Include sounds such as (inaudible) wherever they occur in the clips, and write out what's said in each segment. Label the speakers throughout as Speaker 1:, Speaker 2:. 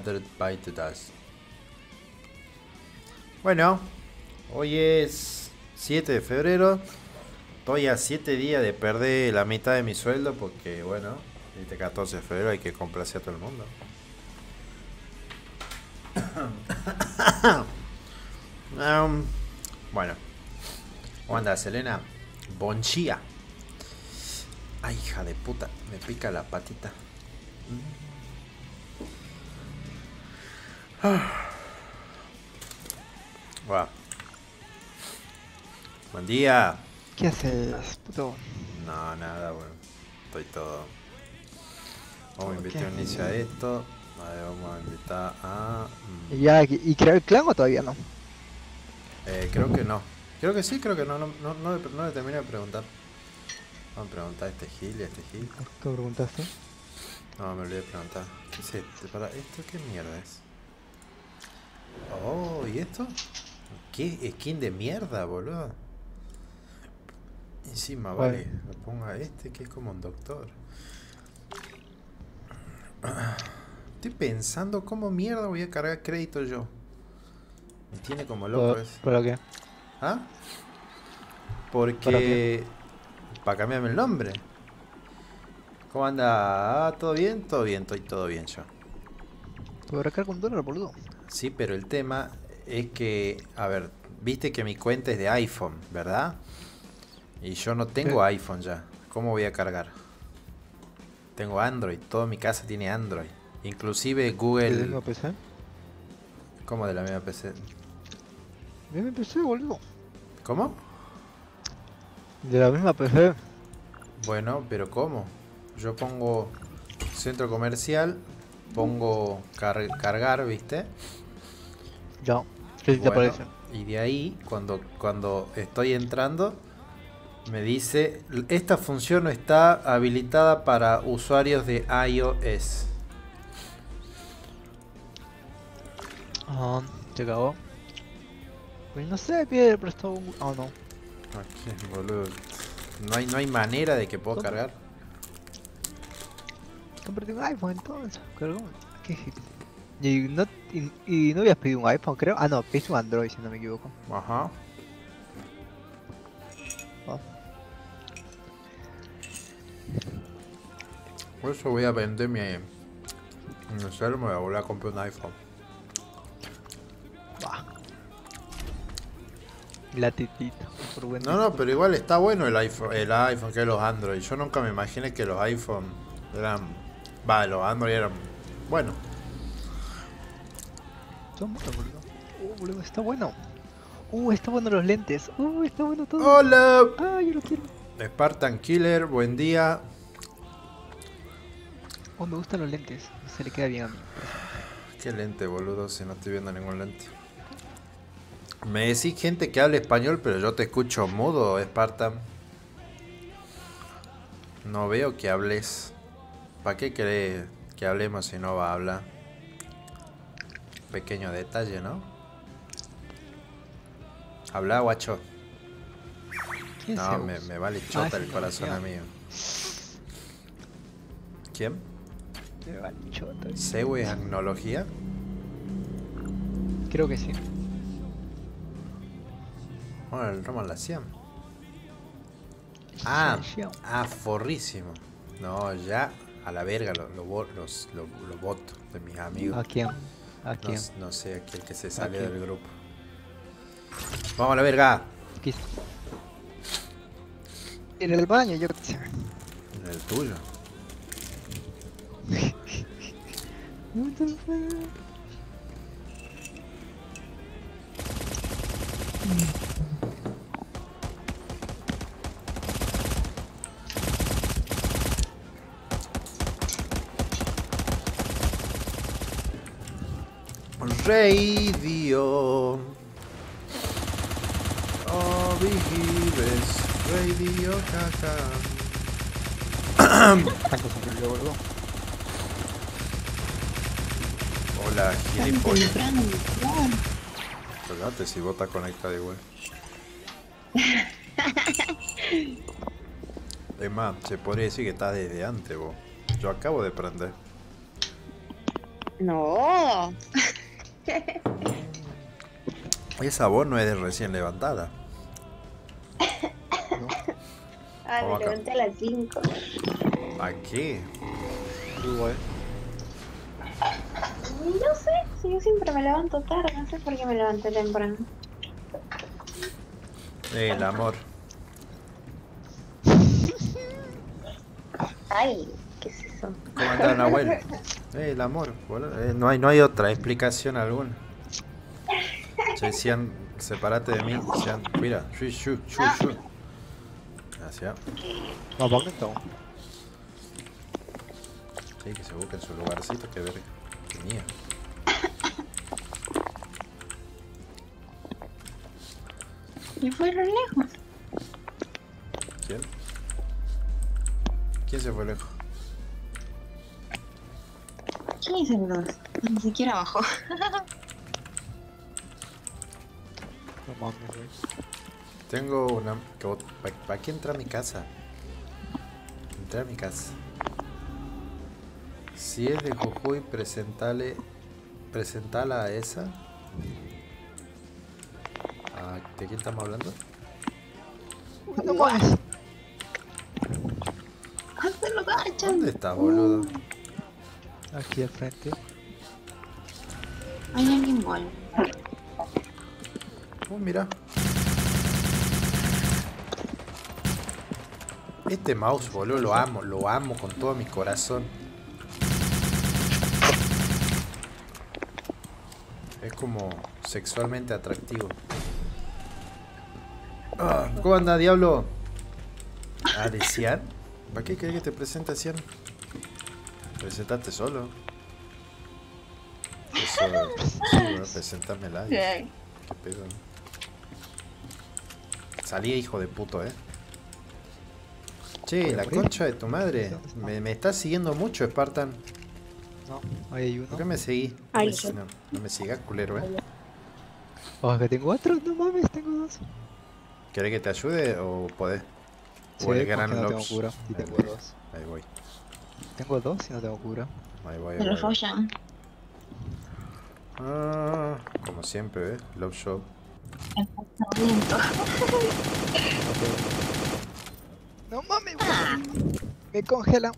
Speaker 1: to dust. Bueno, hoy es 7 de febrero. Estoy a 7 días de perder la mitad de mi sueldo porque, bueno, este 14 de febrero hay que complacer a todo el mundo. (coughs) Um, bueno, ¿cómo andas, Selena? Bonchía. Ay, hija de puta, me pica la patita. Wow. Buen día.
Speaker 2: ¿Qué haces, puto?
Speaker 1: No, nada, bueno. Estoy todo. Vamos a
Speaker 2: ¿Por
Speaker 1: invitar a inicio a esto. A ver, vamos a invitar a. mm,
Speaker 2: ¿Y ya y crear el clan o todavía no?
Speaker 1: Eh, creo que no. Creo que sí, creo que no. No, no, no, le- no le terminé de preguntar. Vamos a preguntar a este Gil y a este Gil.
Speaker 2: ¿Qué preguntaste?
Speaker 1: No, me olvidé de preguntar. ¿Qué es? Para, ¿Esto qué mierda es? Oh, ¿y esto? ¿Qué skin de mierda, boludo? Encima,
Speaker 2: ¿Cuál?
Speaker 1: vale, lo pongo a este que es como un doctor. Estoy pensando cómo mierda voy a cargar crédito yo. Me tiene como loco
Speaker 2: ¿Por,
Speaker 1: ese.
Speaker 2: ¿Pero qué?
Speaker 1: ¿Ah? Porque... Para cambiarme el nombre. ¿Cómo anda? Ah, ¿Todo bien? Todo bien, estoy todo bien yo.
Speaker 2: ¿Puedo recargar un dólar, boludo?
Speaker 1: Sí, pero el tema es que, a ver, viste que mi cuenta es de iPhone, ¿verdad? Y yo no tengo
Speaker 2: Sí.
Speaker 1: iPhone ya. ¿Cómo voy a cargar? Tengo Android, toda mi casa tiene Android. Inclusive
Speaker 2: ¿De
Speaker 1: Google...
Speaker 2: la misma PC?
Speaker 1: ¿Cómo de la misma PC?
Speaker 2: ¿De misma PC, boludo?
Speaker 1: ¿Cómo?
Speaker 2: ¿De la misma PC?
Speaker 1: Bueno, pero ¿cómo? Yo pongo centro comercial, pongo car- cargar, ¿viste?
Speaker 2: Ya. ¿Qué te
Speaker 1: Bueno,
Speaker 2: parece?
Speaker 1: Y de ahí, cuando, cuando estoy entrando, me dice, esta función no está habilitada para usuarios de iOS.
Speaker 2: Ah, cagó. Pues no sé, pide prestado un... Ah, no.
Speaker 1: Aquí, boludo. No hay, no hay manera de que pueda
Speaker 2: ¿Cómo?
Speaker 1: cargar.
Speaker 2: Cómprate un iPhone entonces. Cargó. ¿Qué y no, y, y no habías pedido un iPhone, creo. Ah, no, pediste un Android, si no me equivoco.
Speaker 1: Ajá.
Speaker 2: Ah.
Speaker 1: Por eso voy a vender mi... No sé, me voy a volver a comprar un iPhone.
Speaker 2: Bah. La titita. Por buen
Speaker 1: No, no, pero igual está bueno el iPhone, el iPhone que los Android. Yo nunca me imaginé que los iPhone eran... Va, los Android eran... Bueno.
Speaker 2: Son buenos, boludo. Uh, boludo, está bueno. Uh, está bueno los lentes. Uh, está bueno todo.
Speaker 1: Hola.
Speaker 2: Ah, yo lo quiero.
Speaker 1: Spartan Killer, buen día.
Speaker 2: Oh, me gustan los lentes. Se le queda bien a mí.
Speaker 1: Qué lente, boludo, si no estoy viendo ningún lente. Me decís gente que habla español, pero yo te escucho mudo, Spartan. No veo que hables. ¿Para qué querés que hablemos si no va a hablar? Pequeño detalle, ¿no? Habla, guacho.
Speaker 2: ¿Quién
Speaker 1: No, me, me vale chota
Speaker 2: ese
Speaker 1: el corazón
Speaker 2: ya.
Speaker 1: amigo. ¿Quién?
Speaker 2: Me vale chota.
Speaker 1: ¿Zeus es agnología?
Speaker 2: Creo que sí.
Speaker 1: Bueno, el Roman la hacían. Ah,
Speaker 2: Sí, sí.
Speaker 1: ah, forrísimo. No, ya a la verga lo, lo, los, lo, lo voto de mis amigos.
Speaker 2: ¿A quién? ¿A
Speaker 1: No,
Speaker 2: quién?
Speaker 1: s- no sé, aquel que se sale del grupo. Vamos a la verga.
Speaker 2: ¿Qué? En el baño, yo qué sé.
Speaker 1: En el tuyo.
Speaker 2: What (laughs)
Speaker 1: Radio. Gibbs, Radio Caca. Hola, gilipollas. Fíjate si vos estás conectado igual. (laughs) Es más, se podría decir que está desde antes vos. Yo acabo de prender.
Speaker 3: No. (laughs)
Speaker 1: Esa voz no es de recién levantada.
Speaker 3: Ah, me levanté a las 5.
Speaker 1: ¿A qué?
Speaker 2: Igual.
Speaker 3: No sé, si yo siempre me levanto tarde, no sé por qué me levanté temprano.
Speaker 1: El amor.
Speaker 3: Ay, ¿qué es eso?
Speaker 1: ¿Cómo anda Nahuel? (laughs) Eh, el amor. boludo. Eh, no, hay, no hay otra explicación alguna. Se decían, sepárate de mí. Decían, mira, shu, shu, shu, shu. Hacia.
Speaker 2: No, ¿por qué?
Speaker 1: Sí, que se busquen su lugarcito que ver. Tenía.
Speaker 3: Y fueron lejos.
Speaker 1: ¿Quién? ¿Quién se fue lejos?
Speaker 3: ¿Quién es el 2? Ni siquiera bajó.
Speaker 2: No mames, güey.
Speaker 1: Tengo una. ¿Para qué entra a mi casa? Entra a mi casa. Si es de Jujuy, presentale. Presentala a esa. Ah, ¿De quién estamos hablando? ¿Dónde estás, boludo?
Speaker 2: Aquí al frente.
Speaker 3: Hay alguien bueno.
Speaker 1: Oh, mira. Este mouse, boludo, lo amo, lo amo con todo mi corazón. Es como sexualmente atractivo. Ah, ¿Cómo anda, diablo? ¿Ah, de Cian? ¿Para qué querés que te presente a Cian? Presentate solo. Eso, sí, bueno, presentámela. ¿Qué pedo? Salí, hijo de puto, eh. Che, la
Speaker 2: morir.
Speaker 1: concha de tu madre. Me, me estás siguiendo mucho, Spartan.
Speaker 2: No, ahí hay uno.
Speaker 1: ¿Por qué me seguí? No
Speaker 3: Ay,
Speaker 1: me,
Speaker 3: sí.
Speaker 1: no, no me sigas, culero, eh.
Speaker 2: Oh, que tengo otro. No mames, tengo dos.
Speaker 1: ¿Querés que te ayude o podés?
Speaker 2: Sí,
Speaker 1: O el
Speaker 2: porque
Speaker 1: gran
Speaker 2: dos.
Speaker 1: ahí voy.
Speaker 2: Tengo dos y no tengo cura.
Speaker 1: Ahí voy, ahí voy.
Speaker 3: follan.
Speaker 1: Ah, como siempre, eh. Love
Speaker 3: pensamiento.
Speaker 2: No mames. Me congelan.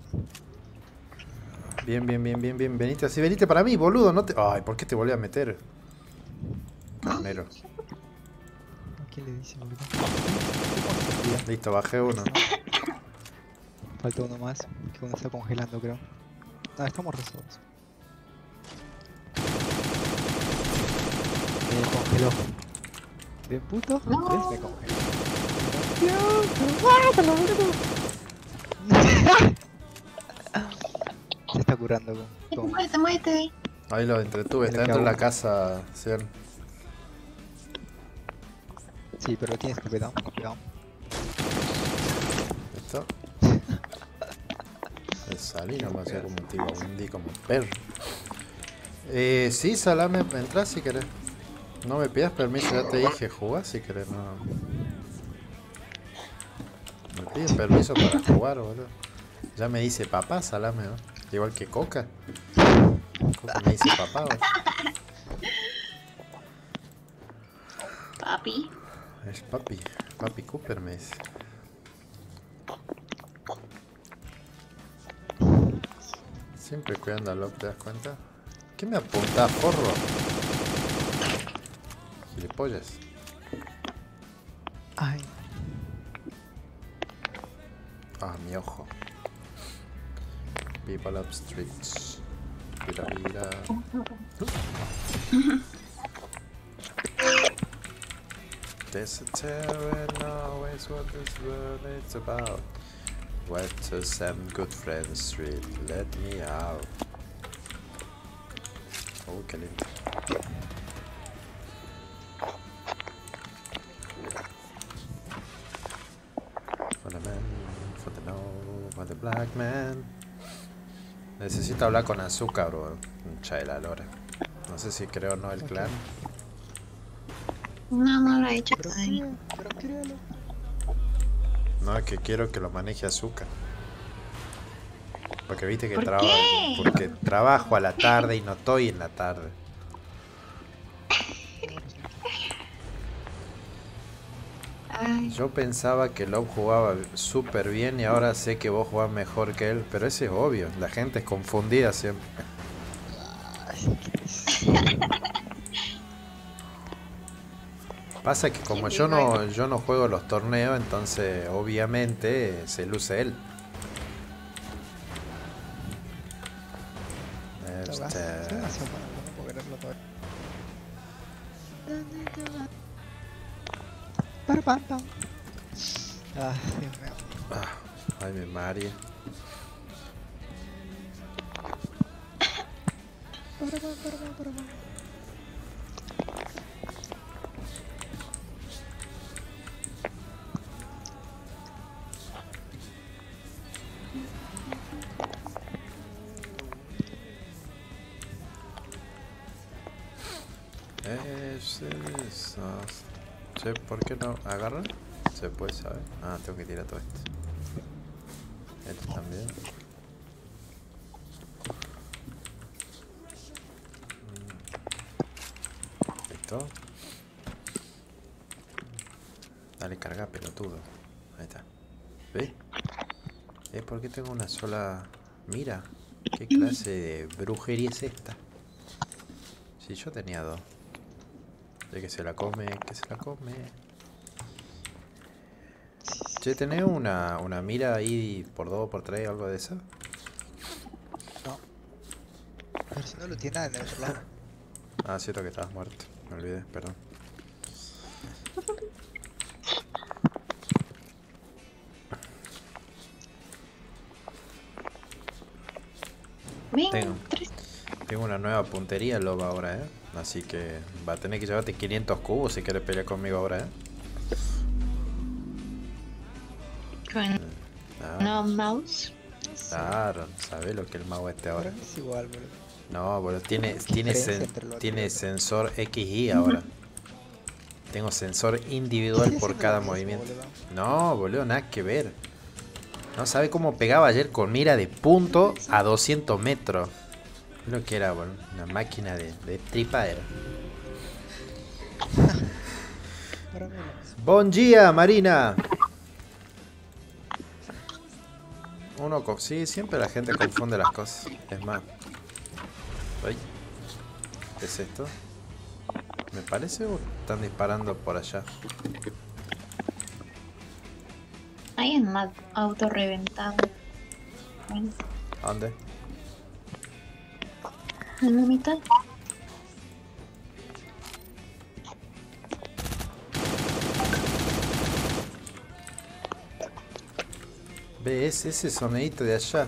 Speaker 1: Bien, bien, bien, bien, bien. Venite así, venite para mí, boludo. No te... Ay, ¿por qué te volví a meter? Carnero.
Speaker 2: ¿A quién le dice, boludo?
Speaker 1: Listo, bajé uno.
Speaker 2: Falta uno más. Que uno está congelando, creo. Ah, estamos resueltos. Me congeló. ¿Bien puto?
Speaker 3: No.
Speaker 2: ¿Ves? Me congeló. (laughs) Se está curando con.
Speaker 3: Muévete, muévete.
Speaker 1: Ahí lo entretuve. Está dentro de la casa, Cian.
Speaker 2: Sí, pero tienes que pegar. Cuidado.
Speaker 1: ¿Listo? Salí nomás, ya como un tipo, un di como un perro. Eh, sí, Salame, entrás si querés. No me pidas permiso, ya te dije, jugá si querés, no. Me piden permiso para jugar, boludo. Ya me dice papá, Salame, ¿no? Igual que Coca. Coca me dice papá, boludo.
Speaker 3: Papi.
Speaker 1: Es papi, papi Cooper me dice. Siempre cuidando a Locke, ¿te das cuenta? ¿Qué me apunta, forro? Gilipollas.
Speaker 2: Ay,
Speaker 1: Ah, mi ojo. People up streets. Mira, mira. There's a terror always what this world is about. What to some good friends street? Let me out. Oh, qué lindo. For the man, for the no, for the black man. Necesito hablar con Azúcar, bro. Chayla Lora. No sé si creo o no el clan.
Speaker 3: No, no lo he hecho.
Speaker 1: No, es que quiero que lo maneje Azúcar. Porque viste que
Speaker 3: ¿Por
Speaker 1: trabajo.
Speaker 3: qué?
Speaker 1: Porque trabajo a la tarde y no estoy en la tarde.
Speaker 3: Ay,
Speaker 1: Yo pensaba que Love jugaba súper bien y ahora sé que vos jugás mejor que él, pero eso es obvio, la gente es confundida siempre. Pasa que como yo no, yo no juego los torneos, entonces obviamente se luce él.
Speaker 2: ¿Es
Speaker 1: porque tengo una sola... Mira, ¿qué clase de brujería es esta? Si yo tenía dos. De que se la come, que se la come. Che, ¿tenés una, una mira ahí por dos, por tres, algo de eso?
Speaker 2: No. Pero si no lo tiene en el lado.
Speaker 1: Ah, cierto que estabas muerto. Me olvidé, perdón. Nueva puntería, Loba, ahora, ¿eh? Así que va a tener que llevarte 500 cubos si quieres pelear conmigo ahora, ¿eh?
Speaker 3: Con
Speaker 1: Ah,
Speaker 3: no mouse.
Speaker 1: Claro, sabes lo que el mago este ahora.
Speaker 2: Es igual, boludo.
Speaker 1: No, boludo, tiene,
Speaker 2: ¿Qué
Speaker 1: tiene, sen- tiene sensor XY ahora. Tengo sensor individual por cada movimiento.
Speaker 2: boludo.
Speaker 1: No, boludo, nada que ver. No sabe cómo pegaba ayer con mira de punto a 200 metros. Lo que era, boludo, una máquina de, de tripa era. Buen día, Marina. Uno, co- sí, siempre la gente confunde las cosas. Es más. Ay, ¿Qué es esto? Me parece o están disparando por allá.
Speaker 3: Hay un auto reventado. Bueno,
Speaker 1: ¿A dónde?
Speaker 3: En la mitad.
Speaker 1: ¿Ves ese sonidito de allá?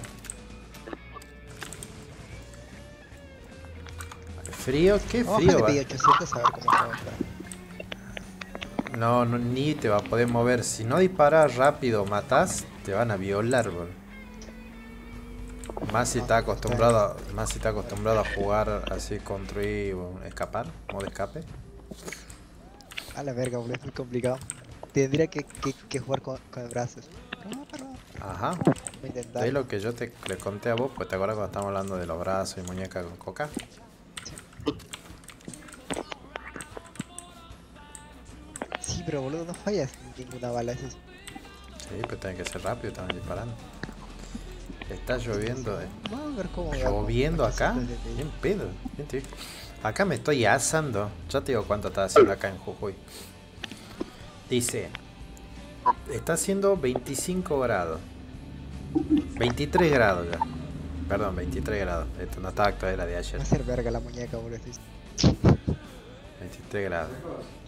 Speaker 1: ¿Frío? ¿Qué frío?
Speaker 2: bajarle
Speaker 1: va?
Speaker 2: PI 800 a ver cómo.
Speaker 1: No, no, ni te va a poder mover. Si no disparas rápido, matás, te van a violar, bol. Más si está acostumbrado, a- más si está acostumbrado a jugar así, construir, escapar, modo escape.
Speaker 2: A la verga, boludo, es muy complicado. Tendría que, que, que jugar con, con el brazo. No, pero
Speaker 1: Ajá. Es lo que yo te le conté a vos, pues te acuerdas cuando estábamos hablando de los brazos y muñeca con coca.
Speaker 2: Sí, pero boludo, no fallas ninguna bala. Eso es...
Speaker 1: Sí, pero tiene que ser rápido, estaban disparando. Está lloviendo, eh.
Speaker 2: Vamos a ver cómo
Speaker 1: ¿Lloviendo acá?
Speaker 2: 800 de PI.
Speaker 1: Bien pedo. bien tío. Acá me estoy asando. Ya te digo cuánto está haciendo acá en Jujuy. Dice, está haciendo 25 grados. 23 grados ya. Perdón, 23 grados. Esto no estaba actual, era de ayer.
Speaker 2: Va a ser verga la muñeca, boludo. sí.
Speaker 1: 23 grados.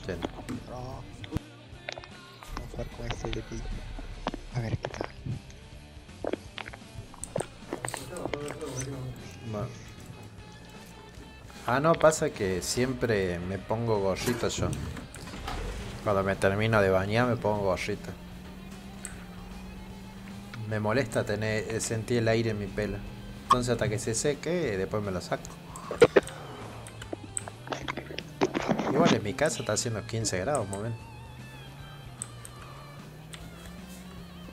Speaker 1: Yendo.
Speaker 2: No. Vamos a jugar con este de. A ver qué tal.
Speaker 1: Ah, no, pasa que siempre me pongo gorrito yo. Cuando me termino de bañar me pongo gorrito. Me molesta tener eh, sentir el aire en mi pelo. Entonces hasta que se seque, después me lo saco. Igual en mi casa está haciendo 15 grados, más o menos.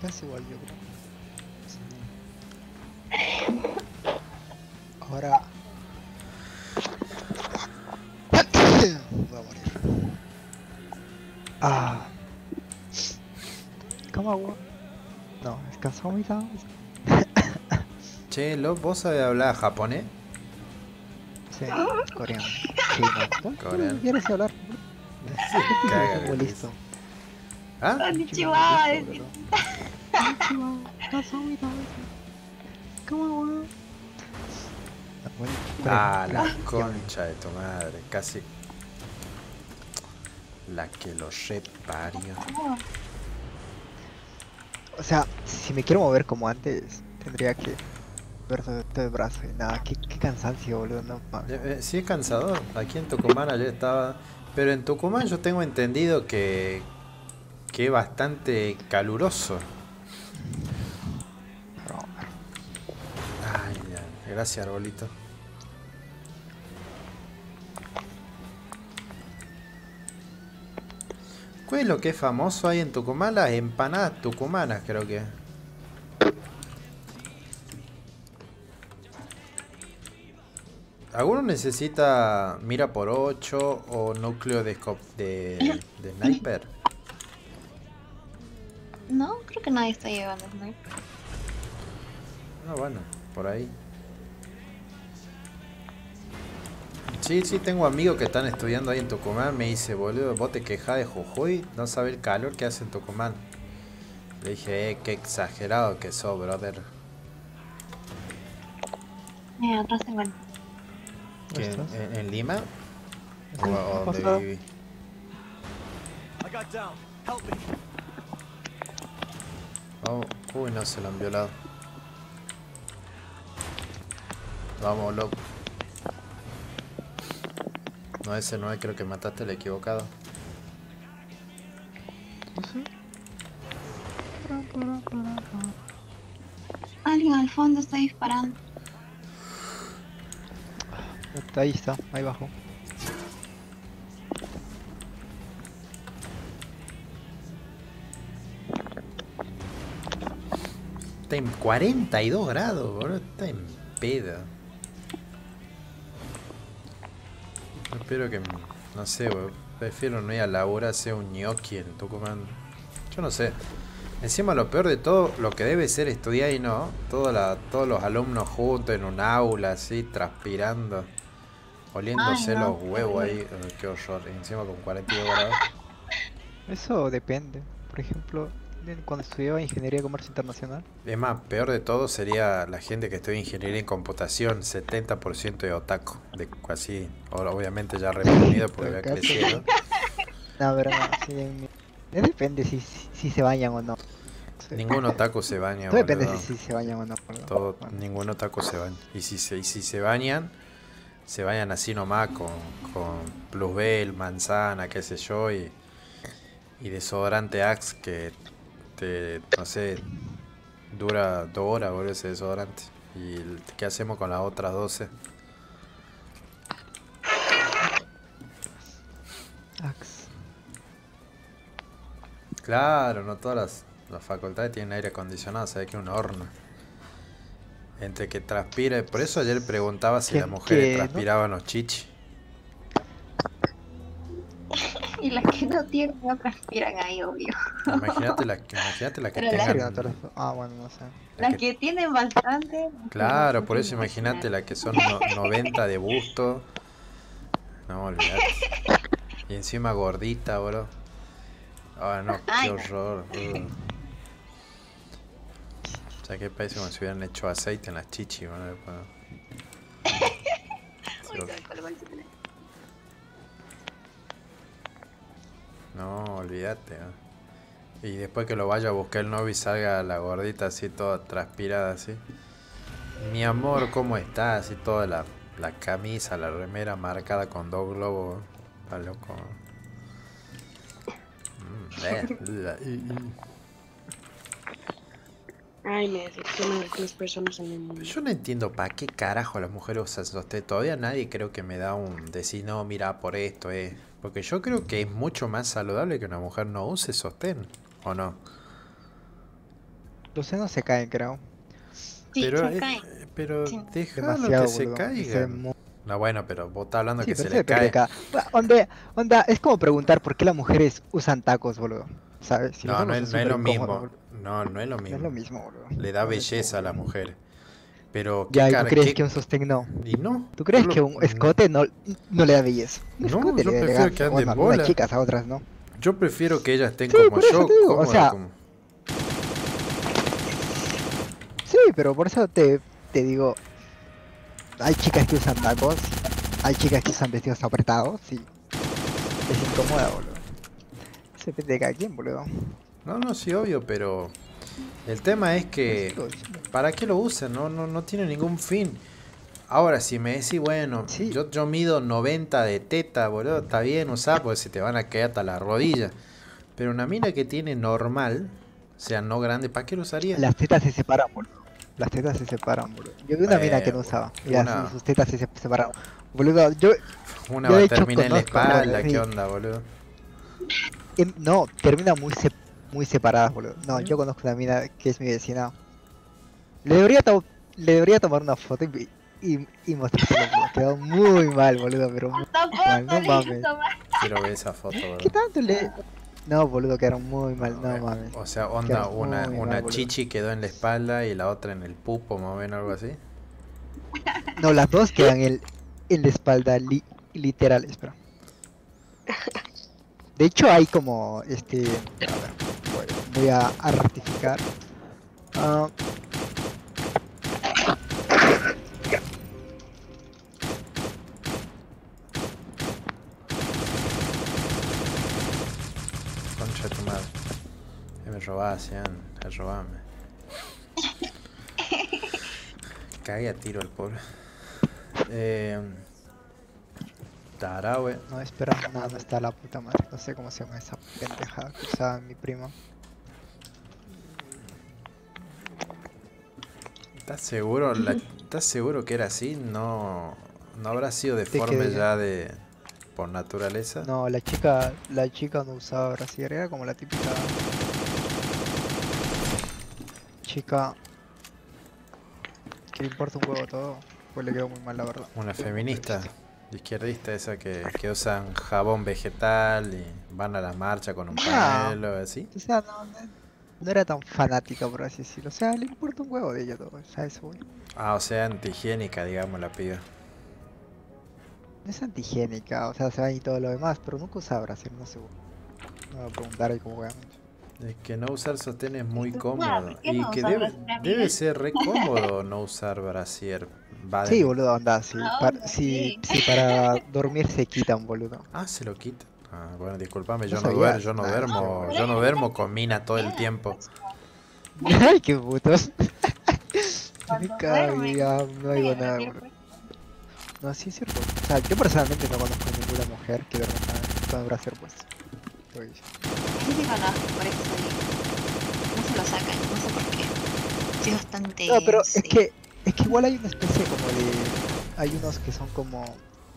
Speaker 2: Casi igual yo creo. Ahora. Voy a morir. Ah. ¿Cómo agua? No, es cansado.
Speaker 1: Che, Lo, ¿vos sabés hablar japonés?
Speaker 2: Sí, coreano. Chino. ¿Vos
Speaker 1: Coreano.
Speaker 2: ¿Quieres hablar?
Speaker 1: Caga
Speaker 2: Tengo
Speaker 1: risa.
Speaker 2: listo.
Speaker 1: ¿Ah?
Speaker 3: Konnichiwa.
Speaker 2: Konnichiwa. Cansado muy cansado. ¿Cómo agua? ¿cuál es?
Speaker 1: Ah, la
Speaker 2: Ah,
Speaker 1: concha de tu madre. Casi. La que lo reparió.
Speaker 2: O sea, si me quiero mover como antes, tendría que ver todo el brazo y nada, qué, qué cansancio, boludo, no.
Speaker 1: Eh, eh, Sí es cansador. Aquí en Tucumán ayer estaba... Pero en Tucumán yo tengo entendido que... Que es bastante caluroso.
Speaker 2: Pero,
Speaker 1: Ay, ya. Gracias, arbolito. ¿Cuál es lo que es famoso ahí en Tucumán? Las empanadas tucumanas, creo que. ¿Alguno necesita mira por 8 o núcleo de, de, de sniper?
Speaker 3: No, creo que nadie está llevando sniper.
Speaker 1: No, bueno, por ahí. Sí, sí, tengo amigos que están estudiando ahí en Tucumán. Me dice, boludo, vos te quejás de Jujuy, no sabes el calor que hace en Tucumán. Le dije, eh, qué exagerado que sos, brother.
Speaker 3: Mira, atrás tengo el...
Speaker 1: ¿Que
Speaker 2: ¿Dónde
Speaker 1: en,
Speaker 2: estás?
Speaker 1: en- en Lima? ¿O, dónde viví? Oh, uy, no, se lo han violado. Vamos, loco. No, ese no es, creo que mataste el equivocado.
Speaker 3: Alguien al fondo está disparando.
Speaker 2: Está ahí está, ahí abajo.
Speaker 1: Está en 42 grados, boludo. Está en pedo. Espero que. No sé, boludo. Prefiero no ir a laburar, hacer un gnocchi en Tucumán. Yo no sé. Encima lo peor de todo, lo que debe ser estudiar y no. Toda la, todos los alumnos juntos en un aula, así, transpirando. Oliéndose
Speaker 3: Ay, no,
Speaker 1: los huevos ahí. Qué horror. Encima con 42 grados.
Speaker 2: Eso depende. Por ejemplo, cuando estudiaba Ingeniería de Comercio Internacional,
Speaker 1: Es más, peor de todo sería la gente que estudia ingeniería en computación, 70% de otaku, de así, ahora obviamente ya reprimido porque había crecido. (laughs)
Speaker 2: no, pero no, sí, depende si, si, si se bañan o no.
Speaker 1: Ningún (laughs) otaku se baña,
Speaker 2: Todo depende si, si se bañan o no.
Speaker 1: Todo,
Speaker 2: Bueno,
Speaker 1: ningún otaku se baña. Y si se, y si se bañan, se bañan así nomás con, con plusbel, manzana, qué sé yo, y, y desodorante Axe que te, no sé, dura dos horas, boludo, ese desodorante. ¿Y qué hacemos con las otras 12?
Speaker 2: Axe.
Speaker 1: Claro, no todas las, las facultades tienen aire acondicionado, sabes que es un horno. Entre que transpira, por eso ayer preguntaba si las mujeres
Speaker 2: que no-
Speaker 1: transpiraban los chichis.
Speaker 3: Y las que no tienen no transpiran ahí, obvio.
Speaker 1: Imagínate las (laughs) que, imagínate las que
Speaker 3: Pero la-
Speaker 1: tengan.
Speaker 2: las- Ah, bueno, no sé.
Speaker 1: las que-
Speaker 3: que tienen bastante.
Speaker 1: Claro, por eso imagínate las que son no- 90 de (laughs) busto. No, olvidate. Y encima gordita, bro. Ah, no, qué
Speaker 3: Ay.
Speaker 1: horror. (laughs) uh. O sea, que parece como si hubieran hecho aceite en las chichis, bro. después. No, olvídate. ¿no? Y después que lo vaya a buscar el novio y salga la gordita así toda transpirada así. Mi amor, ¿cómo estás? Así toda la, la camisa, la remera marcada con dos globos. Está loco. Mm, eh, (laughs)
Speaker 4: Ay, me decepcionan algunas personas en el mundo.
Speaker 1: Yo no entiendo para qué carajo las mujeres usan sostén. Todavía nadie creo que me da un decir, no, mira, por esto es. Porque yo creo que es mucho más saludable que una mujer no use sostén. ¿O no?
Speaker 2: Los senos se caen, creo.
Speaker 3: Sí,
Speaker 1: pero
Speaker 3: se
Speaker 1: es-
Speaker 3: cae.
Speaker 1: pero
Speaker 3: Sí.
Speaker 1: déjalo que se
Speaker 2: boludo.
Speaker 1: caigan.
Speaker 2: mu-
Speaker 1: No, bueno, pero vos estás hablando
Speaker 2: Sí,
Speaker 1: que se
Speaker 2: eso
Speaker 1: le cae.
Speaker 2: Onda, onda, es como preguntar por qué las mujeres usan tacos, boludo. ¿Sabes? Si
Speaker 1: No, no
Speaker 2: hombres
Speaker 1: es, no es lo mismo.
Speaker 2: boludo.
Speaker 1: No, no es lo
Speaker 2: No es
Speaker 1: mismo.
Speaker 2: lo mismo, boludo.
Speaker 1: Le da
Speaker 2: No
Speaker 1: belleza a la
Speaker 2: mismo.
Speaker 1: Pero, ¿qué
Speaker 2: Ya, ¿y
Speaker 1: cara-
Speaker 2: tú crees
Speaker 1: qué-
Speaker 2: que un sostén no?
Speaker 1: Y no.
Speaker 2: ¿Tú crees que un escote no, no le da belleza? Un
Speaker 1: No,
Speaker 2: escote
Speaker 1: yo
Speaker 2: le
Speaker 1: prefiero que anden bola.
Speaker 2: chicas, a otras no.
Speaker 1: Yo prefiero que ellas estén
Speaker 2: Sí,
Speaker 1: como
Speaker 2: por eso
Speaker 1: yo,
Speaker 2: te digo, o sea,
Speaker 1: como-
Speaker 2: Sí, pero por eso te, te digo, hay chicas que usan tacos, hay chicas que usan vestidos apretados y es incómoda, boludo. Eso depende de cada quien, boludo.
Speaker 1: No, no, sí, obvio, pero el tema es que
Speaker 2: lo-
Speaker 1: ¿para qué lo usan? No, no, no tiene ningún fin. Ahora, si me decís, bueno,
Speaker 2: Sí.
Speaker 1: yo, yo mido 90 de teta, boludo, está bien usar, porque se te van a caer hasta la rodilla. Pero una mina que tiene normal, o sea, no grande, ¿para qué lo usaría?
Speaker 2: Las tetas se separan, boludo. Las tetas se separan, boludo. Yo vi una mina que no usaba.
Speaker 1: Una-
Speaker 2: sus tetas se sep- separaron. Boludo, yo...
Speaker 1: Una
Speaker 2: yo
Speaker 1: va a terminar en la espalda. ¿qué onda, boludo?
Speaker 2: em, no, termina muy sep- muy separadas, boludo. No, yo conozco una mina que es mi vecina. Le debería, to- le debería tomar una foto y, y, y mostrársela, boludo. Quedó muy mal, boludo, pero muy mal, no mames.
Speaker 1: Quiero ver esa foto, boludo.
Speaker 2: ¿Qué tanto le...? No, boludo, quedaron muy mal, no mames.
Speaker 1: O sea, onda,
Speaker 2: Quedaron
Speaker 1: una, una
Speaker 2: mal, boludo.
Speaker 1: chichi quedó en la espalda y la otra en el pupo, más o menos algo así.
Speaker 2: No, las dos quedan en, en la espalda, li- literal, espera. De hecho hay como, este... A ver, voy, a, a rectificar. Ah,
Speaker 1: Concha de tu madre. Me robás, Ian. A robarme. Cague a tiro el pobre. Eh, Tarahue.
Speaker 2: no, espera, no, no está la puta madre. No sé cómo se llama esa pendejada que usaba mi primo.
Speaker 1: ¿Estás seguro? La- ¿Estás seguro que era así? No, no habrá sido deforme
Speaker 2: de-
Speaker 1: ya de por naturaleza.
Speaker 2: No, la chica, la chica no usaba brasier, era como la típica chica que le importa un huevo todo, pues le quedó muy mal la verdad.
Speaker 1: Una feminista, izquierdista, esa que, que usan jabón vegetal y van a la marcha con un
Speaker 2: No.
Speaker 1: pañuelo, así.
Speaker 2: O sea, no, no, no era tan fanática por así decirlo, o sea, le importa un huevo de ella todo, eso güey.
Speaker 1: Ah, o sea, antihigiénica, digamos, la piba.
Speaker 2: No es antihigiénica, o sea, se va y todo lo demás, pero nunca usaba brasier, no sé. No me voy a preguntar ahí como obviamente.
Speaker 1: Es que no usar sostén es muy cómodo.
Speaker 3: ¿por qué
Speaker 1: Y
Speaker 3: no
Speaker 1: que debe, debe ser re cómodo (laughs) no usar brasier. Va de
Speaker 2: Sí, boludo, anda, sí,
Speaker 3: Ah,
Speaker 2: para, si,
Speaker 3: sí.
Speaker 2: si para dormir se quitan, boludo.
Speaker 1: Ah, se lo quita. Ah, bueno, discúlpame, yo no duermo, yo no
Speaker 2: Ah,
Speaker 1: duermo, yo no duermo con mina todo el tiempo. (laughs)
Speaker 2: Ay, qué putos.
Speaker 3: Duerme,
Speaker 2: ya no digo
Speaker 3: no
Speaker 2: nada. No, sí es cierto. O sea, yo personalmente no conozco ninguna mujer que duerma con- el brasier puesto. Decir.
Speaker 3: Sí, conozco, por eso. No se lo sacan, no sé por qué. Sí, es bastante.
Speaker 2: No, pero
Speaker 3: sí.
Speaker 2: es que es que igual hay una especie como de hay unos que son como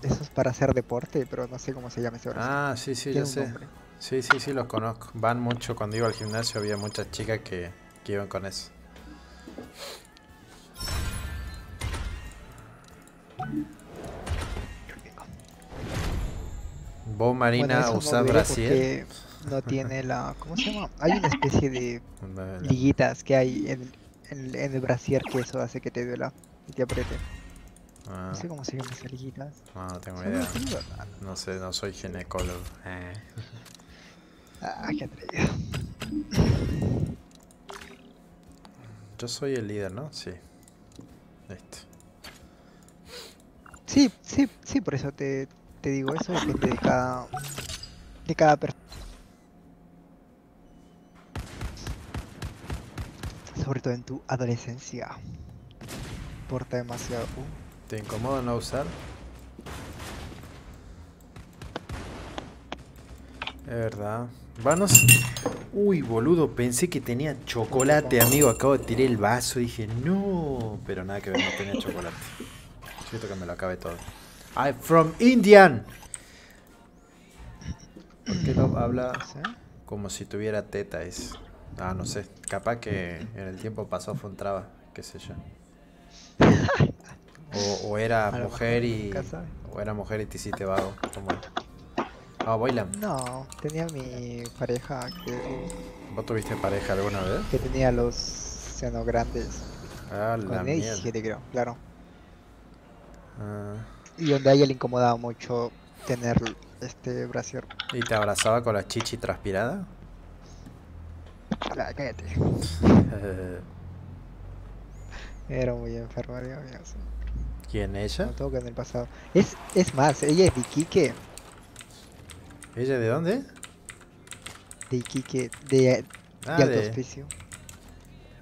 Speaker 2: esos para hacer deporte, pero no sé cómo se llama ese.
Speaker 1: Ah, sí, sí, yo sé.
Speaker 2: nombre.
Speaker 1: Sí, sí, sí, los conozco. Van mucho, cuando iba al gimnasio había muchas chicas que, que iban con eso. ¿Vos, Marina,
Speaker 2: Bueno,
Speaker 1: brasier?
Speaker 2: porque No tiene la ¿cómo se llama? Hay una especie de (laughs) liguitas que hay en, en, en el brasier que eso hace que te duela y te apriete.
Speaker 1: Ah,
Speaker 2: No sé cómo se llaman esas liguitas.
Speaker 1: no, no tengo idea. No sé, no soy ginecólogo. Eh.
Speaker 2: Ah, qué atrevido.
Speaker 1: Yo soy el líder, ¿no? Sí. Listo.
Speaker 2: Sí, sí, sí, por eso te, te digo eso, depende de cada de cada persona. Sobre todo en tu adolescencia. Importa demasiado. Uh,
Speaker 1: ¿Te incomoda no usar? Es verdad. Vamos. Uy, boludo, pensé que tenía chocolate, amigo. Acabo de tirar el vaso. Dije, no. Pero nada que ver, no tenía chocolate. Siento que me lo acabé todo. I'm from Indian. ¿Por qué lo habla
Speaker 2: No sé.
Speaker 1: como si tuviera teta? Es. Ah, no sé. Capaz que en el tiempo pasado fue un traba. Qué sé yo. (laughs) O, o era mujer y. O era mujer y te hiciste vago. Ah, bailan.
Speaker 2: No, tenía mi pareja que,
Speaker 1: ¿Vos tuviste pareja alguna vez?
Speaker 2: que tenía los senos grandes.
Speaker 1: Ah, la
Speaker 2: Con
Speaker 1: mierda.
Speaker 2: 17 creo, claro.
Speaker 1: Ah,
Speaker 2: Y donde a ella le incomodaba mucho tener este brasier.
Speaker 1: ¿Y te abrazaba con la chichi transpirada?
Speaker 2: Ah, cállate. (laughs) Era muy enferma, Dios mío.
Speaker 1: ¿Quién ella?
Speaker 2: No que en el pasado. Es, es más, ella es de Iquique.
Speaker 1: ¿Ella de dónde?
Speaker 2: De Iquique, de,
Speaker 1: Ah,
Speaker 2: de Alto
Speaker 1: de
Speaker 2: Hospicio.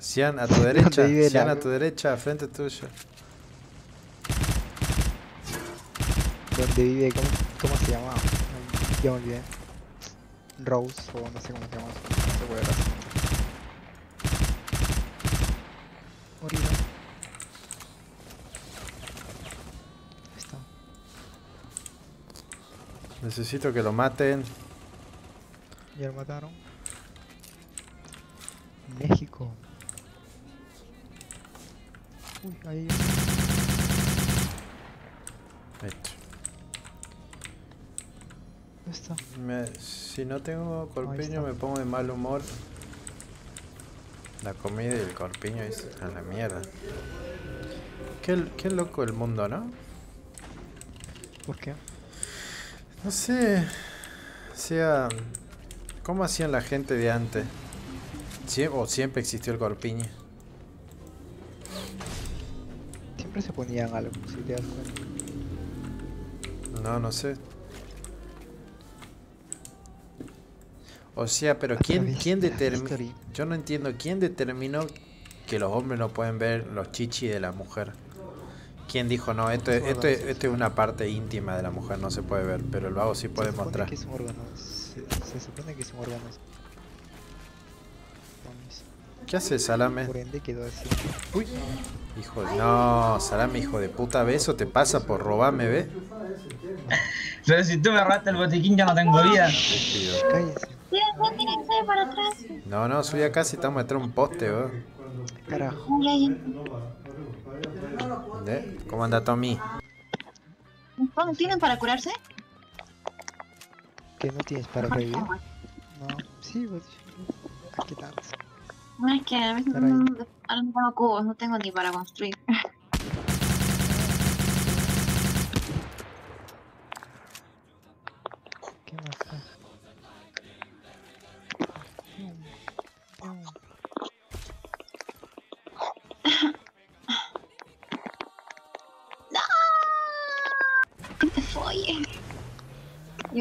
Speaker 1: Cian, a tu (laughs)
Speaker 2: ¿Dónde
Speaker 1: derecha.
Speaker 2: la-
Speaker 1: a tu derecha, frente tuyo.
Speaker 2: Donde vive, ¿cómo, cómo se llama? Ya me olvidé. Rose, o no sé cómo se llama. No se puede Morir. Ahí
Speaker 1: Necesito que lo maten.
Speaker 2: Ya lo mataron. México. Uy, ahí.
Speaker 1: Listo.
Speaker 2: ¿Dónde está?
Speaker 1: Me- si no tengo corpiño me pongo de mal humor. La comida y el corpiño es a la mierda. Qué, qué loco el mundo, ¿no?
Speaker 2: ¿Por qué?
Speaker 1: No sé. O sea, ¿cómo hacían la gente de antes? Sie- ¿O siempre existió el corpiño?
Speaker 2: Siempre se ponían algo, si te das cuenta.
Speaker 1: No, no sé. O sea, pero ¿quién, quién determinó? Yo no entiendo quién determinó que los hombres no pueden ver los chichis de la mujer. ¿Quién dijo no? Esto, es- esto, es- esto es una parte íntima de la mujer, no se puede ver, pero el vago sí puede
Speaker 2: se supone
Speaker 1: mostrar.
Speaker 2: que es un órgano. Se, se supone que es un órgano.
Speaker 1: ¿Qué hace Salame?
Speaker 2: Por ende quedó así.
Speaker 1: Uy, hijo de... No, Salame, hijo de puta, ¿ves? Eso te pasa por robarme, ¿ves? (laughs)
Speaker 5: Pero si tú me robaste el botiquín ya no tengo vida.
Speaker 2: Cállese.
Speaker 1: No, no, subí acá si estamos detrás de un poste, ¿ves?
Speaker 2: carajo.
Speaker 1: ¿Ve? ¿Cómo anda Tommy?
Speaker 3: ¿No tienen para curarse?
Speaker 2: ¿Que no tienes para revivir? No, sí, pues. Aquí tanto.
Speaker 3: No, es que a veces no, ahora no tengo cubos, no tengo ni para construir.
Speaker 2: ¿Qué más?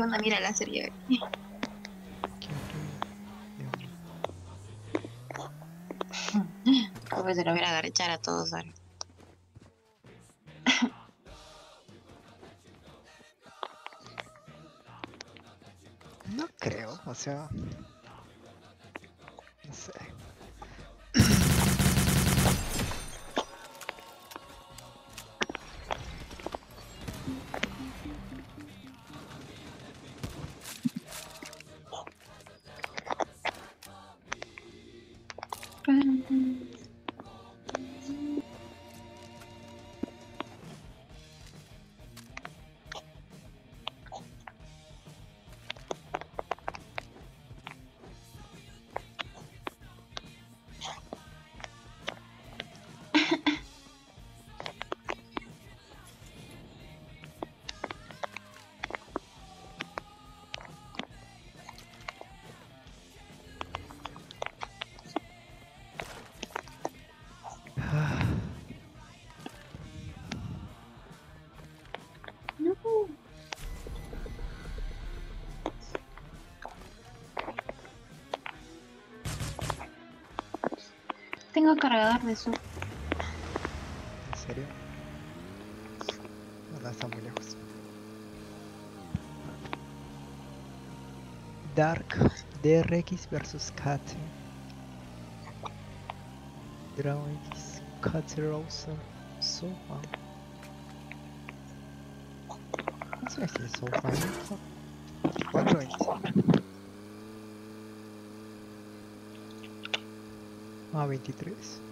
Speaker 3: Una mira la serie. Como se lo hubiera agarrechar a todos ahora.
Speaker 2: No creo, o sea. No sé.
Speaker 3: tengo cargador de eso.
Speaker 2: ¿En serio? No. Dark DRX versus Cat. Dragon X, Cat Rosa, Sofa. ¿Cuánto es Sofa? a 23.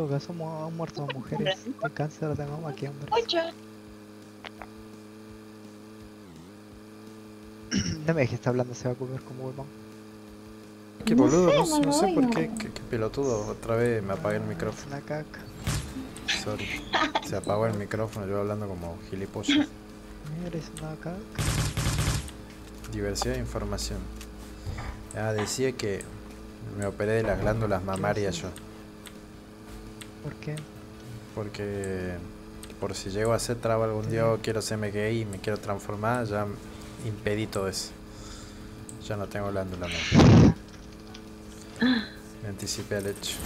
Speaker 2: Todo caso, mu- han muerto mujeres de cáncer de mama que hombres. (clears throat) No me dejes estar hablando, se va a comer como huevón.
Speaker 1: Qué
Speaker 3: No
Speaker 1: boludo,
Speaker 3: sé,
Speaker 1: no, sé- no sé por qué, qué, qué pelotudo. Otra vez me apagué el
Speaker 2: Es
Speaker 1: micrófono.
Speaker 2: una caca.
Speaker 1: Sorry. Se apagó el micrófono, yo hablando como gilipollas.
Speaker 2: Eres una caca.
Speaker 1: Diversidad de información. Ah, decía que me operé de las glándulas mamarias yo.
Speaker 2: ¿Por qué?
Speaker 1: Porque por si llego a ser traba algún día o quiero serme gay y me quiero transformar, ya impedí todo eso. Ya no tengo glándula no. (gasps) Me anticipé al hecho.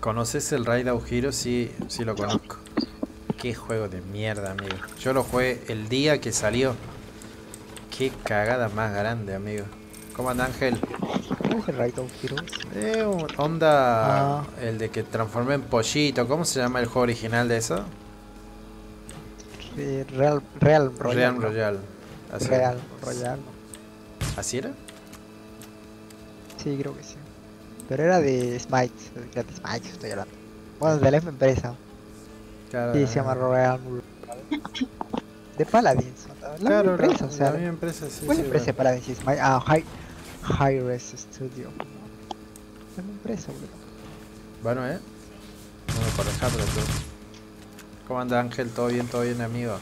Speaker 1: ¿Conoces el Raid Heroes? Sí, sí lo conozco. Qué juego de mierda, amigo. Yo lo jugué el día que salió. Qué cagada más grande, amigo. ¿Cómo anda Ángel?
Speaker 2: ¿Cuál es el of Heroes?
Speaker 1: Eh, un- onda
Speaker 2: Ah.
Speaker 1: el de que transformé en pollito. ¿Cómo se llama el juego original de eso?
Speaker 2: Real, Real Royal.
Speaker 1: Real. Royal. Así,
Speaker 2: Real Royal.
Speaker 1: ¿Así era?
Speaker 2: Sí, creo que sí. Pero era de Smite. Era de Smite, estoy hablando. Bueno, de la misma empresa.
Speaker 1: Claro,
Speaker 2: Sí, se llama Royal. De Paladins. La
Speaker 1: Claro,
Speaker 2: misma empresa,
Speaker 1: la,
Speaker 2: o sea.
Speaker 1: la misma empresa, sí.
Speaker 2: ¿Cuál
Speaker 1: sí,
Speaker 2: empresa de
Speaker 1: bueno.
Speaker 2: Paladins? y Smite? Ah, High, High Res Studio. La misma empresa, boludo.
Speaker 1: Bueno, ¿eh? No me correjas, pero tú. ¿Cómo anda Ángel? ¿Todo bien? ¿Todo bien, amigo?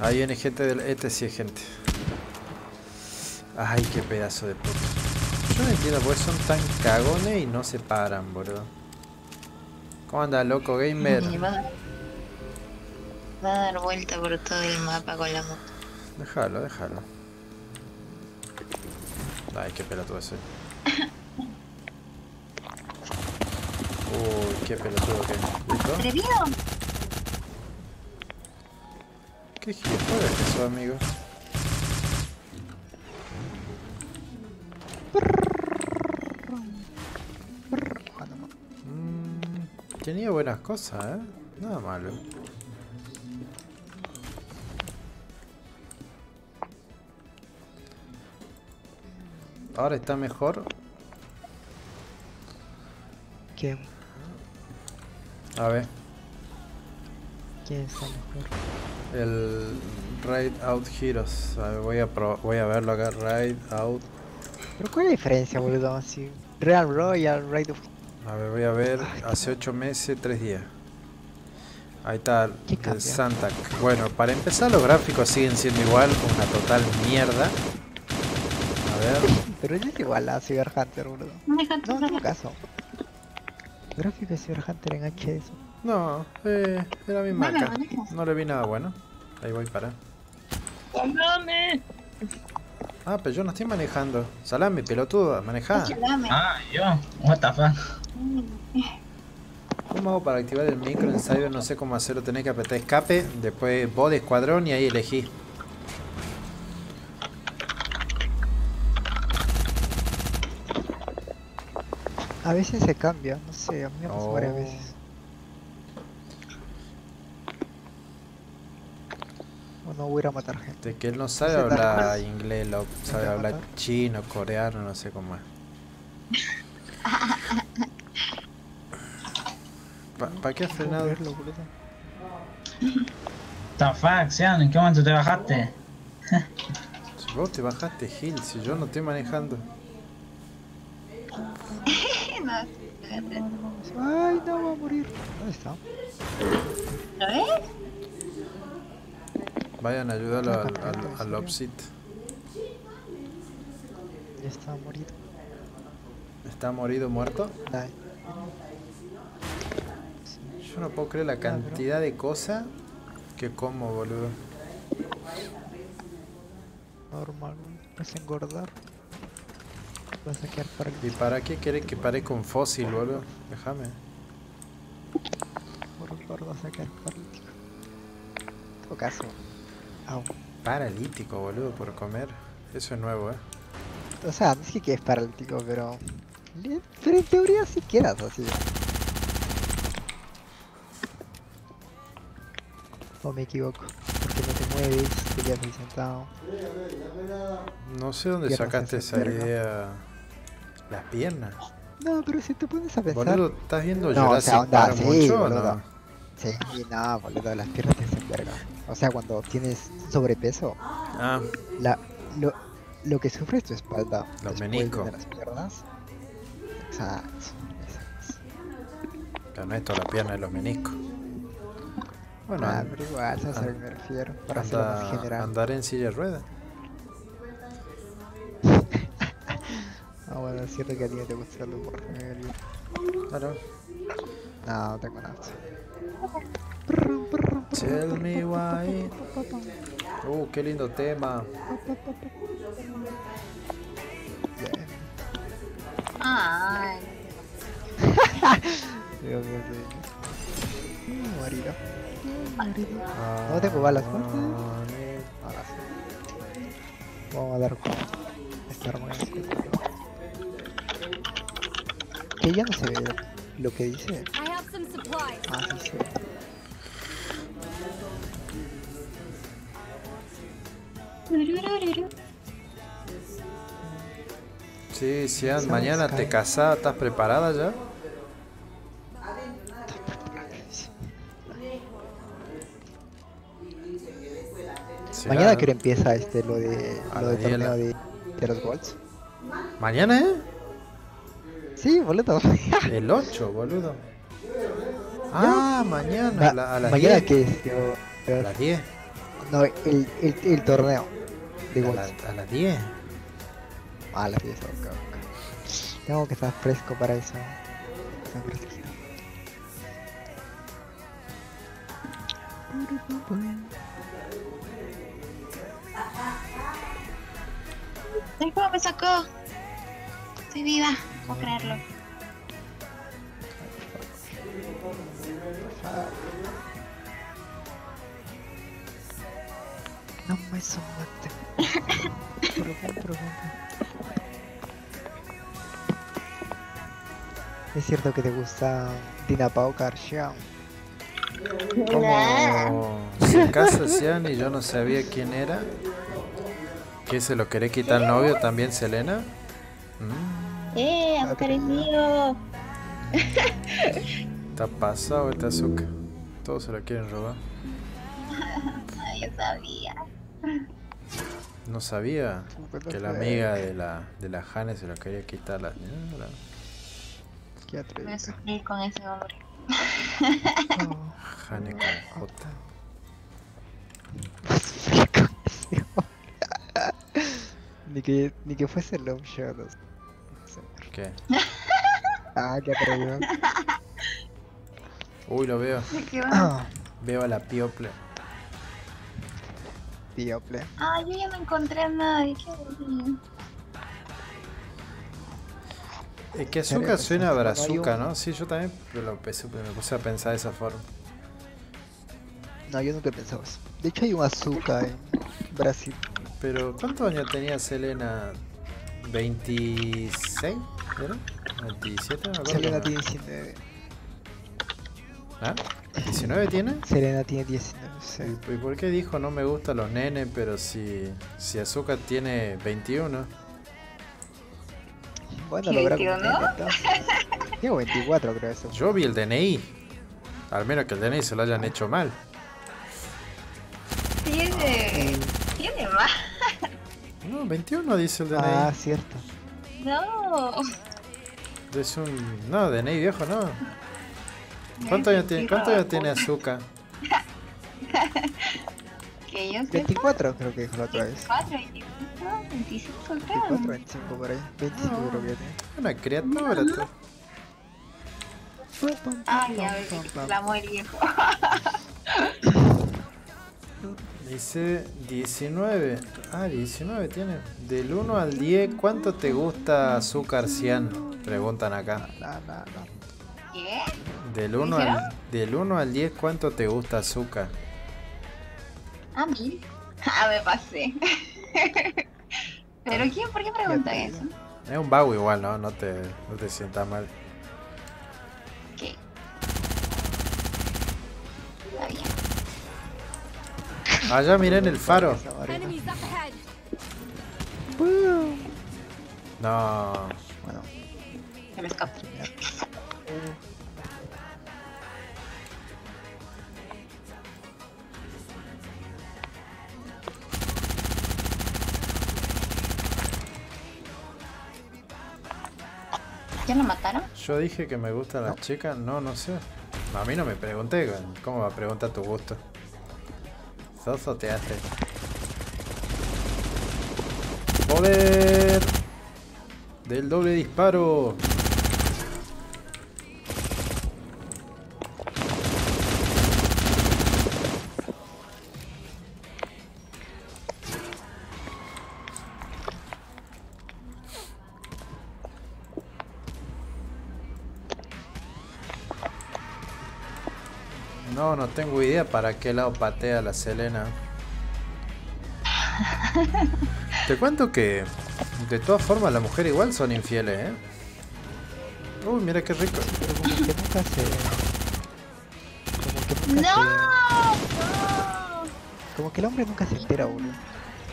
Speaker 1: Ahí viene gente del... Este sí es gente. Ay, qué pedazo de puta. Yo no entiendo por qué son tan cagones y no se paran, boludo. ¿Cómo anda, loco gamer?
Speaker 3: Va a dar vuelta por todo el mapa con la moto.
Speaker 1: Déjalo, déjalo. Ay, qué pelotudo soy. (laughs) Uy, qué pelotudo que ¿Listo?
Speaker 3: ¿Atrevido?
Speaker 1: ¿Qué gilipollas que sos, amigo?
Speaker 2: No.
Speaker 1: Mm, tenía buenas cosas, ¿eh? Nada malo. Ahora está mejor.
Speaker 2: ¿Quién?
Speaker 1: A ver,
Speaker 2: ¿Quién está mejor?
Speaker 1: el Raid Out Heroes. A ver, voy a, voy a verlo acá. Raid Out.
Speaker 2: ¿Pero cuál es la diferencia, boludo? Si Real Royal, Right of
Speaker 1: A ver, voy a ver. Hace 8 meses, 3 días. Ahí está,
Speaker 2: ¿Qué
Speaker 1: el
Speaker 2: cambia?
Speaker 1: Santa. Bueno, para empezar, los gráficos siguen siendo igual, una total mierda. A ver.
Speaker 2: Pero no es igual a Cyber Hunter, boludo. No, en todo caso. Gráfico de Cyber Hunter en HD. eso.
Speaker 1: No, eh, era mi
Speaker 3: No
Speaker 1: marca. No le vi nada bueno. Ahí voy para. Ah, pero yo no estoy manejando. Salame, pelotudo, manejá.
Speaker 3: Salame.
Speaker 5: Ah, yo. What the fuck.
Speaker 1: ¿Cómo hago para activar el micro en Cyber? No sé cómo hacerlo. Tenés que apretar escape, después voz de escuadrón y ahí elegí.
Speaker 2: A veces se cambia, no sé, a mí me pasó varias veces. Bueno, voy a ir a matar gente.
Speaker 1: De que él no sabe hablar inglés, lo, sabe hablar
Speaker 2: matar.
Speaker 1: chino, coreano, no sé cómo es. (laughs) ¿Para qué has
Speaker 2: ¿Puedo
Speaker 1: frenado?
Speaker 5: The fuck, Sean, ¿en qué momento te bajaste?
Speaker 1: Si vos te bajaste, Gil, si yo no estoy manejando. (laughs)
Speaker 3: no.
Speaker 2: Ay, no, va a morir. ¿Dónde está?
Speaker 3: ¿Lo ves?
Speaker 1: Vayan a ayudarlo al, al, al Opsit.
Speaker 2: Ya está morido.
Speaker 1: ¿Está morido, muerto?
Speaker 2: Ay,
Speaker 1: Yo no puedo creer la cantidad de cosas que como, boludo.
Speaker 2: normal, a engordar. Vas a quedar para
Speaker 1: ¿Y para qué querés que parezca un fósil, boludo? Déjame.
Speaker 2: Por vas a quedar paralítico. Todo caso. Au.
Speaker 1: Paralítico, boludo, por comer. Eso es nuevo, eh.
Speaker 2: O sea, no es que quedes paralítico, pero. Pero en teoría sí quedas así. O me equivoco. Mueves, te quedas ahí sentado.
Speaker 1: No sé dónde
Speaker 2: Piernas
Speaker 1: sacaste esa idea. Las piernas.
Speaker 2: No, pero si te pones a pensar.
Speaker 1: Boludo, ¿estás viendo
Speaker 2: No, o
Speaker 1: Jurassic
Speaker 2: sea, onda,
Speaker 1: Park
Speaker 2: sí,
Speaker 1: mucho o
Speaker 2: boludo.
Speaker 1: no?
Speaker 2: Sí, no, boludo, las piernas te hacen verga. O sea, cuando tienes sobrepeso,
Speaker 1: Ah,
Speaker 2: la, lo, lo que sufre es tu espalda.
Speaker 1: Los meniscos.
Speaker 2: de las piernas. Exacto. exacto.
Speaker 1: pero no es toda la pierna de los meniscos. Bueno,
Speaker 2: ah, pero igual, ¿sabes a que me refiero? Para hacerlo más
Speaker 1: anda,
Speaker 2: general.
Speaker 1: andar en silla de ruedas. (laughs)
Speaker 2: Ah, bueno, es cierto que a ti no te gusta el humor.
Speaker 1: Claro.
Speaker 2: No, no tengo nada.
Speaker 1: Tell me why. Uh, qué lindo tema.
Speaker 2: Bien.
Speaker 3: Ay, (laughs)
Speaker 2: Dios mío, sí. No tengo balas, ¿no?
Speaker 1: Money.
Speaker 2: Ahora sí. Vamos a dar con esta arma. Que ya no se ve lo que dice. Ah, sí se ve.
Speaker 1: Sí, mañana te casás, ¿estás preparada ya? Sí,
Speaker 2: Mañana
Speaker 1: ah,
Speaker 2: que empieza este lo de
Speaker 1: A
Speaker 2: lo
Speaker 1: las 10 la-
Speaker 2: torneo de, de los Golds.
Speaker 1: ¿Mañana, eh?
Speaker 2: Sí, (laughs) boludo.
Speaker 1: El 8, boludo. Ah, mañana, a, la- a las
Speaker 2: mañana
Speaker 1: 10.
Speaker 2: que es yo-
Speaker 1: A las 10.
Speaker 2: no el, el, el torneo de
Speaker 1: A, la- a las 10.
Speaker 2: Ah, la fiesta, ok, ok. Tengo que estar fresco para eso. Estar
Speaker 3: ¿Sabes cómo me sacó? Estoy viva, no puedo creerlo.
Speaker 2: No me. Profundo, profundo. Es cierto que te gusta Dina Pau Garcia.
Speaker 1: Como si en casa Cian y yo no sabía quién era. ¿Que se lo querés quitar al novio también, Selena? Mm,
Speaker 3: ¡Eh, Azúcar es mío!
Speaker 1: está pasado este azúcar. Todos se lo quieren robar. (laughs)
Speaker 3: Yo sabía.
Speaker 1: No sabía
Speaker 2: ¿Cuándo
Speaker 1: que la amiga de la, de la Jane se lo quería quitar la señora.
Speaker 2: Qué
Speaker 3: Voy a
Speaker 2: atrevida.
Speaker 3: sufrir con ese hombre.
Speaker 2: Oh, (laughs)
Speaker 1: Jane con J.
Speaker 2: ni que ni que fuese Love Shot. o sea.
Speaker 1: ¿Qué? (laughs)
Speaker 2: Ah, qué atrevido.
Speaker 1: Uy, lo veo.
Speaker 3: ¿De qué (clears throat) va?
Speaker 1: Veo a la Piople.
Speaker 2: Tío, ple.
Speaker 3: Ah, yo ya no encontré a nadie. Qué aburrido.
Speaker 1: Es que azúcar suena a brazuca, ¿no? Sí, yo también pero lo puse, me puse a pensar de esa forma.
Speaker 2: No, yo nunca he pensado eso. De hecho, hay un azúcar en Brasil.
Speaker 1: Pero, ¿cuántos años tenía Selena? ¿26? ¿Era? ¿27? No me acuerdo.
Speaker 2: Selena tiene 19.
Speaker 1: ¿Ah? ¿19 tiene?
Speaker 2: Selena tiene 19. sí.
Speaker 1: ¿Y por qué dijo no me gustan los nenes, pero si, si Azúcar tiene 21?
Speaker 2: Bueno, lo habrá
Speaker 3: 21?
Speaker 2: como entonces. Tengo 24, creo eso.
Speaker 1: Yo vi el DNI. Al menos que el DNI se lo hayan hecho mal. No, 21 dice el DNI.
Speaker 2: Ah, cierto.
Speaker 3: No.
Speaker 1: Es un. No, de Ney viejo, no. ¿Cuánto años tiene, cuánto años tiene Azúcar? (laughs)
Speaker 3: Que yo sepa,
Speaker 2: 24 creo que dijo la otra vez.
Speaker 3: 24, 25, 25 creo.
Speaker 2: 24, 25 por ahí. 25 creo que tiene.
Speaker 1: Una criatura. tú.
Speaker 3: Ay, a ver, clamó el viejo. (coughs)
Speaker 1: Dice 19. Ah, 19 tiene. Del 1 al 10, ¿cuánto te gusta Azúcar Cian? Preguntan acá.
Speaker 3: ¿Qué?
Speaker 1: Del 1 al, del 1 al 10, ¿cuánto te gusta Azúcar?
Speaker 3: Ah, mil. (laughs) Ah, me pasé. (laughs) ¿Pero quién? ¿Por qué preguntan eso?
Speaker 1: Es un vago igual, ¿no? No te, no te sientas mal.
Speaker 3: ¿Qué? Está bien.
Speaker 1: Allá miren el faro. No.
Speaker 2: Bueno,
Speaker 3: Se me escapó. ¿Ya lo mataron?
Speaker 1: Yo dije que me gustan las chicas. No, no sé. A mí no me pregunté. ¿Cómo va a preguntar tu gusto? Zozo te hace. ¡Poder! Del doble disparo. No, no tengo idea para qué lado patea la Selena. (laughs) Te cuento que de todas formas las mujeres igual son infieles, ¿eh? Uy, mira qué rico.
Speaker 2: pero como que nunca se. Como que nunca
Speaker 3: ¡No!
Speaker 2: se.
Speaker 3: ¡No!
Speaker 2: Como que el hombre nunca se entera, boludo.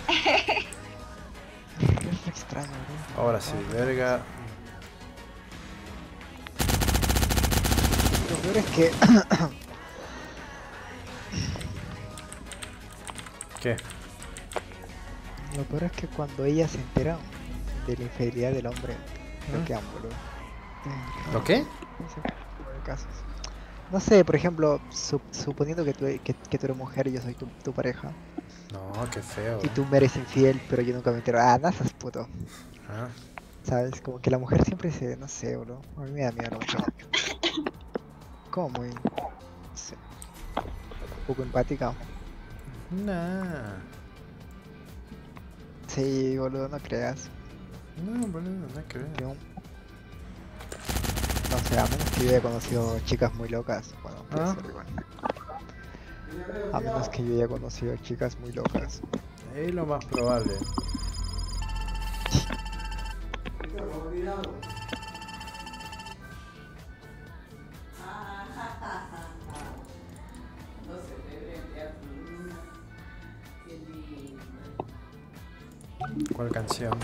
Speaker 2: (laughs) Es extraño, boludo.
Speaker 1: Ahora sí, verga.
Speaker 2: Lo peor es que. (coughs)
Speaker 1: ¿Qué?
Speaker 2: Lo peor es que cuando ella se entera de la infidelidad del hombre,
Speaker 1: ¿Mm?
Speaker 2: lo quedan, boludo.
Speaker 1: ¿Lo qué?
Speaker 2: Casos. No sé, por ejemplo, sup- suponiendo que tú, que, que tú eres mujer y yo soy tu, tu pareja,
Speaker 1: No, qué feo.
Speaker 2: y tú me eres infiel, pero yo nunca me entero. Ah, no seas puto.
Speaker 1: Ah,
Speaker 2: ¿Sabes? Como que la mujer siempre se. No sé, bro. A mí me da miedo la mujer. (laughs) Como muy. No sé. Un poco empática.
Speaker 1: Nah.
Speaker 2: Sí, boludo, no creas.
Speaker 1: No, boludo, ver.
Speaker 2: Yo- No sé, a menos que yo haya conocido chicas muy locas. Bueno,
Speaker 1: Ah.
Speaker 2: ser igual. A menos que yo haya conocido chicas muy locas.
Speaker 1: Es lo más probable. (laughs) ¿Cuál canción?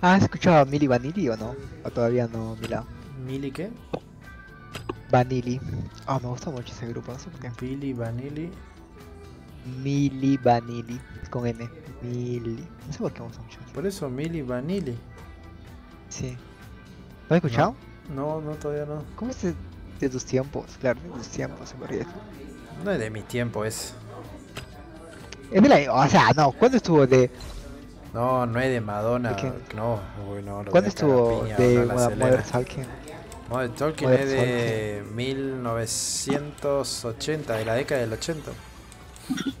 Speaker 2: ¿Has escuchado a Milli Vanilli o no? ¿O todavía no, Mila?
Speaker 1: ¿Mili qué?
Speaker 2: Vanilli. Ah, me gusta mucho ese grupo, no sé por qué.
Speaker 1: Billy Vanilli.
Speaker 2: Milli Vanilli. Con M. Milli. No sé por qué me gusta mucho.
Speaker 1: Por eso, Mili Vanilli.
Speaker 2: Sí. ¿Lo has escuchado?
Speaker 1: No, no, todavía no.
Speaker 2: ¿Cómo es de, de tus tiempos? Claro, de tus tiempos, decir.
Speaker 1: No es de mi tiempo, es.
Speaker 2: Es de la. O sea, no, ¿cuándo estuvo de.
Speaker 1: No, no es de Madonna.
Speaker 2: ¿De?
Speaker 1: No, uy, no.
Speaker 2: ¿Cuándo estuvo
Speaker 1: piña,
Speaker 2: de
Speaker 1: no.
Speaker 2: Modern Talking?
Speaker 1: Modern Talking
Speaker 2: Modern
Speaker 1: es de 1980, de la década del 80. (laughs)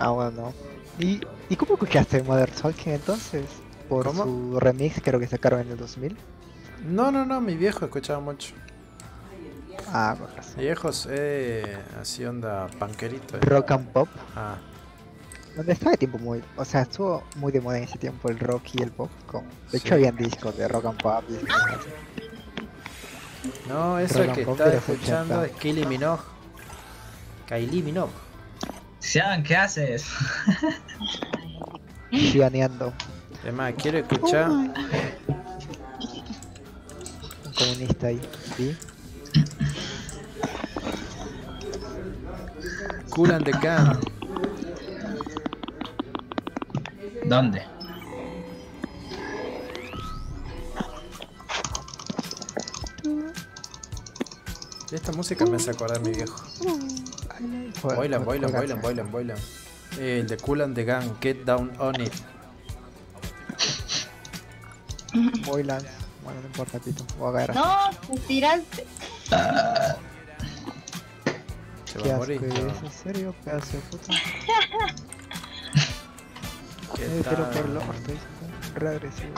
Speaker 2: Ah, bueno. ¿Y, ¿Y cómo escuchaste Modern Talking entonces? Por
Speaker 1: ¿Cómo?
Speaker 2: su remix, creo que sacaron en el 2000.
Speaker 1: No, no, no, mi viejo escuchaba mucho.
Speaker 2: Ah, con razón.
Speaker 1: Mi viejo es eh, así onda panquerito. eh.
Speaker 2: Rock and Pop.
Speaker 1: Ah,
Speaker 2: Donde estaba de tiempo muy. O sea, estuvo muy de moda en ese tiempo el rock y el pop. de
Speaker 1: Sí.
Speaker 2: hecho, habían discos de rock and pop. Y
Speaker 1: no, eso
Speaker 2: Rock
Speaker 1: que está escuchando
Speaker 2: 80.
Speaker 1: es Kylie Minogue. Kylie Minogue.
Speaker 5: Sean, ¿qué haces?
Speaker 2: Chivaneando.
Speaker 1: Es más, quiero escuchar.
Speaker 2: Comunista ahí. ¿Sí?
Speaker 1: Cool and the Gang.
Speaker 5: ¿Dónde?
Speaker 1: Esta música me hace acordar a mi viejo. Boilan, boilan, boilan, boilan, boilan. El de Cool and the Gang, Get Down On It.
Speaker 2: Boilan. Bueno, no importa, Pito. Voy a caer.
Speaker 3: No, te tiraste.
Speaker 1: Se
Speaker 2: ¿Qué
Speaker 1: va a
Speaker 2: asco
Speaker 1: morir.
Speaker 2: es? ¿En serio? Pedazo de puta. (laughs)
Speaker 1: ¿Qué
Speaker 2: Eh, pero por lo estoy re agresivo.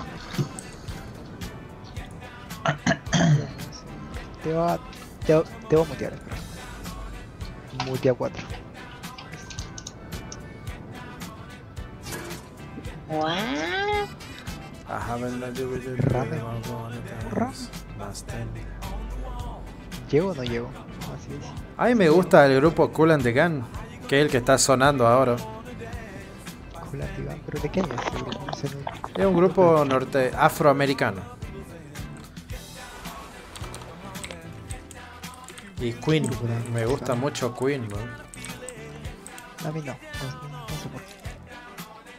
Speaker 2: (coughs) te va, te, va- te voy a mutear, espera. Mutea 4.
Speaker 3: What?
Speaker 2: Rame. Rame. ¿Llego o no llego? Así es.
Speaker 1: A mí me gusta el grupo Cool and the Gang, que es el que está sonando ahora.
Speaker 2: Cool Antigan. ¿Pero de qué año es ese grupo? No sé, no-
Speaker 1: Es un grupo norte afroamericano. Y Queen, me gusta mucho Queen, ¿no?
Speaker 2: A mí no. No, no- no sé por qué.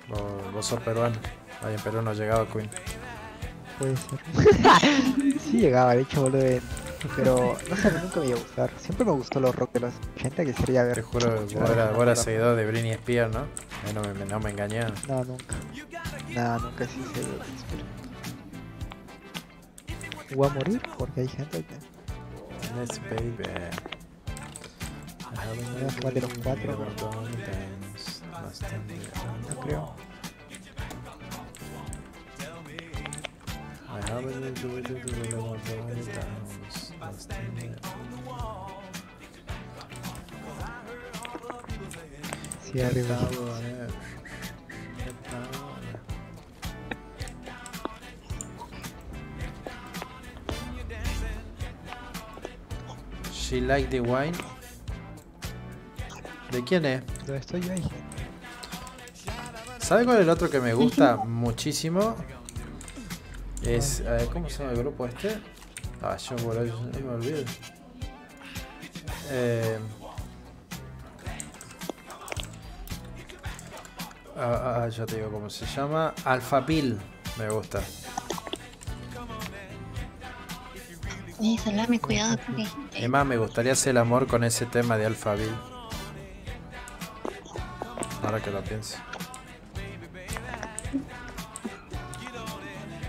Speaker 1: Vos, vos sos peruano. Ahí en Perú no ha llegado Queen.
Speaker 2: Puede ser. (laughs) sí llegaba, de hecho, boludo. Pero no sé, nunca me iba a gustar. Siempre me gustó los rock de los 80 que sería
Speaker 1: Te
Speaker 2: ver.
Speaker 1: juro, vos eras, eras seguidor de Britney Spears, ¿no? Eh, No me, no me engañé.
Speaker 2: No, nunca. Nada, nunca sí se Voy a morir porque hay gente que.
Speaker 1: Let's baby.
Speaker 2: voy a jugar de los cuatro. No creo.
Speaker 1: I haven't do it the.
Speaker 2: Sí, arriba.
Speaker 1: She like the wine. ¿De quién es?
Speaker 2: Estoy gente.
Speaker 1: ¿Sabe cuál es el otro que me gusta muchísimo? Es. eh, ¿Cómo se llama el grupo este? Ah, yo me olvido. Eh, ah, ah, ya te digo cómo se llama. Alphaville. Me gusta.
Speaker 3: Eh, salame, cuidado, porque.
Speaker 1: Más, me gustaría hacer el amor con ese tema de Alphaville. Ahora que lo pienso.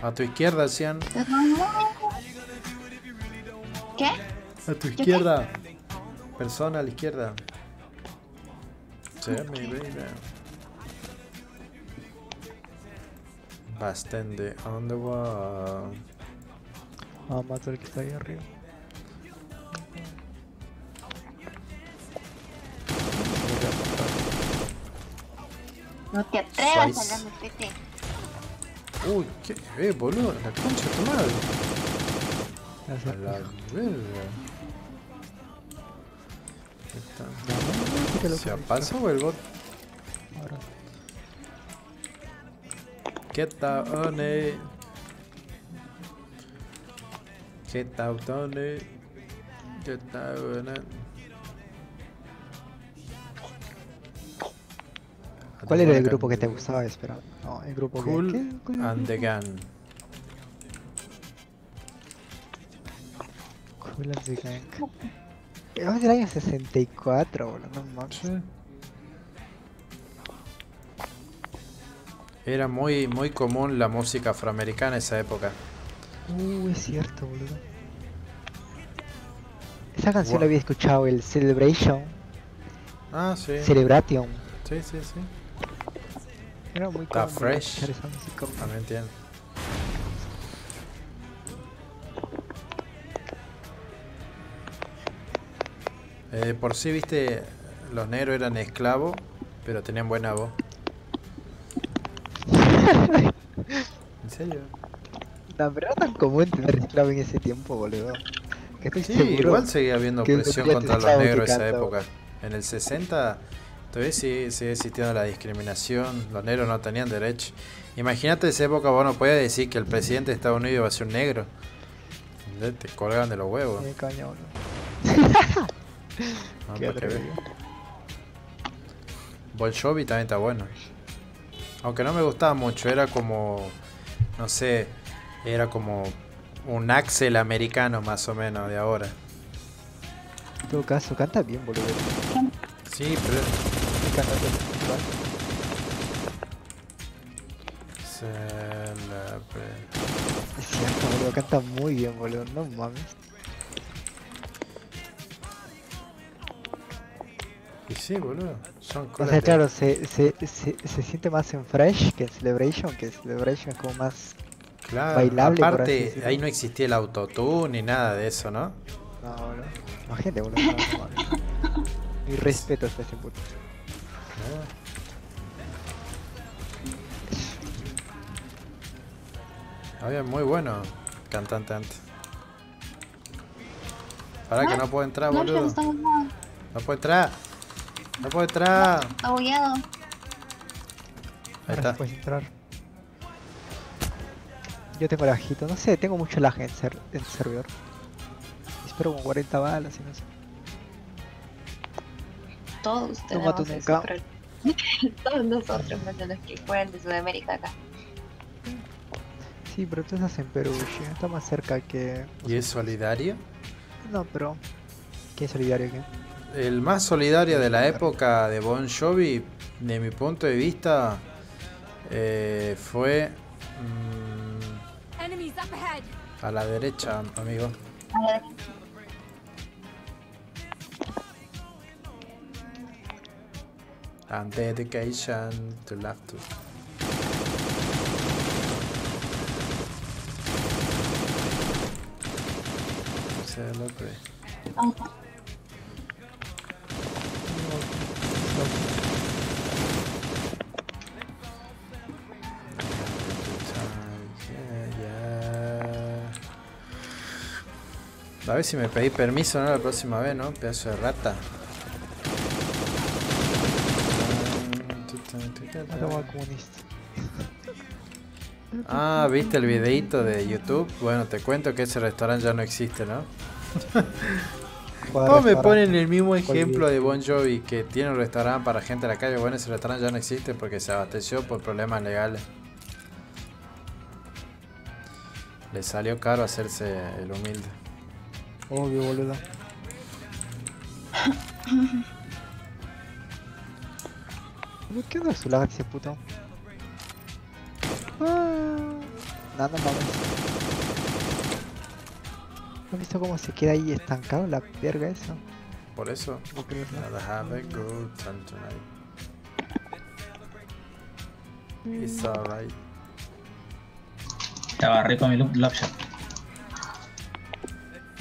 Speaker 1: A tu izquierda, Cian.
Speaker 3: ¿Qué?
Speaker 1: A tu izquierda. Persona a la izquierda. Tell me, baby. Bastante on the wall.
Speaker 2: Vamos a matar el que está ahí arriba.
Speaker 3: No te atrevas a hablarme, Pete.
Speaker 1: Uy, qué. Eh, boludo, la concha de tu madre.
Speaker 2: Gracias.
Speaker 1: A la verga. ¿Se pasa o el bot?
Speaker 2: Ahora.
Speaker 1: Get down on it. Get down on it. Get down on it.
Speaker 2: ¿Cuál era el grupo que te gustaba? Espera. No, el grupo.
Speaker 1: Cool and the Gun.
Speaker 2: Cool and the Gang. Es del año 64, boludo. No mames.
Speaker 1: Era muy, muy común la música afroamericana en esa época.
Speaker 2: Uh, es cierto, boludo. Esa canción
Speaker 1: Wow.
Speaker 2: la había escuchado, el Celebration,
Speaker 1: Ah, sí.
Speaker 2: Celebration.
Speaker 1: Sí, sí, sí.
Speaker 2: Era muy
Speaker 1: Está fresh. También entiendo. Eh, por sí, viste, los negros eran esclavos, pero tenían buena voz. (laughs) ¿En serio?
Speaker 2: No, pero era tan común tener esclavo en ese tiempo, boludo. Que estoy
Speaker 1: Sí, igual seguía habiendo opresión
Speaker 2: te
Speaker 1: contra los negros en esa época. En el 60 todavía sigue, sigue existiendo la discriminación, los negros no tenían derecho. Imagínate esa época, vos no podías decir que el presidente de Estados Unidos iba a ser un negro. Te colgan de los huevos.
Speaker 2: Eh, coño.
Speaker 1: Ah, (laughs)
Speaker 2: Qué
Speaker 1: Jovi también está bueno. Aunque no me gustaba mucho, era como. No sé, era como un Axel americano más o menos de ahora.
Speaker 2: En todo caso, canta bien, boludo.
Speaker 1: Sí, pero.
Speaker 2: El cantante principal.
Speaker 1: Celebrate.
Speaker 2: Es cierto, boludo, canta muy bien, boludo. No mames.
Speaker 1: Y sí, boludo. Son
Speaker 2: O
Speaker 1: cosas.
Speaker 2: sea,
Speaker 1: de-
Speaker 2: claro, se, se, se, se siente más en Fresh que en Celebration, que Celebration es como más...
Speaker 1: Claro,
Speaker 2: bailable,
Speaker 1: aparte, ahí no existía el autotune ni nada de eso, ¿no?
Speaker 2: No, boludo. Imagínate, boludo. No, no mames. (laughs) Mi respeto hasta ese punto.
Speaker 1: Había muy bueno cantante antes. Para que no puedo entrar,
Speaker 3: No,
Speaker 1: boludo.
Speaker 3: está.
Speaker 1: No puedo entrar. No puedo entrar.
Speaker 3: Está bugueado.
Speaker 1: Ahí
Speaker 2: Ahora
Speaker 1: está.
Speaker 2: puedes entrar. Yo tengo lajito, no sé, tengo mucho lag en, ser, en servidor. Espero con 40 balas y no sé.
Speaker 3: Todos tenemos eso, pero... (laughs) Todos nosotros, menos los que fueran de Sudamérica acá.
Speaker 2: Sí, pero tú estás en Perú, Shi, está más cerca que...
Speaker 1: ¿Y es solidario?
Speaker 2: No, pero... ¿Qué es solidario qué?
Speaker 1: El más solidario de la época de Bon Jovi, de mi punto de vista, eh, fue mm, a la derecha, amigo.
Speaker 3: A ver,
Speaker 1: And dedication to laughter. Celebrate. A ver si me pedí permiso ¿no? la próxima vez, ¿no? Pedazo de rata. (laughs) Ah, ¿viste el videito de YouTube? Bueno, te cuento que ese restaurante ya no existe, ¿no? (laughs)
Speaker 2: Juega
Speaker 1: ¿Cómo me ponen el mismo
Speaker 2: ¿Cuál
Speaker 1: ejemplo de Bon Jovi que tiene un restaurante para gente de la calle? Bueno, ese restaurante ya no existe porque se abasteció por problemas legales. Le salió caro hacerse el humilde.
Speaker 2: Obvio, boludo. (laughs) ¿Qué onda su lag ese puto? Ah, no, no mames. ¿Has visto cómo se queda ahí estancado la verga eso?
Speaker 1: Por eso,
Speaker 2: ¿Cómo crees, no?
Speaker 1: have a good time tonight. It's alright.
Speaker 5: Estaba rico mi love shot.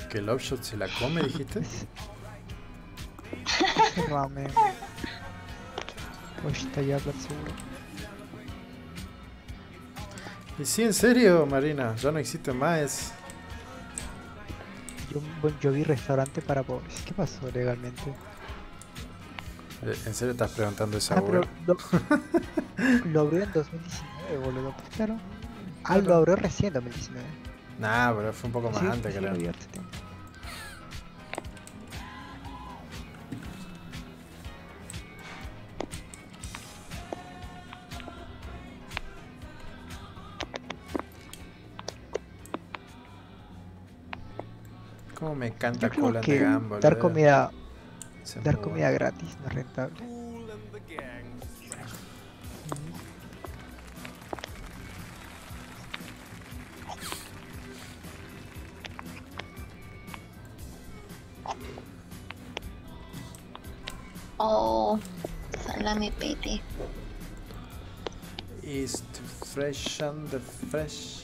Speaker 1: ¿Que el Shot se la come, dijiste? (laughs)
Speaker 2: Ramen. Voy a tallarla seguro.
Speaker 1: Y sí, en serio, Marina, ya no existe más.
Speaker 2: Yo, vi restaurante para pobres. ¿Qué pasó legalmente?
Speaker 1: Eh, ¿En serio estás preguntando esa
Speaker 2: Ah, pero lo, (laughs) lo abrió en 2019, boludo. Claro. Ah, lo abrió recién en 2019.
Speaker 1: Nah, pero fue un poco más
Speaker 2: Sí,
Speaker 1: antes,
Speaker 2: sí,
Speaker 1: creo. ¿Cómo me encanta
Speaker 2: Yo creo
Speaker 1: cola de
Speaker 2: que
Speaker 1: gamba?
Speaker 2: dar comida,
Speaker 1: Se
Speaker 2: dar comida gratis no es rentable.
Speaker 3: Oh, salame pete.
Speaker 1: Is to fresh and the fresh.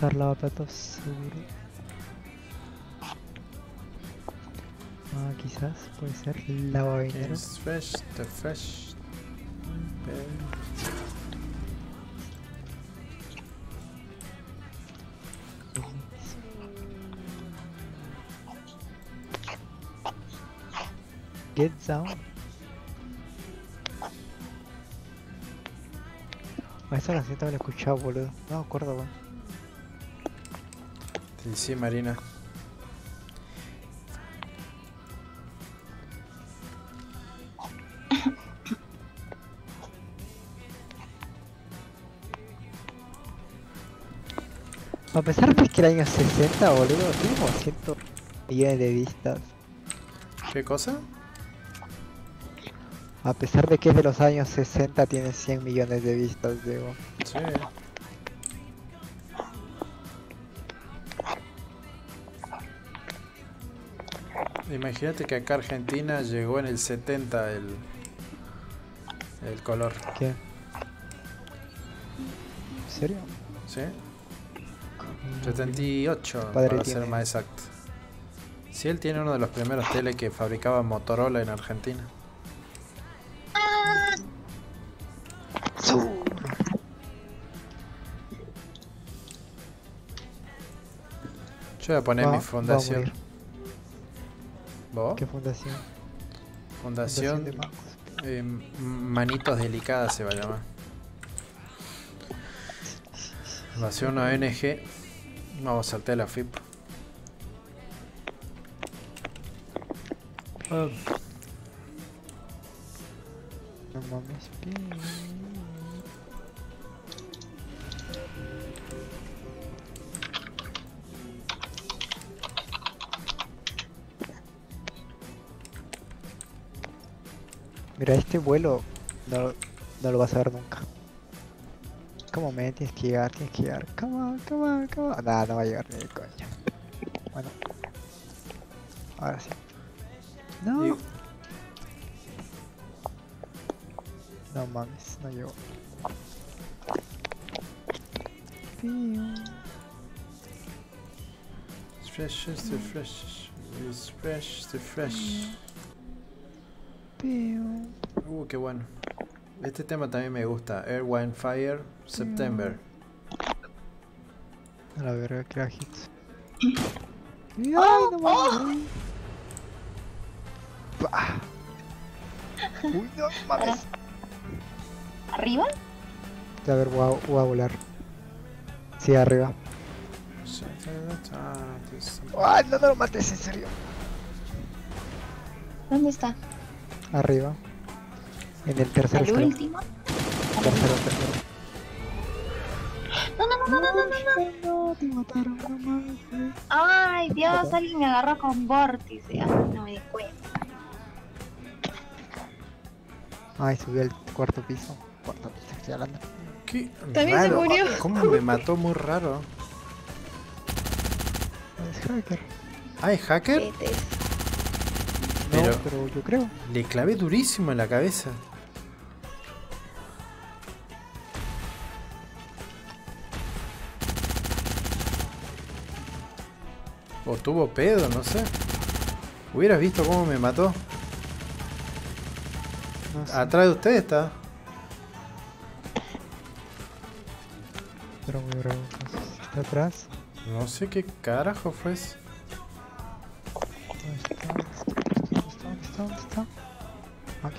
Speaker 2: Lavaplatos seguro. Ah, quizás puede ser
Speaker 1: fresh, the fresh.
Speaker 2: Get down. Ah, esa canción también la he escuchado, boludo. No me acuerdo, weón.
Speaker 1: Y sí, Marina.
Speaker 2: A pesar de que el año 60, boludo, tuvimos 100 millones de vistas.
Speaker 1: ¿Qué cosa?
Speaker 2: A pesar de que es de los años 60, tiene 100 millones de vistas, digo.
Speaker 1: Sí. Imagínate que acá Argentina llegó en el 70 el, el color.
Speaker 2: ¿Qué? ¿En serio?
Speaker 1: ¿Sí? 78
Speaker 2: Padre
Speaker 1: para
Speaker 2: tiene.
Speaker 1: ser más exacto. Sí, él tiene uno de los primeros tele que fabricaba Motorola en Argentina. Yo voy a poner mi fundación.
Speaker 2: ¿Qué fundación?
Speaker 1: Fundación
Speaker 2: de
Speaker 1: eh, Manitos Delicadas se va a llamar. Va a ser una ONG. Vamos a saltar la FIP. Ah,
Speaker 2: No mames. Mira, este vuelo no, no lo vas a ver nunca. ¿Cómo me tienes que llegar? Tienes que llegar. Come on, come on, come on. Nah, no va a llegar ni de coña. (laughs) Bueno. Ahora sí. No. No mames, no
Speaker 1: It's fresh, the fresh. Fresh, the fresh.
Speaker 2: piu.
Speaker 1: Qué bueno. Este tema también me gusta. Air, Wine, Fire, September.
Speaker 2: A la verga, que era hits. (laughs) ¡Ay, no mames! Bah. Uy, no mames.
Speaker 3: ¿Arriba?
Speaker 2: A ver, voy a, voy a volar. Sí, arriba. ¡Ay, no, no lo mates, en serio!
Speaker 3: ¿Dónde está?
Speaker 2: Arriba. En el tercer
Speaker 3: ¿El
Speaker 2: escalón.
Speaker 3: último?
Speaker 2: Tercero, tercero.
Speaker 3: No, no, no, no, no, no, no.
Speaker 2: No, te mataron, no mames.
Speaker 3: Ay, Dios, alguien me agarró con vórtice. No me di cuenta.
Speaker 2: Ay, subió al cuarto piso. Cuarto piso, estoy hablando.
Speaker 1: ¿Qué?
Speaker 3: También se
Speaker 1: Raro.
Speaker 3: murió.
Speaker 1: ¿Cómo me mató muy raro?
Speaker 2: Es hacker.
Speaker 1: Ah, ¿es hacker?
Speaker 3: Es-
Speaker 2: No,
Speaker 1: Pero-
Speaker 2: pero yo creo.
Speaker 1: Le clavé durísimo en la cabeza. O tuvo pedo, no sé. Hubieras visto cómo me mató.
Speaker 2: No sé,
Speaker 1: Atrás de usted está.
Speaker 2: pero muy bravo. ¿está atrás?
Speaker 1: No sé qué carajo fue eso.
Speaker 2: ¿Dónde está? ¿Dónde está? ¿Dónde está? Aquí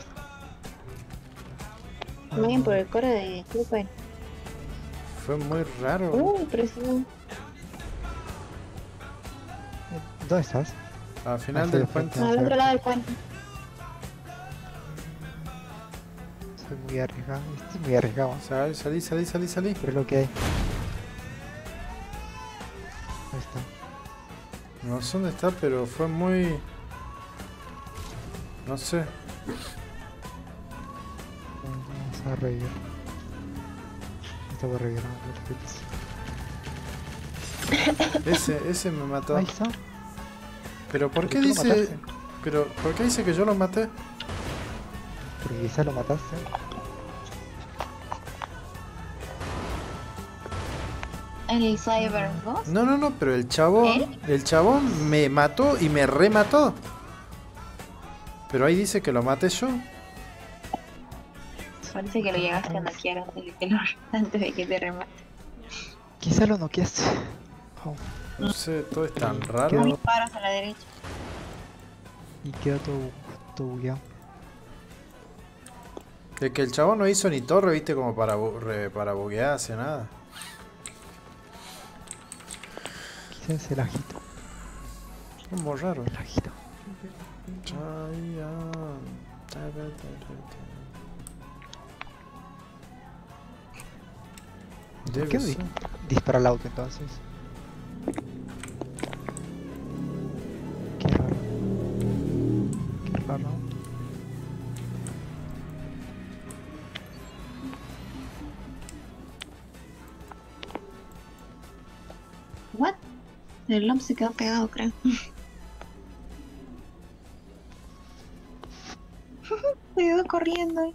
Speaker 2: está.
Speaker 3: Vayan por el core de Cooper.
Speaker 1: Fue muy raro.
Speaker 3: Uy, pero sí.
Speaker 2: ¿Dónde estás?
Speaker 1: Al final
Speaker 2: Ahí
Speaker 1: del puente.
Speaker 3: Al otro lado del puente.
Speaker 2: Soy muy arriesgado. Estoy muy arriesgado.
Speaker 1: Salí, salí, salí, salí, salí.
Speaker 2: Pero es lo que hay. Ahí está.
Speaker 1: No sé dónde está, pero fue muy... No sé.
Speaker 2: Vamos a revivir. Esto voy a preocupes.
Speaker 1: Ese, ese me mató.
Speaker 2: Ahí está.
Speaker 1: Pero ¿por
Speaker 2: ¿Por
Speaker 1: qué dice... Pero ¿por qué dice que yo lo maté?
Speaker 2: Porque quizás lo mataste.
Speaker 3: El Cyber.
Speaker 1: No, no, no, pero el chabón, el chabón me mató y me remató. Pero ahí dice que lo maté yo.
Speaker 3: Parece que lo llegaste a noquear antes de que, lo, (laughs) antes de que te remate.
Speaker 2: Quizás lo noqueaste. Oh,
Speaker 1: No sé, todo es tan raro.
Speaker 3: A la derecha.
Speaker 2: y queda todo, todo bugueado.
Speaker 1: Es que el chabón no hizo ni torre, viste, como para, re- para buguearse, nada.
Speaker 2: Quizás el ajito.
Speaker 1: Como raro.
Speaker 2: El ajito. ¿Por
Speaker 1: Debe
Speaker 2: qué dispara el auto entonces? Qué raro. Qué raro.
Speaker 3: What? El LOM se quedó pegado, creo. (laughs) se quedó corriendo.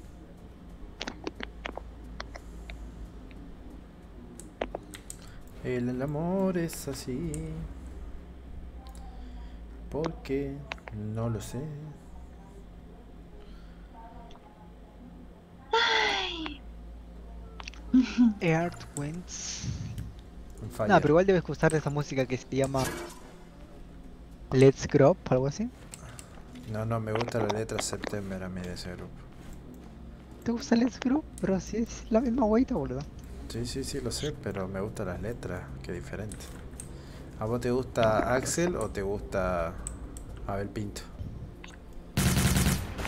Speaker 1: El amor es así. Porque no lo sé. (laughs)
Speaker 2: Earth Winds.
Speaker 1: Fire.
Speaker 2: No, pero igual debes gustar esa música que se llama Let's Grow Up, algo así.
Speaker 1: No, no, me gusta la letra September a mí de ese grupo.
Speaker 2: ¿Te gusta Let's Grow? Pero sí es la misma guaita, boludo.
Speaker 1: Sí, sí, sí, lo sé, pero me gustan las letras, que diferente. ¿A vos te gusta Axel o te gusta Abel Pinto?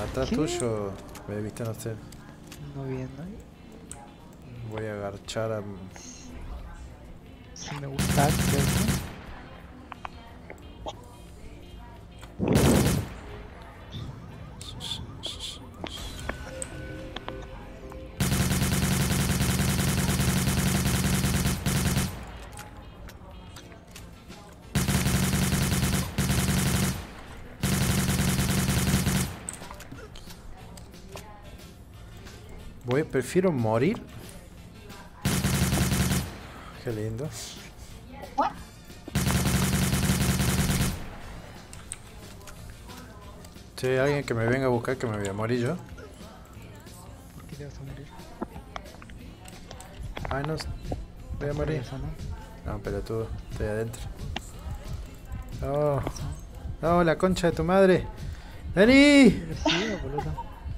Speaker 1: Atrás
Speaker 2: ¿Qué?
Speaker 1: tuyo, me viste, no sé.
Speaker 2: No viendo.
Speaker 1: Voy a agarchar a...
Speaker 2: Si me gusta Axel, ¿no?
Speaker 1: Voy, prefiero morir. Qué lindo. Si hay alguien que me venga a buscar, que me voy a morir yo.
Speaker 2: ¿Por qué te vas a morir?
Speaker 1: Ay, no. Voy a morir.
Speaker 2: ¿no?
Speaker 1: No, pelotudo. Estoy adentro. No. No, la concha de tu madre. ¡Vení!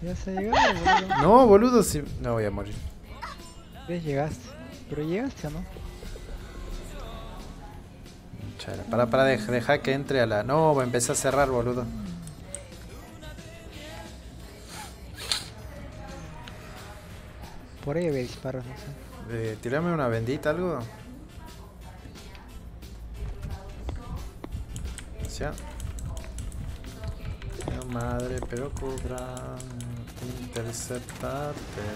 Speaker 2: Sí. Ya se ha llegado, boludo.
Speaker 1: No, boludo, si... No voy a morir.
Speaker 2: ¿Ves? Llegaste. Pero llegaste o no?
Speaker 1: Chala, para, para, dej- deja que entre a la... No, empezar a cerrar, boludo.
Speaker 2: Por ahí había disparos, no sé.
Speaker 1: Eh, tirame una bendita, algo. Ya. No, madre, pero cobran. Interceptarte.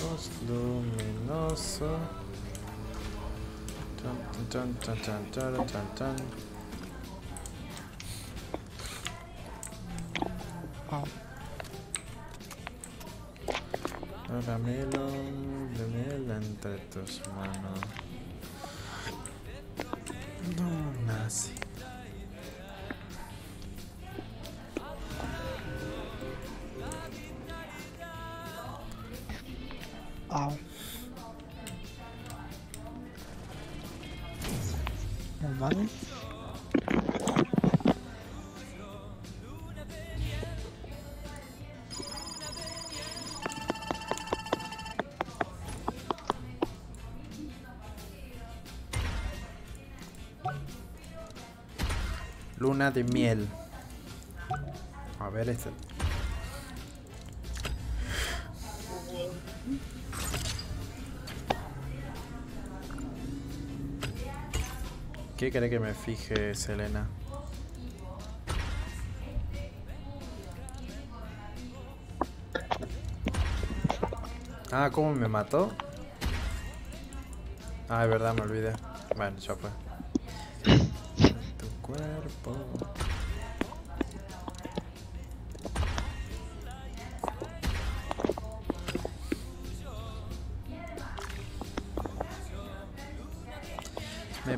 Speaker 1: Los luminoso. Tan, tan, tan, tan.
Speaker 2: Ah,
Speaker 1: Dámelo, dámelo entre tus manos. No. De miel. A ver este. ¿Qué cree que me fije, Selena? Ah, ¿cómo me mató? Ah, es verdad, me olvidé. Bueno, ya fue.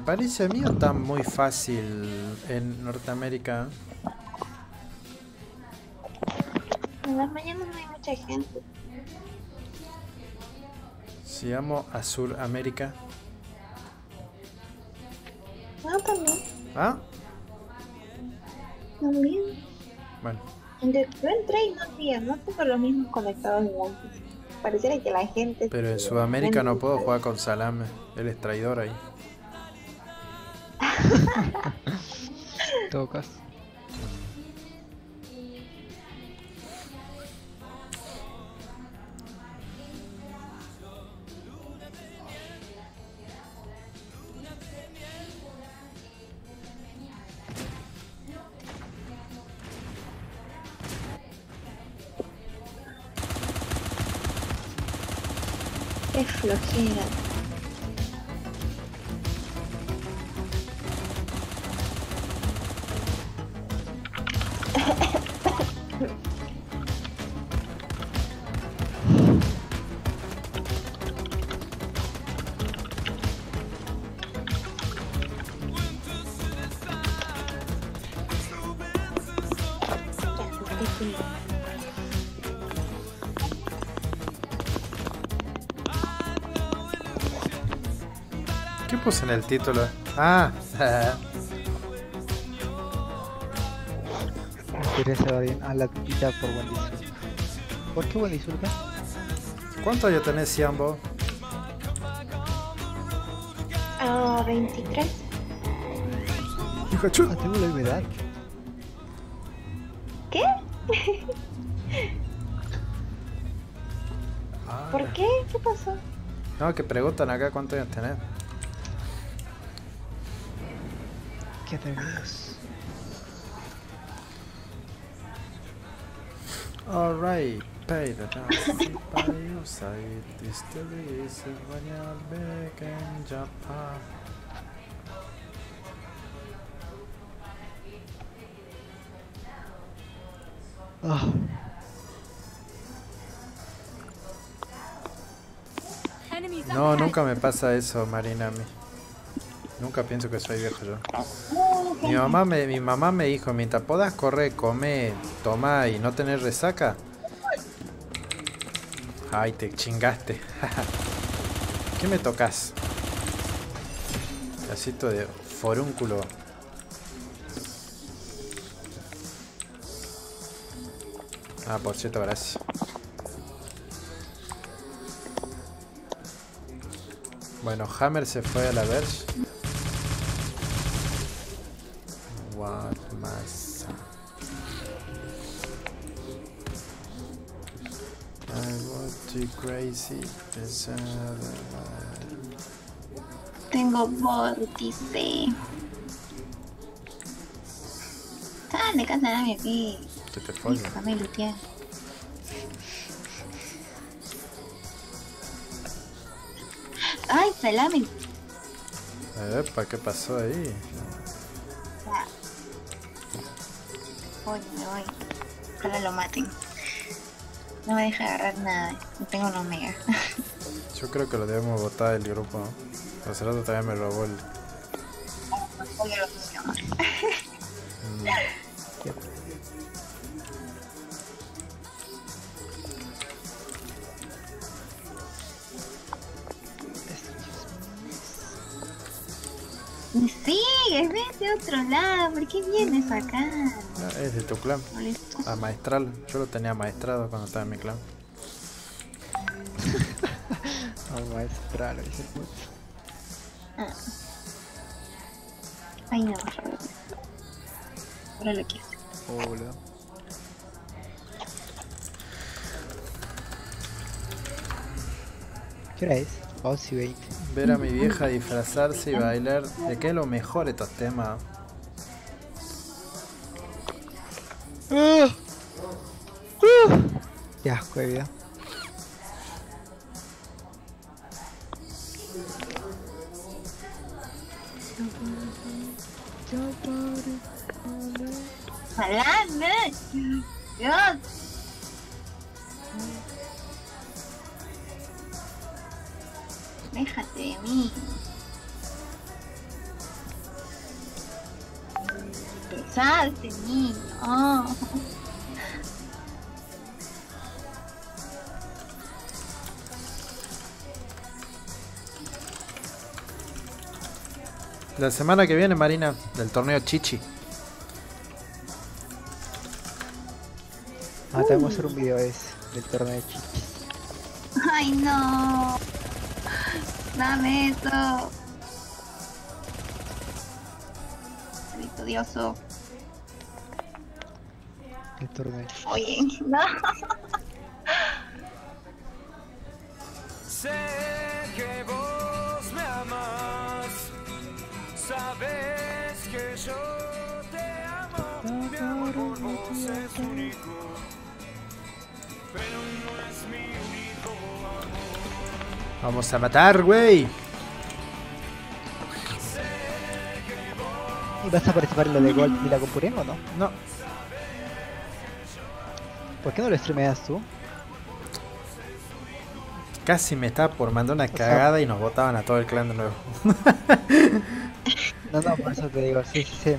Speaker 1: Parece a mí o está muy fácil en Norteamérica.
Speaker 3: En las mañanas no hay mucha gente.
Speaker 1: Si vamos a Suramérica.
Speaker 3: No, también.
Speaker 1: Ah,
Speaker 3: También.
Speaker 1: bueno.
Speaker 3: Yo entré y no había, no tengo los mismos conectados de antes. Pareciera que la gente.
Speaker 1: Pero en Sudamérica no puedo jugar con Salame. Él es traidor ahí.
Speaker 2: En todo caso.
Speaker 3: Qué flojera.
Speaker 1: ¿Qué puse en el título? Ah,
Speaker 2: Teresa bien a la tita por buen disfrute. ¿Por qué disfrute?
Speaker 1: ¿cuánto ya tenés, Ciambo?
Speaker 3: Ah, 23.
Speaker 1: Hijo
Speaker 2: Ah, tengo la misma edad.
Speaker 3: ¿Qué? ¿Por qué? ¿Qué pasó?
Speaker 1: No, que preguntan acá cuánto años tenés.
Speaker 2: ¿Qué tenemos?
Speaker 1: Alright, pay the dance by your side. This the reason when you're back in Japan.
Speaker 2: Ah,
Speaker 1: No, nunca me pasa eso, Marina, a mí. Nunca pienso que soy viejo yo. Mi mamá me, mi mamá me dijo, mientras puedas correr, comer, tomar y no tener resaca. Ay, te chingaste. (laughs) ¿Qué me tocas? Pedacito de forúnculo. Ah, por cierto, gracias. Bueno, Hammer se fue a la Verge. To crazy.
Speaker 3: Tengo vórtice. Dale, cántala, mi aquí.
Speaker 1: Que te follo.
Speaker 3: Déjame lutear. Ay, salame.
Speaker 1: Epa, ¿qué pasó ahí?
Speaker 3: Oye, me voy. Ojalá lo maten. No me deja agarrar nada. No tengo un omega.
Speaker 1: Yo creo que lo debemos votar del grupo, ¿no? Hace rato también me robó el...
Speaker 3: Funciona.
Speaker 1: mm,
Speaker 3: Sí, es de otro lado. ¿Por qué vienes acá?
Speaker 1: Ah, es de tu clan.
Speaker 3: Molestoso.
Speaker 1: A maestral. Yo lo tenía maestrado cuando estaba en mi clan. (laughs)
Speaker 2: dice puto.
Speaker 3: Ah. Ay, no, Roberto. Ahora lo quiero.
Speaker 2: Oh, boludo. ¿Qué hora es? 11 y 20.
Speaker 1: Ver a mi vieja disfrazarse y bailar. ¿De qué es lo mejor estos temas?
Speaker 2: Qué asco de vida.
Speaker 3: ¡Salame! ¡Dios! Déjate de mí. Pesaste, niño. Oh.
Speaker 1: La semana que viene, Marina, del torneo Chichi.
Speaker 2: Ah, te vamos a hacer un video de ese, del torneo de chichis.
Speaker 3: Ay, no. Dame eso. Maldito dioso.
Speaker 2: El torneo.
Speaker 3: Oye, no.
Speaker 6: Sé que vos me amas. Sabes que yo te amo. Mi amor por vos es único. Pero no es mi único amor.
Speaker 1: Vamos a matar, güey.
Speaker 2: ¿Y vas a participar en lo de Gold y la Compurén o no?
Speaker 1: No,
Speaker 2: ¿Por qué no lo streameas tú?
Speaker 1: casi me estaba por mandar una
Speaker 2: sea-
Speaker 1: cagada y nos botaban a todo el clan de nuevo. (laughs)
Speaker 2: No, no, por eso te digo, sí, sí, sí.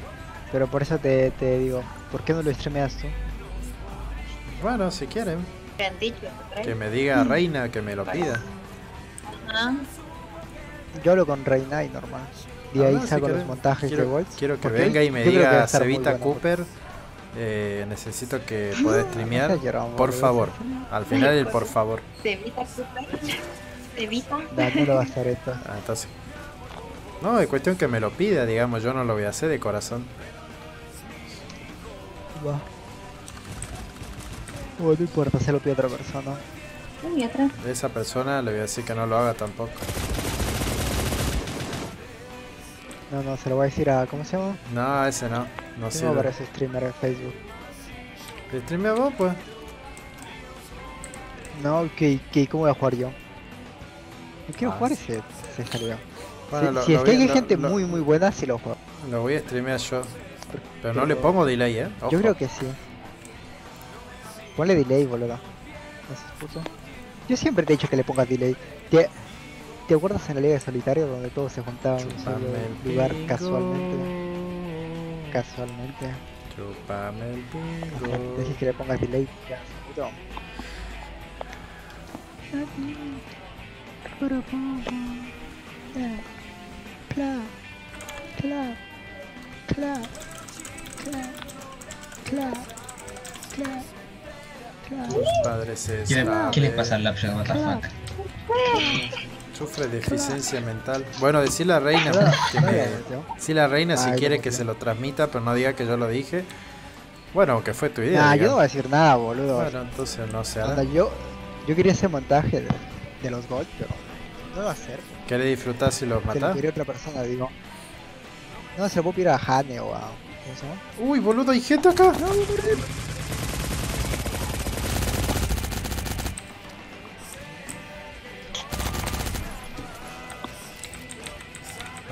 Speaker 2: Pero por eso te, te digo, ¿por qué no lo streameas tú?
Speaker 1: Bueno, si quieren,
Speaker 3: ¿Qué han dicho?
Speaker 1: que me diga reina, que me lo pida.
Speaker 3: Ajá.
Speaker 2: Yo hablo con Reina y normal. De
Speaker 1: Ah,
Speaker 2: ahí
Speaker 1: no, si
Speaker 2: saco los montajes
Speaker 1: quiero,
Speaker 2: de Volts.
Speaker 1: Quiero que venga y me diga, Cevita
Speaker 2: bueno,
Speaker 1: Cooper, eh, necesito que pueda streamear. Por favor. Al final el por favor.
Speaker 3: ¿Te evita? ¿Te evita?
Speaker 1: Ah, entonces. No, es cuestión que me lo pida, digamos, yo no lo voy a hacer de corazón.
Speaker 2: Va. No importa, se lo pide a otra persona.
Speaker 1: Esa persona le voy a decir que no lo haga tampoco.
Speaker 2: No, no, se lo voy a decir a. ¿Cómo se llama?
Speaker 1: No, ese no. No
Speaker 2: Tengo para
Speaker 1: sirve.
Speaker 2: ese streamer en Facebook.
Speaker 1: Streamea vos, pues.
Speaker 2: No, que, que ¿cómo voy a jugar yo? No quiero
Speaker 1: Ah,
Speaker 2: jugar
Speaker 1: sí.
Speaker 2: ese, ese jaleo.
Speaker 1: Bueno,
Speaker 2: si
Speaker 1: lo-
Speaker 2: si
Speaker 1: lo
Speaker 2: es que
Speaker 1: a-
Speaker 2: hay gente
Speaker 1: lo-
Speaker 2: muy muy buena, sí lo juego.
Speaker 1: Lo voy a streamear yo. Pero no le pongo delay, eh. Ojo.
Speaker 2: Yo creo que sí. Ponle delay, boludo. Yo siempre te he dicho que le pongas delay. ¿Te, ¿te acuerdas en la Liga de Solitario donde todos se juntaban en un solo lugar casualmente? Casualmente.
Speaker 1: Chúpame el
Speaker 2: dije que le pongas delay. Ya, puto.
Speaker 1: Tus padres se
Speaker 5: ¿Qué le,
Speaker 1: saben.
Speaker 5: ¿Qué le pasa al Lapshot? What the fuck?
Speaker 1: Sufre deficiencia mental. Bueno, decir la reina que me, si la reina si quiere
Speaker 2: no,
Speaker 1: que
Speaker 2: no.
Speaker 1: se lo transmita, pero no diga que yo lo dije. Bueno, que fue tu idea.
Speaker 2: Nah, yo no voy a decir nada, boludo.
Speaker 1: Bueno, entonces no se hará.
Speaker 2: Yo, yo quería hacer montaje de, de los gold, pero no lo va a hacer.
Speaker 1: ¿Querés disfrutar si los matás?
Speaker 2: quería otra persona, digo. No, se lo puedo a Hane o a.
Speaker 1: Uy, boludo, hay gente acá.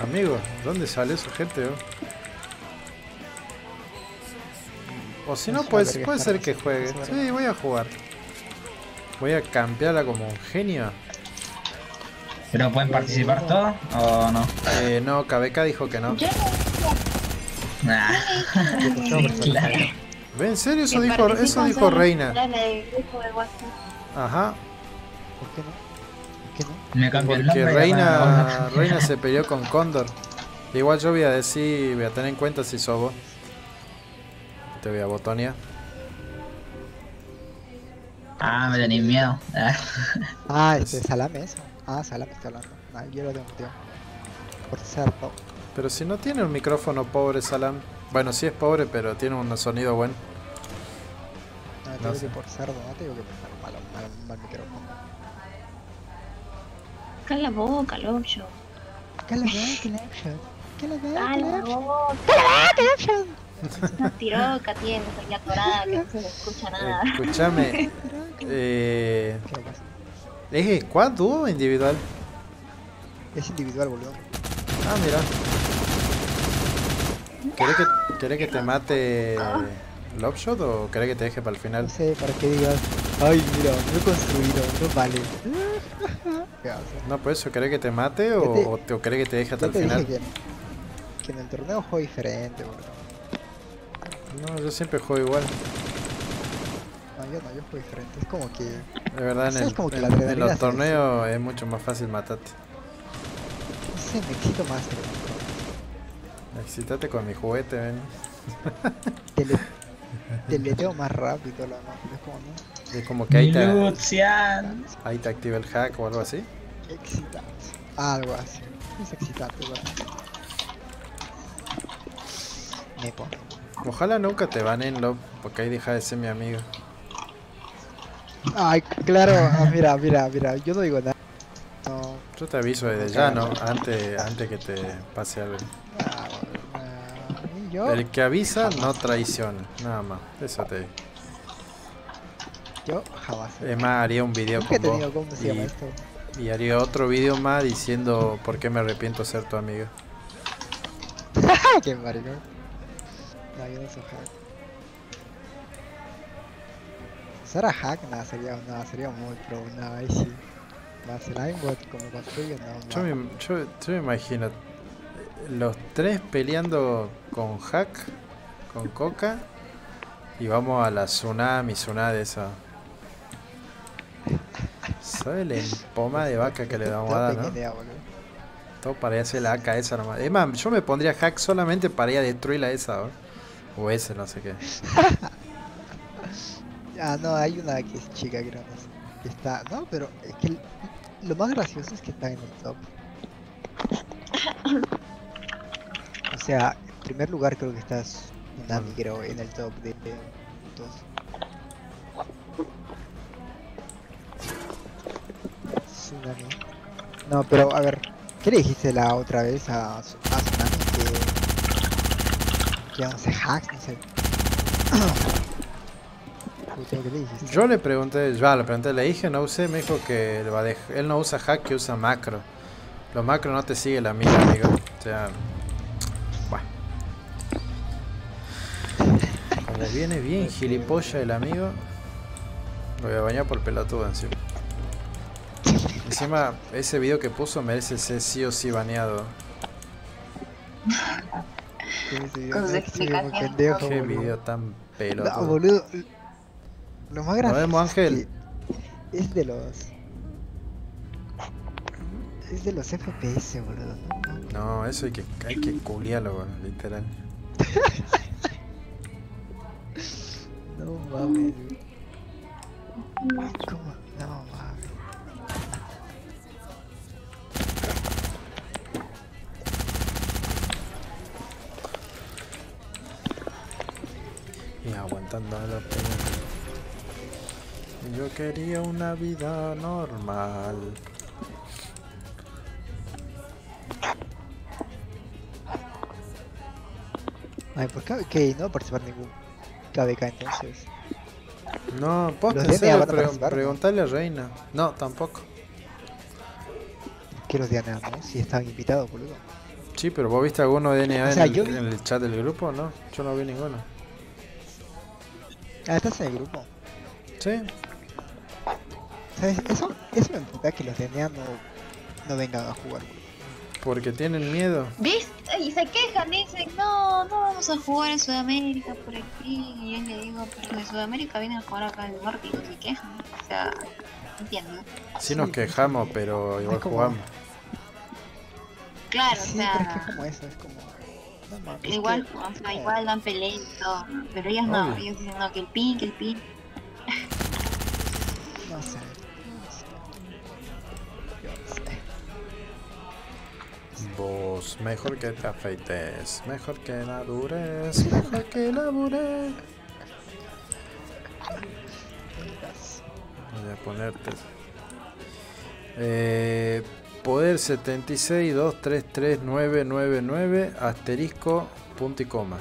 Speaker 1: Amigo, ¿dónde sale esa gente? oh? O si no,
Speaker 2: Es una
Speaker 1: puede, ser que juegue. Sí, voy a jugar. Voy a cambiarla como un genio.
Speaker 5: ¿Pero pueden participar todos o no?
Speaker 1: Eh, no, KBK dijo que no.
Speaker 5: Nah. (laughs) claro.
Speaker 1: ¿Ve? ¿En serio? Eso dijo, eso dijo Reina. Ajá.
Speaker 2: ¿Por qué no?
Speaker 5: Me cambió el
Speaker 1: Porque
Speaker 5: nombre.
Speaker 1: Reina, Reina se (laughs) peleó con Cóndor. Igual yo voy a decir, voy a tener en cuenta si sos vos. Te voy a botonear.
Speaker 5: Ah, me tenéis miedo. (laughs) Ah.
Speaker 2: Ah, este, salame eso. Ah, salame está hablando. Ah, yo lo tengo, tío. Por cerdo.
Speaker 1: Pero si no tiene un micrófono pobre, Salam. Bueno, sí es pobre, pero tiene un sonido bueno.
Speaker 2: No, te
Speaker 1: No
Speaker 2: digo
Speaker 1: sé.
Speaker 2: que por cerdo, no te digo que por malo, malo, mal micrófono.
Speaker 3: Cala la boca, Locho.
Speaker 2: ¿Qué le veo? ¿Qué le veo? ¿Qué le veo?
Speaker 3: Cala
Speaker 2: ¿Qué
Speaker 3: la boca. Una tiroca tiene, soy atorada, que no se le escucha nada.
Speaker 1: Escúchame. (laughs) eh,
Speaker 2: ¿Qué pasa?
Speaker 1: ¿Es squad, o individual?
Speaker 2: Es individual, boludo.
Speaker 1: Ah, mira. ¿Querés que, querés que te mate Lobshot o querés que te deje para el final?
Speaker 2: No sé, para qué digas. Ay, mira, no he construido, no vale. (laughs) ¿Qué haces?
Speaker 1: No, pues eso, ¿querés que te mate
Speaker 2: te-
Speaker 1: o, te, o querés que te deje hasta el
Speaker 2: te
Speaker 1: final?
Speaker 2: dije que, que en el torneo juego diferente, boludo.
Speaker 1: No, yo siempre juego igual.
Speaker 2: No, yo no, yo juego diferente. Es como que.
Speaker 1: De verdad, en, el-
Speaker 2: como que
Speaker 1: en-
Speaker 2: la
Speaker 1: en los torneos es mucho más fácil matarte.
Speaker 2: No sé, me excito más. pero
Speaker 1: Excitate con mi juguete, ven.
Speaker 2: Tele, (laughs) teleteo más rápido, la. Es como, ¿no?
Speaker 1: Es como que ahí te,
Speaker 5: Lucian.
Speaker 1: ahí te activa el hack o algo así.
Speaker 2: Excitante. Algo así. Es excitante, bueno. Me pone.
Speaker 1: Ojalá nunca te banen, Lob, porque ahí deja de ser mi amigo.
Speaker 2: Ay, claro. ah, mira, mira, mira. Yo no digo nada. No.
Speaker 1: Yo te aviso desde ya, ¿no? Antes, antes que te pase algo.
Speaker 2: nada, nada. Yo,
Speaker 1: El que avisa no traiciona, nada más. Eso te digo.
Speaker 2: yo jamás.
Speaker 1: Es más, haría un video con vos.
Speaker 2: ¿cómo se llama
Speaker 1: Y,
Speaker 2: esto?
Speaker 1: y haría otro video más diciendo por qué me arrepiento de ser tu amigo.
Speaker 2: ¡Ah, (laughs) qué maricón! No, yo no soy hack. Si era hack, nada, sería, nada, sería muy pro, nada, ahí sí. Más el aimbot como construyo, no,
Speaker 1: Yo me, yo, yo me imagino los tres peleando con Hack, con Coca Y vamos a la tsunami, tsunami de esa. ¿Sabes el empoma de vaca que le damos a dar, no?
Speaker 2: idea, boludo.
Speaker 1: Todo para ir a hacer la AK esa nomás. Es más, yo me pondría hack solamente para ir a destruir la esa, ¿no? O ese, no sé qué. (laughs)
Speaker 2: Ah, no, hay una que es chica, creo, no sé. Que está, no, pero es que lo más gracioso es que está en el top. (coughs) O sea, en primer lugar creo que está Tsunami, creo, en el top de de puntos. Tsunami. No, pero a ver, ¿qué le dijiste la otra vez a, a Tsunami? Que, que no sé, hacks, no sé. (clears throat)
Speaker 1: Yo le pregunté, ya le pregunté, le dije, no usé, me dijo que él no usa hack, que usa macro. Los macro no te sigue la mira, amigo. O sea, Como viene bien gilipollas el amigo, lo voy a bañar por pelotudo encima. Encima, ese video que puso merece ser sí o sí baneado.
Speaker 3: Con
Speaker 2: no,
Speaker 3: su explicación,
Speaker 1: Qué video tan
Speaker 2: No,
Speaker 1: pelotudo.
Speaker 2: boludo. Lo más gracioso
Speaker 1: vemos,
Speaker 2: es
Speaker 1: Ángel.
Speaker 2: que es de los. Es de los FPS, boludo. No, no.
Speaker 1: No, eso hay que, hay que culiarlo, boludo, literal. (laughs)
Speaker 2: No mames. ¿Cómo? No mames.
Speaker 1: Y aguantando a la pena. Yo quería una vida normal.
Speaker 2: Ay, ¿por qué que no participar en ningún KBK entonces?
Speaker 1: No, posta, en serio, pre- preguntarle a Reina. No, tampoco.
Speaker 2: Que los DNA, ¿no? Si estaban invitados, boludo.
Speaker 1: Sí, pero vos viste alguno de DNA
Speaker 2: O sea,
Speaker 1: en, el,
Speaker 2: yo vi-
Speaker 1: en el chat del grupo, ¿no? Yo no vi ninguno.
Speaker 2: Ah, estás en el grupo.
Speaker 1: Sí,
Speaker 2: ¿Sabes? Eso, eso me empuja que los DNA no, no vengan a jugar. boludo.
Speaker 1: Porque tienen miedo.
Speaker 3: ¿Viste? Y se quejan, dicen, no, no vamos a jugar en Sudamérica por aquí. Y yo le digo, pero de Sudamérica vienen a jugar acá en el norte y no se quejan. O sea, entiendo.
Speaker 1: Sí nos quejamos, pero igual
Speaker 2: como-
Speaker 1: jugamos.
Speaker 3: Claro,
Speaker 2: sí,
Speaker 3: o sea,
Speaker 2: pero es que como eso, es como. No
Speaker 3: igual,
Speaker 2: que-
Speaker 3: o sea, igual dan pelea y todo. Pero ellos no,
Speaker 1: Obvio.
Speaker 3: ellos dicen, no, que el pin, que el pin.
Speaker 1: Mejor que te afeites, mejor que labures, mejor que labures. Voy a ponerte. Eh, poder 762339999 asterisco punto y coma.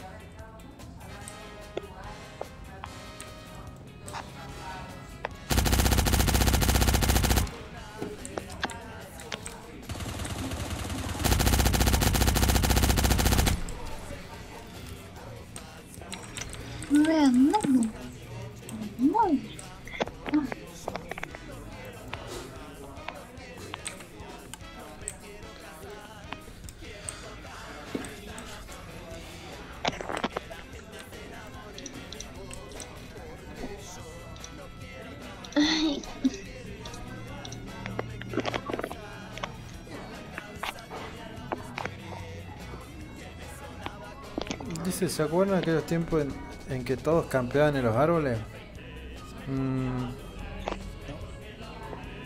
Speaker 1: ¿Se acuerdan de aquellos tiempos en, que todos campeaban en los árboles? Mm,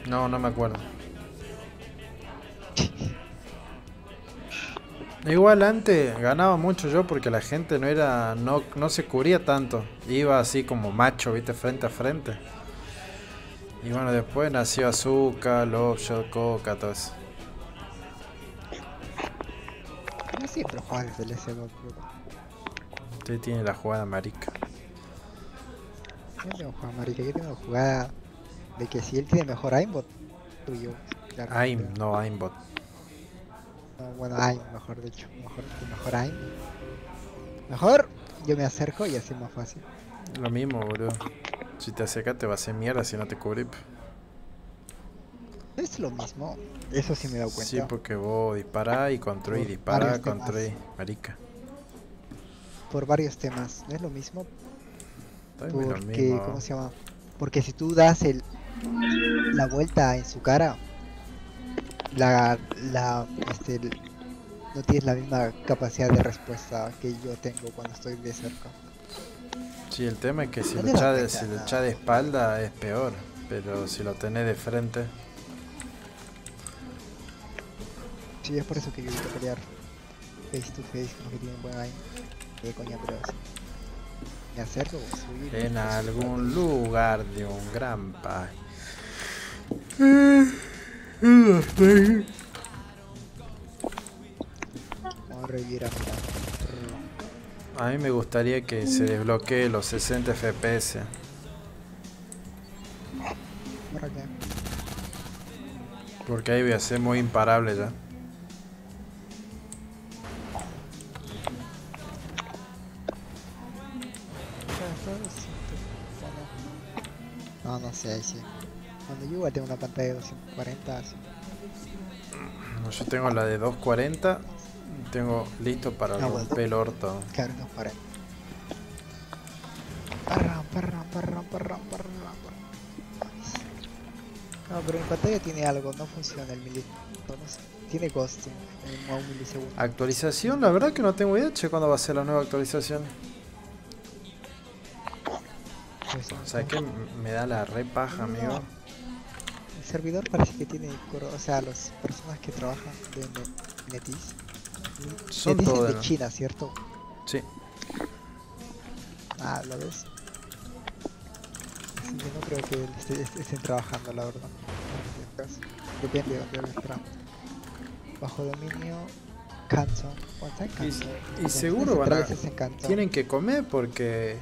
Speaker 1: no, no me acuerdo. Igual antes ganaba mucho yo porque la gente no era, no, no se cubría tanto. Iba así como macho, viste, frente a frente. Y bueno, después nació Azúcar, Lobshot, Coca, todo eso.
Speaker 2: Yo siempre desde el
Speaker 1: Usted tiene la jugada marica.
Speaker 2: Yo tengo jugada marica, yo tengo jugada de que si él tiene mejor aimbot, tú y yo. claro,
Speaker 1: Aim, no aimbot.
Speaker 2: no, bueno, aim, mejor dicho. Mejor, mejor aim. Mejor yo me acerco y así es más fácil.
Speaker 1: Lo mismo, boludo. Si te acercas te va a hacer mierda si no te cubrís.
Speaker 2: Es lo mismo. Eso sí me he dado cuenta.
Speaker 1: Sí, porque vos disparás y construís, disparás, construís. Marica.
Speaker 2: Por varios temas. ¿No es lo mismo?
Speaker 1: Lo
Speaker 2: Porque,
Speaker 1: mismo.
Speaker 2: ¿cómo se llama? Porque si tú das el, la vuelta en su cara, la, la, este, el- no tienes la misma capacidad de respuesta que yo tengo cuando estoy de cerca.
Speaker 1: Sí, el tema es que si
Speaker 2: No
Speaker 1: lo echas de, si lo echas de espalda es peor. Pero si lo tenés de frente.
Speaker 2: Sí, es por eso que yo evito pelear face to face con los que tienen buen aim. Eh, coña, pero así. Ni hacerlo o subir.
Speaker 1: En algún lugar de un gran país.
Speaker 2: Vamos a revivir a
Speaker 1: A mí me gustaría que se desbloquee los 60 FPS. Porque ahí voy a ser muy imparable ya.
Speaker 2: No, no sé, ahí sí. Cuando yo igual tengo una pantalla de 240, así.
Speaker 1: No, Yo tengo la de 240. Tengo listo para
Speaker 2: bueno.
Speaker 1: romper el orto.
Speaker 2: Claro, 240. Parram, parram, parram, parram, parram. No, pero mi pantalla tiene algo, no funciona el mili. No, no sé. Tiene ghosting en un milisegundo.
Speaker 1: Actualización, la verdad que no tengo idea, che, cuándo va a ser la nueva actualización.
Speaker 2: Pues,
Speaker 1: ¿Sabes qué? M- Me da la re paja, amigo.
Speaker 2: El servidor parece que tiene, coro- o sea, las personas que trabajan de Net- Netis.
Speaker 1: Son
Speaker 2: Netis es de China, ¿cierto?
Speaker 1: Sí.
Speaker 2: Ah, ¿lo ves? Así que no creo que esté- est- estén trabajando, la verdad. Depende de dónde lo. Bajo dominio, Canton.
Speaker 1: Y, y seguro van a... Tienen que comer porque...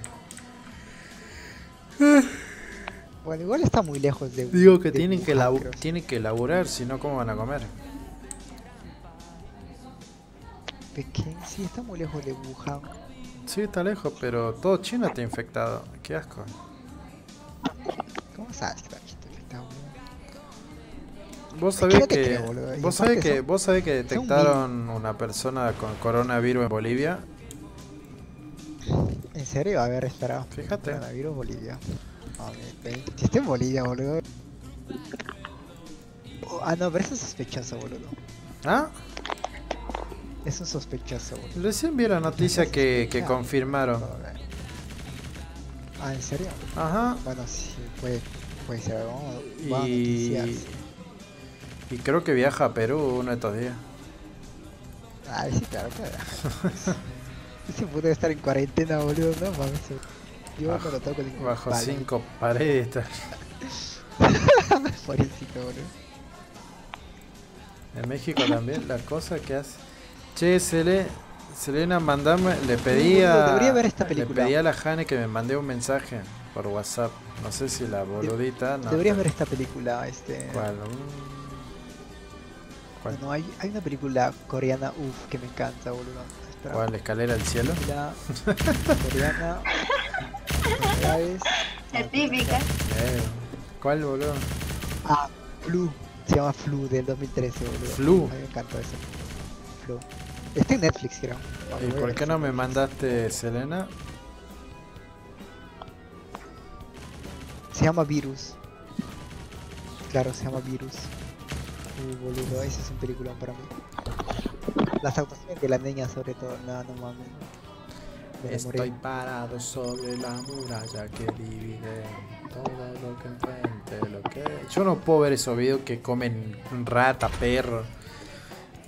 Speaker 1: (laughs)
Speaker 2: Bueno, igual está muy lejos de.
Speaker 1: Digo que
Speaker 2: de
Speaker 1: tienen que, tienen que laburar, si no, ¿cómo van a comer?
Speaker 2: Pekín, sí, está muy lejos de Wuhan.
Speaker 1: Sí, está lejos, pero todo China está infectado. Qué asco.
Speaker 2: ¿Cómo sabes que está?
Speaker 1: Vos sabés que,
Speaker 2: creo,
Speaker 1: vos sabés que,
Speaker 2: son-
Speaker 1: vos sabés que detectaron una persona con coronavirus en Bolivia.
Speaker 2: ¿En serio? A ver, espera.
Speaker 1: Fíjate.
Speaker 2: Coronavirus Bolivia. A ver, ve. Si está en Bolivia, boludo. Oh, ah, no, pero eso es sospechoso, boludo.
Speaker 1: ¿Ah?
Speaker 2: Es un sospechoso, boludo.
Speaker 1: Recién vi la noticia que, que confirmaron.
Speaker 2: Ah, ¿en serio?
Speaker 1: Ajá.
Speaker 2: Bueno, sí, puede, puede ser. Vamos,
Speaker 1: Y-
Speaker 2: vamos a noticias.
Speaker 1: Y creo que viaja a Perú uno de estos días.
Speaker 2: Ah, sí, claro, claro. (laughs) Ese puto debe estar en cuarentena, boludo. No mames. Yo
Speaker 1: Bajo-
Speaker 2: no lo toco ni
Speaker 1: Bajo
Speaker 2: Vale.
Speaker 1: cinco paredes. está. (laughs)
Speaker 2: Pobrecito, boludo.
Speaker 1: En México también, la cosa que hace. Che, Sele, Selena, mandame. Le pedí a.
Speaker 2: Debería ver esta
Speaker 1: Le
Speaker 2: película.
Speaker 1: pedí a la Jane que me mande un mensaje por WhatsApp. No sé si la boludita. No,
Speaker 2: Deberías
Speaker 1: pero-
Speaker 2: ver esta película, este.
Speaker 1: ¿Cuál? ¿Cuál?
Speaker 2: Bueno, hay, hay una película coreana, uff, que me encanta, boludo.
Speaker 1: ¿Cuál? ¿Escalera al cielo?
Speaker 2: Película coreana.
Speaker 3: La típica.
Speaker 1: ¿Cuál, boludo?
Speaker 2: Ah, Flu. Se llama Flu del 2013, boludo.
Speaker 1: Flu.
Speaker 2: A mí me encantó eso. Flu. Está en Netflix, creo. Vamos,
Speaker 1: ¿Y por qué no me mandaste, Selena?
Speaker 2: Se llama Virus. Claro, se llama Virus. Uy, boludo, ese es un peliculón para mí. Las actuaciones de la niña, sobre todo. No, no mames.
Speaker 1: Estoy parado sobre la muralla que divide todo lo que enfrente, lo que... Yo no puedo ver esos videos que comen rata, perro.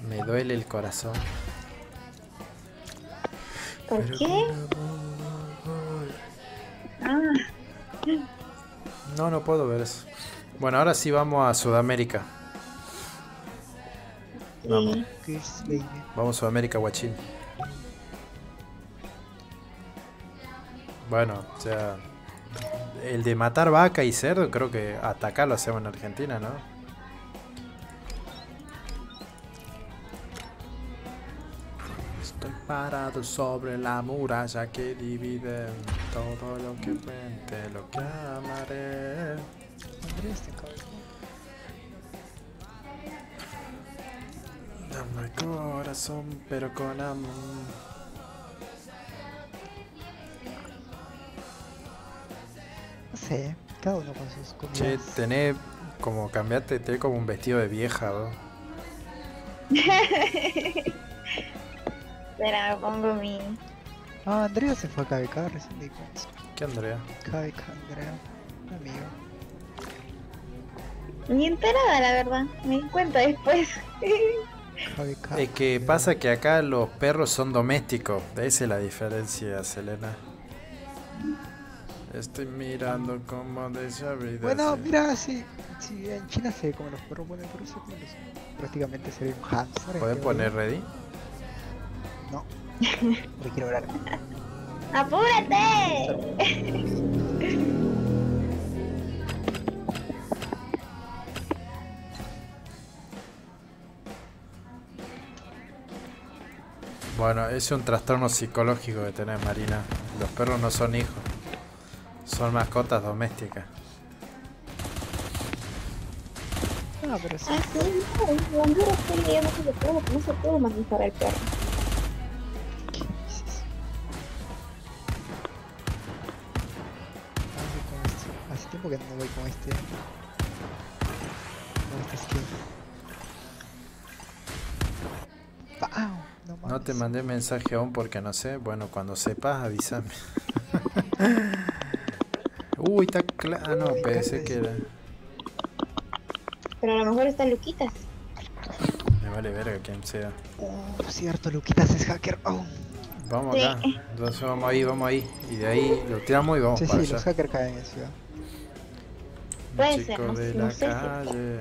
Speaker 1: Me duele el corazón.
Speaker 3: ¿Por
Speaker 1: Pero
Speaker 3: qué? Ah,
Speaker 1: No, no puedo ver eso. Bueno, ahora sí vamos a Sudamérica. Vamos, vamos a Sudamérica, guachín. Bueno, o sea, el de matar vaca y cerdo, creo que hasta acá lo hacemos en Argentina, ¿no? Estoy parado sobre la muralla que divide todo lo que cuente, lo que amaré. Dame el corazón, pero con amor.
Speaker 2: sé, cada uno con sus
Speaker 1: Che,
Speaker 2: comidas.
Speaker 1: tenés como cambiate, tenés como un vestido de vieja, ¿no? (laughs)
Speaker 3: Espera, me pongo mi.
Speaker 2: Ah, Andrea se fue a KBK, recién me di cuenta.
Speaker 1: ¿Qué Andrea?
Speaker 2: KBK, Andrea, un amigo.
Speaker 3: Ni enterada, la verdad. Me di cuenta después. (laughs)
Speaker 1: Es que pasa que acá los perros son domésticos. Esa es la diferencia, Selena. Estoy mirando como desabridad.
Speaker 2: Bueno, mira, sí, sí, en China se comen los perros, bueno, por eso como prácticamente sería un hamster.
Speaker 1: ¿Puedes
Speaker 2: teoría.
Speaker 1: poner ready?
Speaker 2: No, (laughs) porque quiero hablar.
Speaker 3: ¡Apúrate!
Speaker 1: Bueno, es un trastorno psicológico que tenés, Marina. Los perros no son hijos. Son mascotas domésticas.
Speaker 2: Ah, pero sí.
Speaker 3: Ah, sí, no, en Honduras estoy leyendo que que no se puede manejar al perro.
Speaker 2: Hace tiempo que no voy con este. Con este skin.
Speaker 1: Te mandé mensaje aún porque no sé. Bueno, cuando sepas, avísame. (laughs) Uy, está claro. Ah, no, pensé que era.
Speaker 3: Pero a lo mejor está Luquitas.
Speaker 1: Me vale verga quien sea.
Speaker 2: Oh, cierto, Luquitas es hacker. Oh.
Speaker 1: Vamos
Speaker 3: Sí.
Speaker 1: acá. Entonces vamos ahí, vamos ahí. Y de ahí lo tiramos y vamos
Speaker 2: Sí,
Speaker 1: para
Speaker 2: sí, los
Speaker 1: allá.
Speaker 2: hackers caen en ciudad.
Speaker 3: Puede
Speaker 1: Chico
Speaker 3: ser, no-
Speaker 1: de
Speaker 3: no
Speaker 1: la
Speaker 3: sé si-
Speaker 1: calle.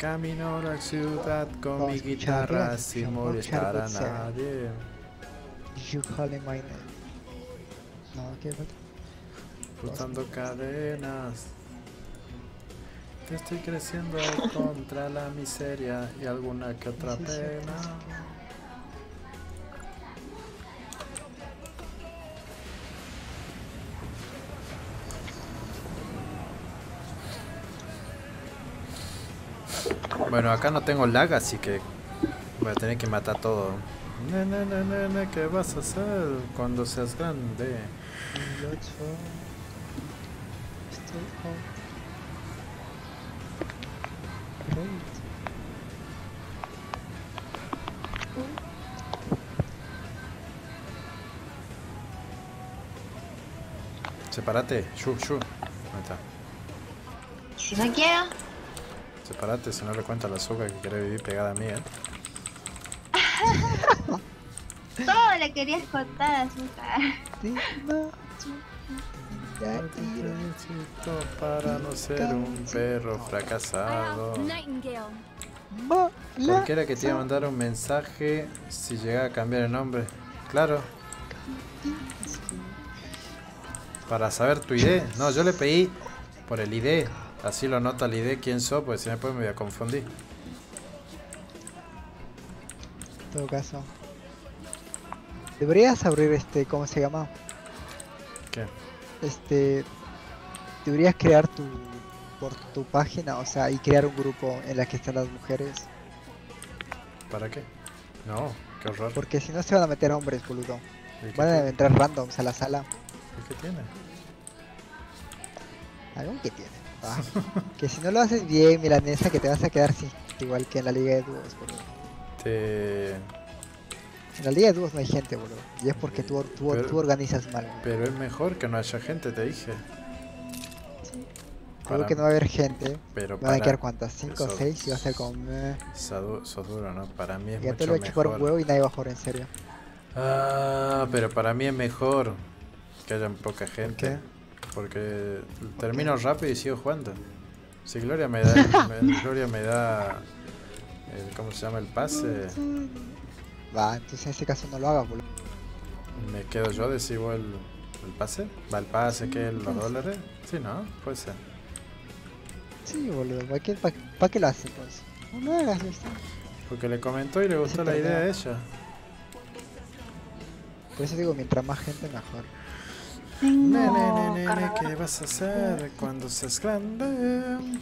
Speaker 1: Camino a la ciudad con mi guitarra sin molestar a nadie.
Speaker 2: You calling my name. No, ¿qué?
Speaker 1: Cruzando cadenas. Te estoy creciendo (laughs) contra la miseria y alguna que otra pena. Bueno, acá no tengo lag, así que voy a tener que matar todo. Nene, nene, nene, ¿qué vas a hacer cuando seas grande? Separate, shu, shu. Ahí está.
Speaker 3: Si no quiero,
Speaker 1: Separate, si no le cuento a la azúcar que quiere vivir pegada a mí, ¿eh? (laughs)
Speaker 3: todo le querías contar, azúcar.
Speaker 2: Sí, no. Ya,
Speaker 1: para no ser un perro fracasado.
Speaker 7: Nightingale.
Speaker 2: Ma- la-
Speaker 1: ¿Por qué era que te iba a mandar un mensaje si llegaba a cambiar el nombre? Claro. Para saber tu ID. No, yo le pedí por el ID. Así lo nota el ID quién sos, porque si no después me voy a confundir.
Speaker 2: En todo caso. Deberías abrir este, ¿cómo se llama?
Speaker 1: ¿Qué?
Speaker 2: Este, deberías crear tu por tu página, o sea, y crear un grupo en la que están las mujeres,
Speaker 1: ¿Para qué? No, qué horror.
Speaker 2: porque si no se van a meter hombres, boludo.
Speaker 1: ¿Y qué,
Speaker 2: Van a entrar randoms a la sala.
Speaker 1: ¿Y qué tiene?
Speaker 2: Algo que tiene. Ah. (laughs) que si no lo haces bien, milanesa, que te vas a quedar sin igual que en la liga de dúos, boludo.
Speaker 1: Te...
Speaker 2: En la liga de dúos no hay gente, boludo. Y es porque tú, tú,
Speaker 1: Pero-
Speaker 2: tú organizas mal. boludo.
Speaker 1: Pero es mejor que no haya gente, te dije.
Speaker 2: Creo que no va a haber gente.
Speaker 1: Pero
Speaker 2: Van a
Speaker 1: para...
Speaker 2: quedar cuántas, 5 o
Speaker 1: eso-
Speaker 2: 6 y va a ser como... meh.
Speaker 1: Sos, sos duro, ¿no? Para mí es
Speaker 2: Ya te
Speaker 1: mucho
Speaker 2: lo he hecho por un
Speaker 1: mejor.
Speaker 2: huevo y nadie va a jugar en serio.
Speaker 1: Ah, pero para mí es mejor que haya poca gente. Porque termino rápido y sigo jugando. Si Gloria me da, (laughs) me- Gloria me da, el- ¿cómo se llama? El pase,
Speaker 2: Va, entonces en ese caso no lo hagas, boludo.
Speaker 1: me quedo yo, decibo el, el pase. ¿Va el pase que los dólares? Sí, ¿no? Puede ser.
Speaker 2: Sí, boludo. ¿Para qué, pa, pa' qué lo haces entonces? No lo hagas, está.
Speaker 1: Porque le comentó y le gustó la idea a ella.
Speaker 2: Por eso digo, mientras más gente, mejor.
Speaker 1: Nene,
Speaker 3: Tengo
Speaker 1: nene, nene. ¿qué vas a hacer cuando seas grande? Mm,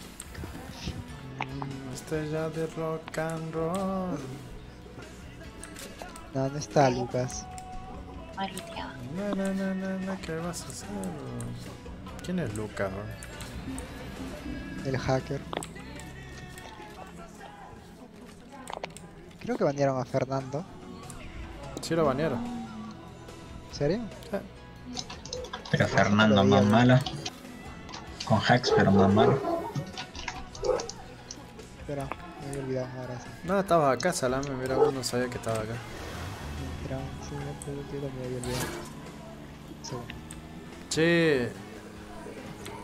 Speaker 1: Estrella de rock and roll.
Speaker 2: No está, Lucas.
Speaker 3: Mariteado.
Speaker 1: Nene, nene, nene, ¿qué vas a hacer? ¿Quién es Luca? bro?
Speaker 2: El hacker. Creo que banearon a Fernando.
Speaker 1: Sí lo banearon.
Speaker 2: ¿En serio?
Speaker 5: Pero Fernando más malo. Con hacks, pero más malo.
Speaker 2: Espera, me había olvidado ahora sí.
Speaker 1: No, estabas acá, Salame. Mira, vos no sabía que estaba acá.
Speaker 2: Espera, sí, me olvidé, me había olvidado. Un segundo.
Speaker 1: Che,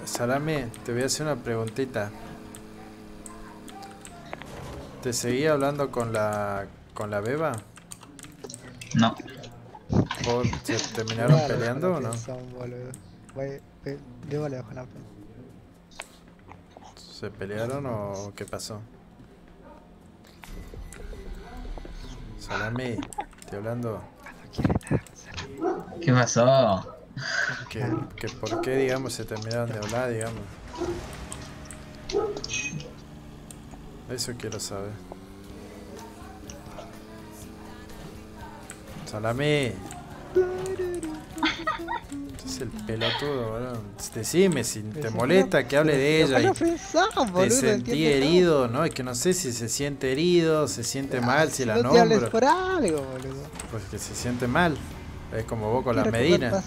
Speaker 1: Salame, te voy a hacer una preguntita. ¿Te seguí hablando con la con la beba?
Speaker 5: No.
Speaker 1: ¿Por, ¿Se (laughs) terminaron peleando o no?
Speaker 2: que son, boludo. Voy- voy- Yo le dejo la fe.
Speaker 1: ¿Se pelearon o qué pasó? Salame, estoy hablando
Speaker 5: ¿Qué pasó?
Speaker 1: que, que por qué digamos se terminaron de hablar, digamos. Eso quiero saber. Salame. Este es el pelotudo, boludo. Decime si te molesta que hable de ella y te sentí herido, ¿no? Es que no sé si se siente herido, se siente mal, si la nombro.
Speaker 2: por algo, boludo.
Speaker 1: Pues que se siente mal. Es como vos con la Medina.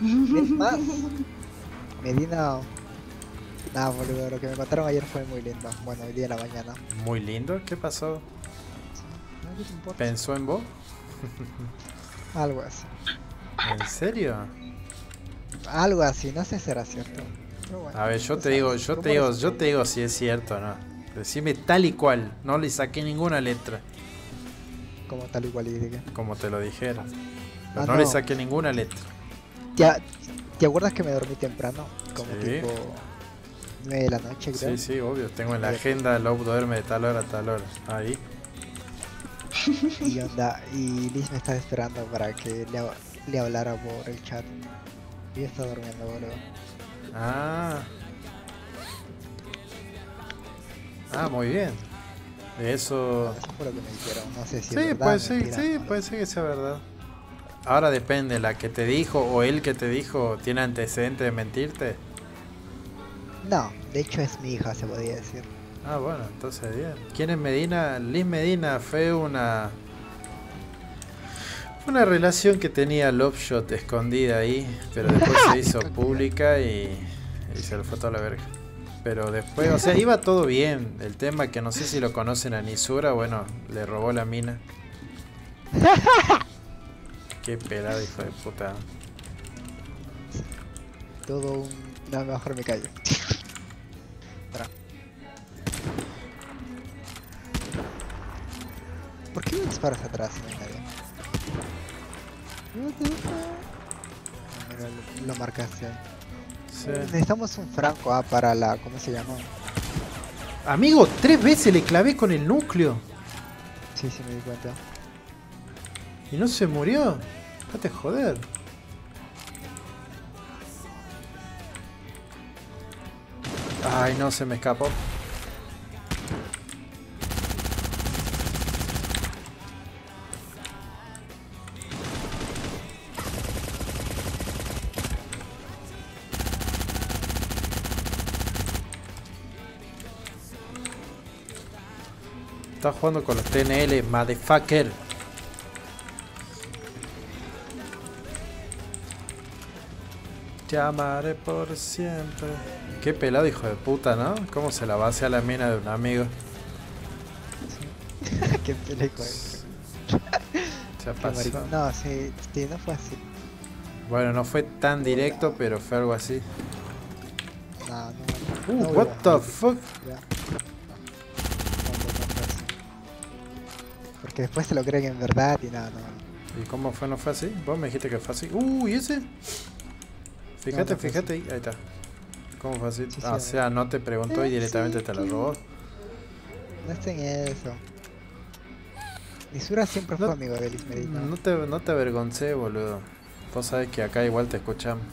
Speaker 2: Es más, (laughs) Medina. Nah, boludo, lo que me contaron ayer fue muy lindo. Bueno, hoy día en la mañana.
Speaker 1: Muy lindo. ¿Qué pasó? ¿Pensó en vos? (laughs)
Speaker 2: Algo así.
Speaker 1: ¿En serio?
Speaker 2: Algo así, no sé si será cierto. Bueno,
Speaker 1: A ver, yo te digo, yo
Speaker 2: ¿cómo
Speaker 1: te digo, yo te digo si es cierto o no. Decime tal y cual. No le saqué ninguna letra,
Speaker 2: Como tal y dije.
Speaker 1: como te lo dijera.
Speaker 2: Ah,
Speaker 1: no, le saqué ninguna letra.
Speaker 2: ¿Ya, ¿Te acuerdas que me dormí temprano? Como
Speaker 1: Sí.
Speaker 2: tipo 9 de la noche, creo.
Speaker 1: Sí, sí, obvio. Tengo en la
Speaker 2: Bien.
Speaker 1: agenda Love duerme de tal hora a tal hora. Ahí. (laughs)
Speaker 2: Y onda, y Liz me estaba esperando para que le, le hablara por el chat. Y yo estaba durmiendo, boludo.
Speaker 1: Ah. Ah, muy bien. Eso.
Speaker 2: Eso fue lo que me dijeron. No sé si es
Speaker 1: Sí,
Speaker 2: verdad,
Speaker 1: puede ser,
Speaker 2: mentira.
Speaker 1: sí, puede ser que sea verdad. Ahora depende, la que te dijo o él que te dijo tiene antecedente de mentirte.
Speaker 2: No, de hecho es mi hija, se podría decir.
Speaker 1: Ah, bueno, entonces bien. ¿Quién es Medina? Liz Medina fue una. fue Una relación que tenía Lopshot escondida ahí, pero después se hizo (laughs) pública y, y se le fue toda la verga. Pero después, o sea, iba todo bien. El tema que no sé si lo conocen a Nisura, bueno, le robó la mina. (laughs) Qué pelado, hijo de puta.
Speaker 2: Todo un... No, mejor me callo. ¿Por qué no disparas atrás? Mira, lo, lo marcaste ahí.
Speaker 1: Sí.
Speaker 2: Necesitamos un franco ah, para la... ¿Cómo se llama?
Speaker 1: Amigo, tres veces le clavé con el núcleo
Speaker 2: Sí, sí, me di cuenta.
Speaker 1: y no se murió. Déjate joder. Ay, no, se me escapó. Está jugando con los TNL, motherfucker. Te amaré por siempre. Qué pelado, hijo de puta, ¿no? ¿Cómo se la va hacia la mina de un amigo? (laughs)
Speaker 2: qué.
Speaker 1: Se (laughs)
Speaker 2: Qué
Speaker 1: pasó.
Speaker 2: No, sí, sí, no fue así.
Speaker 1: Bueno, no fue tan directo, pero fue algo así.
Speaker 2: No, no.
Speaker 1: Uh, what the fuck?
Speaker 2: Ya. Porque después se lo creen en verdad y nada, no.
Speaker 1: ¿Y cómo fue? ¿No fue así? Vos me dijiste que fue así. Uh, ¿y ese? Fíjate,
Speaker 2: No,
Speaker 1: fíjate ahí. Ahí está. ¿Cómo fue así?
Speaker 2: Sí, sí,
Speaker 1: Ah, o sea, no te preguntó y directamente
Speaker 2: sí,
Speaker 1: te la
Speaker 2: que-
Speaker 1: robó.
Speaker 2: No estén en eso. Nisura siempre fue amigo de Medina.
Speaker 1: No te, no te avergoncé, boludo. Vos sabés que acá igual te escuchamos.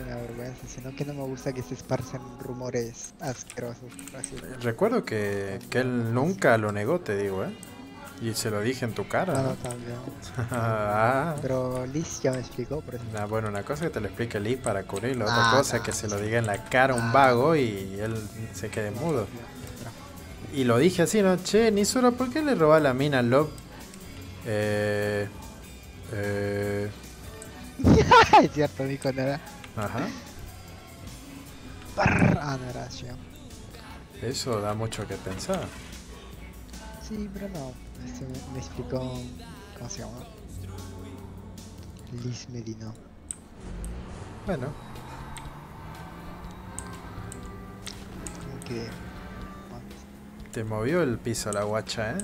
Speaker 2: Que me avergüenza, sino que no me gusta que se esparcen rumores asquerosos. Así.
Speaker 1: Recuerdo que, que él nunca lo negó, te digo, ¿eh? Y se lo dije en tu cara.
Speaker 2: no,
Speaker 1: ¿no?
Speaker 2: también. (laughs)
Speaker 1: ah,
Speaker 2: Pero Liz ya me explicó, por eso.
Speaker 1: nah, bueno, una cosa es que te lo explique Liz para cubrirlo, otra
Speaker 2: Ah,
Speaker 1: cosa es
Speaker 2: no.
Speaker 1: que se lo diga en la cara a un
Speaker 2: Ah.
Speaker 1: vago y él se quede mudo. Y lo dije así, ¿no? Che, Nisura, ¿por qué le robás la mina Love? Eh. Eh. (laughs)
Speaker 2: es cierto, dijo nada.
Speaker 1: Ajá.
Speaker 2: Yo.
Speaker 1: Eso da mucho que pensar.
Speaker 2: Sí, pero no. Este me, me explicó. ¿Cómo se llama? Liz Medina.
Speaker 1: Bueno,
Speaker 2: Como que.
Speaker 1: te movió el piso la guacha, ¿eh?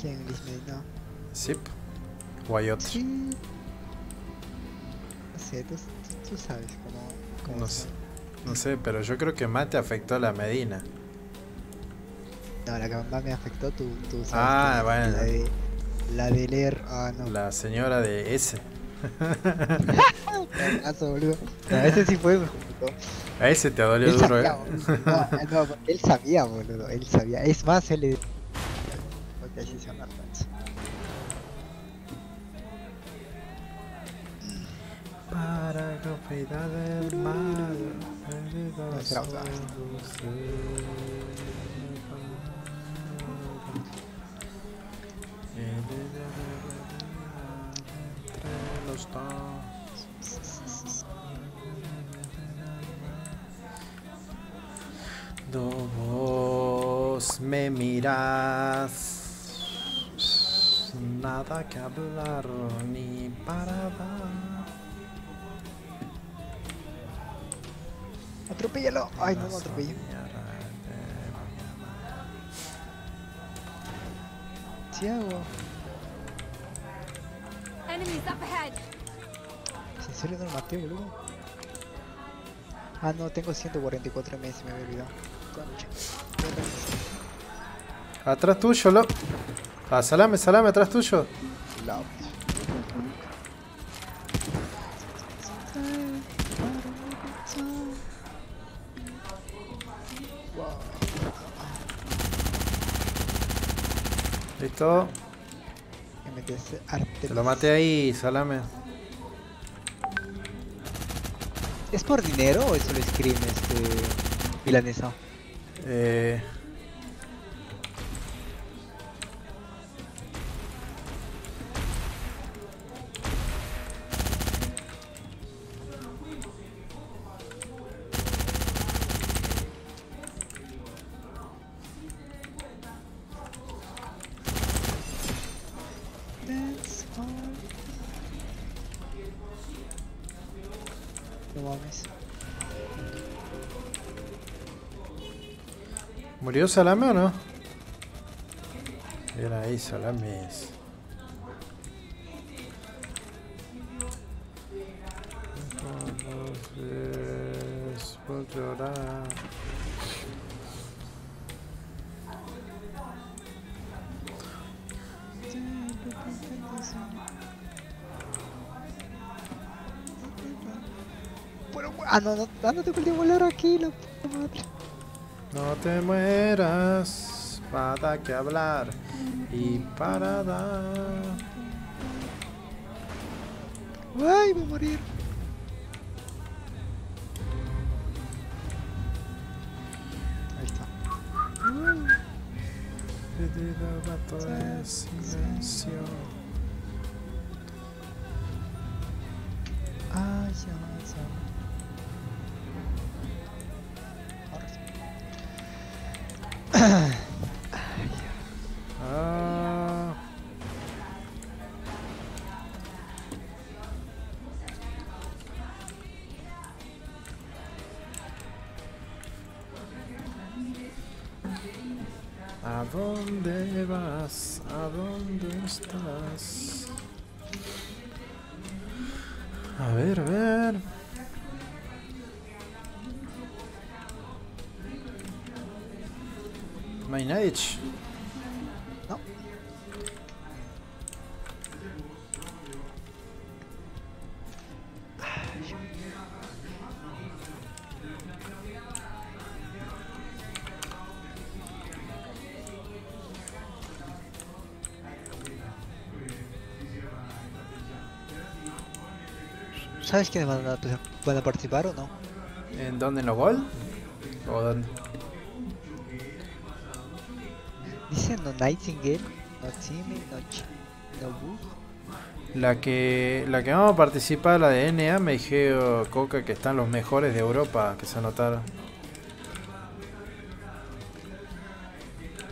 Speaker 2: ¿Quién Liz Medina?
Speaker 1: Zip. O hay otro.
Speaker 2: Sí. No sé, tú- tú sabes cómo. cómo
Speaker 1: No sé. No sé, pero yo creo que más te afectó la Medina.
Speaker 2: No, la que más me afectó, tú, tú sabes.
Speaker 1: Ah,
Speaker 2: que
Speaker 1: bueno.
Speaker 2: La de, la de leer. Ah, no.
Speaker 1: La señora de S. (laughs)
Speaker 2: Boludo. No, ese sí fue. boludo.
Speaker 1: A ese te dolió
Speaker 2: Él
Speaker 1: duro,
Speaker 2: sabía,
Speaker 1: ¿eh?
Speaker 2: No, no, él sabía, boludo. Él sabía. Es más, él le. Se llama
Speaker 1: Para del.
Speaker 2: No, será otra.
Speaker 1: Entre los dos. Vos me miras. Nada que hablar ni para dar.
Speaker 2: Atropéllalo. Ay, no, no
Speaker 7: up ahead.
Speaker 2: ¿En serio no lo maté, boludo? Ah, no, tengo 144 MS, me había olvidado. Concha.
Speaker 1: Atrás tuyo, lo. Ah, salame, salame, atrás tuyo. Listo. Te lo maté ahí, salame.
Speaker 2: ¿Es por dinero o es solo scream este milanesa?
Speaker 1: Eh. ¿Murió Salame o no? Era ahí, Salames. Entonces,
Speaker 2: ah, no, no, ah, no te volar aquí, la.
Speaker 1: No te mueras, para que hablar y para dar.
Speaker 2: Ay, voy a morir. Ahí está.
Speaker 1: Pedido rato de silencio. Dónde vas? ¿A dónde estás? A ver, a ver. Hay
Speaker 2: sabes quiénes van a, van a participar o no?
Speaker 1: ¿En dónde? ¿En los gol? ¿O dónde?
Speaker 2: Dicen no Nightingale, no Timmy, no no Bug.
Speaker 1: La que, la que vamos a participar, la de NA, me dijeron Coca que están los mejores de Europa que se anotaron.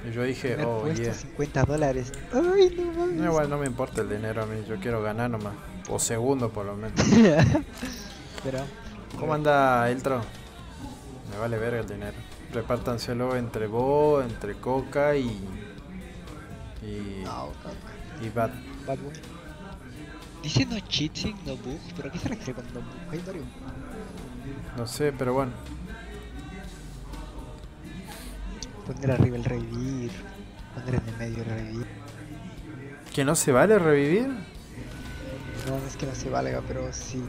Speaker 1: Y yo dije, oh yeah.
Speaker 2: 50 dólares. Ay, no mames.
Speaker 1: No, igual no me importa el dinero a mí, yo quiero ganar nomás. O segundo por lo menos. (laughs)
Speaker 2: Pero,
Speaker 1: ¿Cómo anda Eltro? Me vale verga el dinero. Repártanselo entre vos, entre Coca y. y.
Speaker 2: no,
Speaker 1: y Bat.
Speaker 2: Bad Boy. Dice no cheating, no bug, pero ¿a qué se refiere con no bug? Hay varios.
Speaker 1: No sé, pero bueno.
Speaker 2: Poner arriba el revivir, poner en el medio el revivir.
Speaker 1: ¿Que no se vale revivir?
Speaker 2: No, es que no se valga, pero si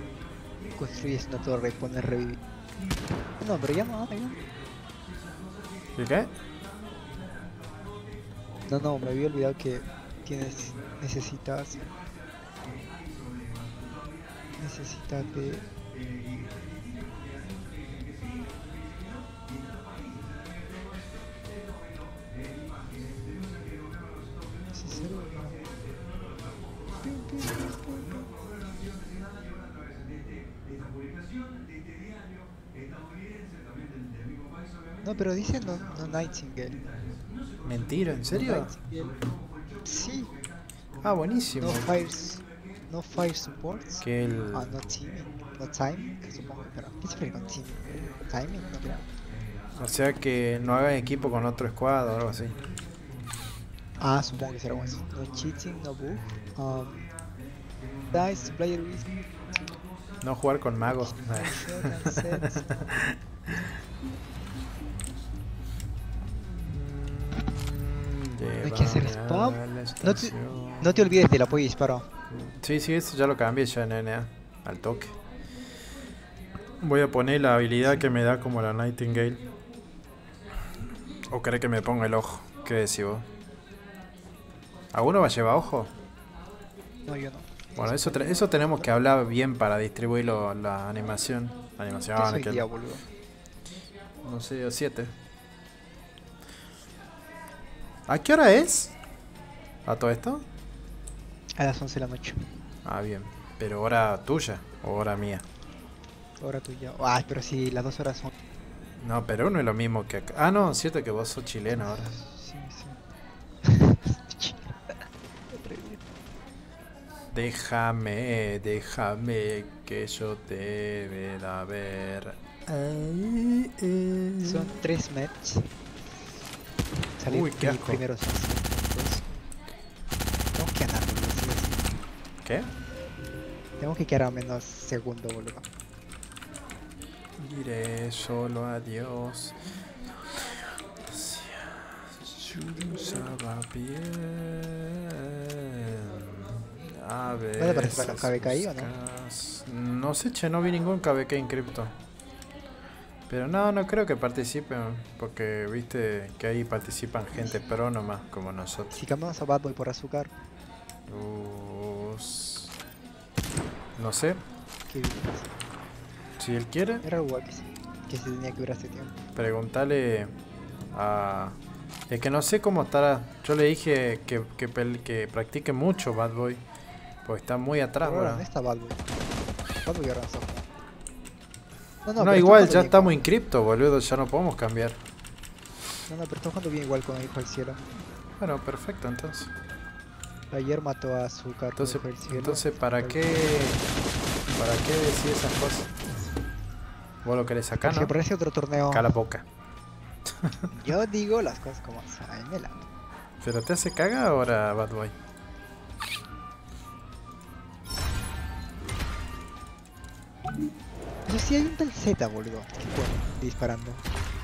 Speaker 2: construyes una torre y pones revivir. No, pero ya no, ya.
Speaker 1: ¿Qué qué?
Speaker 2: No, no, me había olvidado que tienes, necesitas, necesitas de, pero dice no, no Nightingale.
Speaker 1: Mentira, ¿en serio?
Speaker 2: Nightingale. Sí,
Speaker 1: Ah, buenísimo.
Speaker 2: no fires, no fire supports.
Speaker 1: Que el.
Speaker 2: Ah, no timing, no timing, que supongo, pero ¿qué se refiere con timing? Timing, no creo.
Speaker 1: O sea que no hagan equipo con otro squad o algo así.
Speaker 2: Ah, supongo que será eso. No cheating, no bug. Um, dice player with
Speaker 1: No jugar con magos.
Speaker 2: Hay que hacer spam. No te-. No te olvides del apoyo disparo.
Speaker 1: Sí, sí, eso ya lo cambié ya en NA. Al toque. Voy a poner la habilidad que me da como la Nightingale. ¿O cree que me ponga el ojo? ¿Qué decís vos? ¿Alguno va a llevar ojo?
Speaker 2: No, yo no.
Speaker 1: Bueno, eso, eso tenemos que hablar bien para distribuirlo la animación. La animación,
Speaker 2: ¿Qué
Speaker 1: ah,
Speaker 2: soy
Speaker 1: que-
Speaker 2: día, boludo?
Speaker 1: no sé, 7. ¿A qué hora es? ¿A todo esto?
Speaker 2: A las 11 de la noche.
Speaker 1: Ah, bien. Pero hora tuya o hora mía.
Speaker 2: Hora tuya. Ah, pero si las dos horas son.
Speaker 1: No, pero no es lo mismo que acá. Ah, no, cierto que vos sos chileno ahora.
Speaker 2: Sí, sí. (laughs)
Speaker 1: Déjame, déjame que yo te vea ver. Ay, eh.
Speaker 2: Son tres matches. Salir
Speaker 1: Uy, qué asco.
Speaker 2: primero son segundos. Tengo que ganar, boludo. sí sí.
Speaker 1: ¿Qué?
Speaker 2: Tengo que quedar a menos segundo, boludo.
Speaker 1: Diré solo adiós. Usaba bien. A ver.
Speaker 2: ¿Puede participar los KBK ahí o no?
Speaker 1: No sé, che, no vi ningún KBK en cripto. Pero no, no creo que participen. Porque viste que ahí participan gente pro nomás, como nosotros.
Speaker 2: Si cambiamos a Bad Boy por azúcar,
Speaker 1: Us- No sé,
Speaker 2: bien.
Speaker 1: si él quiere.
Speaker 2: Era igual que se, que se tenía que ver hace tiempo.
Speaker 1: Preguntale a. Es que no sé cómo estará. Yo le dije que, que, que practique mucho Bad Boy. Porque está muy atrás
Speaker 2: Pero ahora no está Bad Boy. Bad Boy ahora no. No,
Speaker 1: No, igual, ya estamos cripto, boludo. Ya no podemos cambiar.
Speaker 2: No, no, pero está jugando bien igual con el hijo del cielo.
Speaker 1: Bueno, perfecto, entonces.
Speaker 2: Ayer mató a azúcar. con
Speaker 1: Entonces,
Speaker 2: del cielo.
Speaker 1: entonces ¿para qué. ¿Para qué decir esas cosas? ¿Vos lo querés sacar, no?
Speaker 2: parece otro torneo.
Speaker 1: Cala boca. (laughs)
Speaker 2: Yo digo las cosas como son. Ahí me la.
Speaker 1: ¿Pero te hace caga ahora, Bad Boy?
Speaker 2: Pero sí hay un tal Z, boludo. que juega disparando.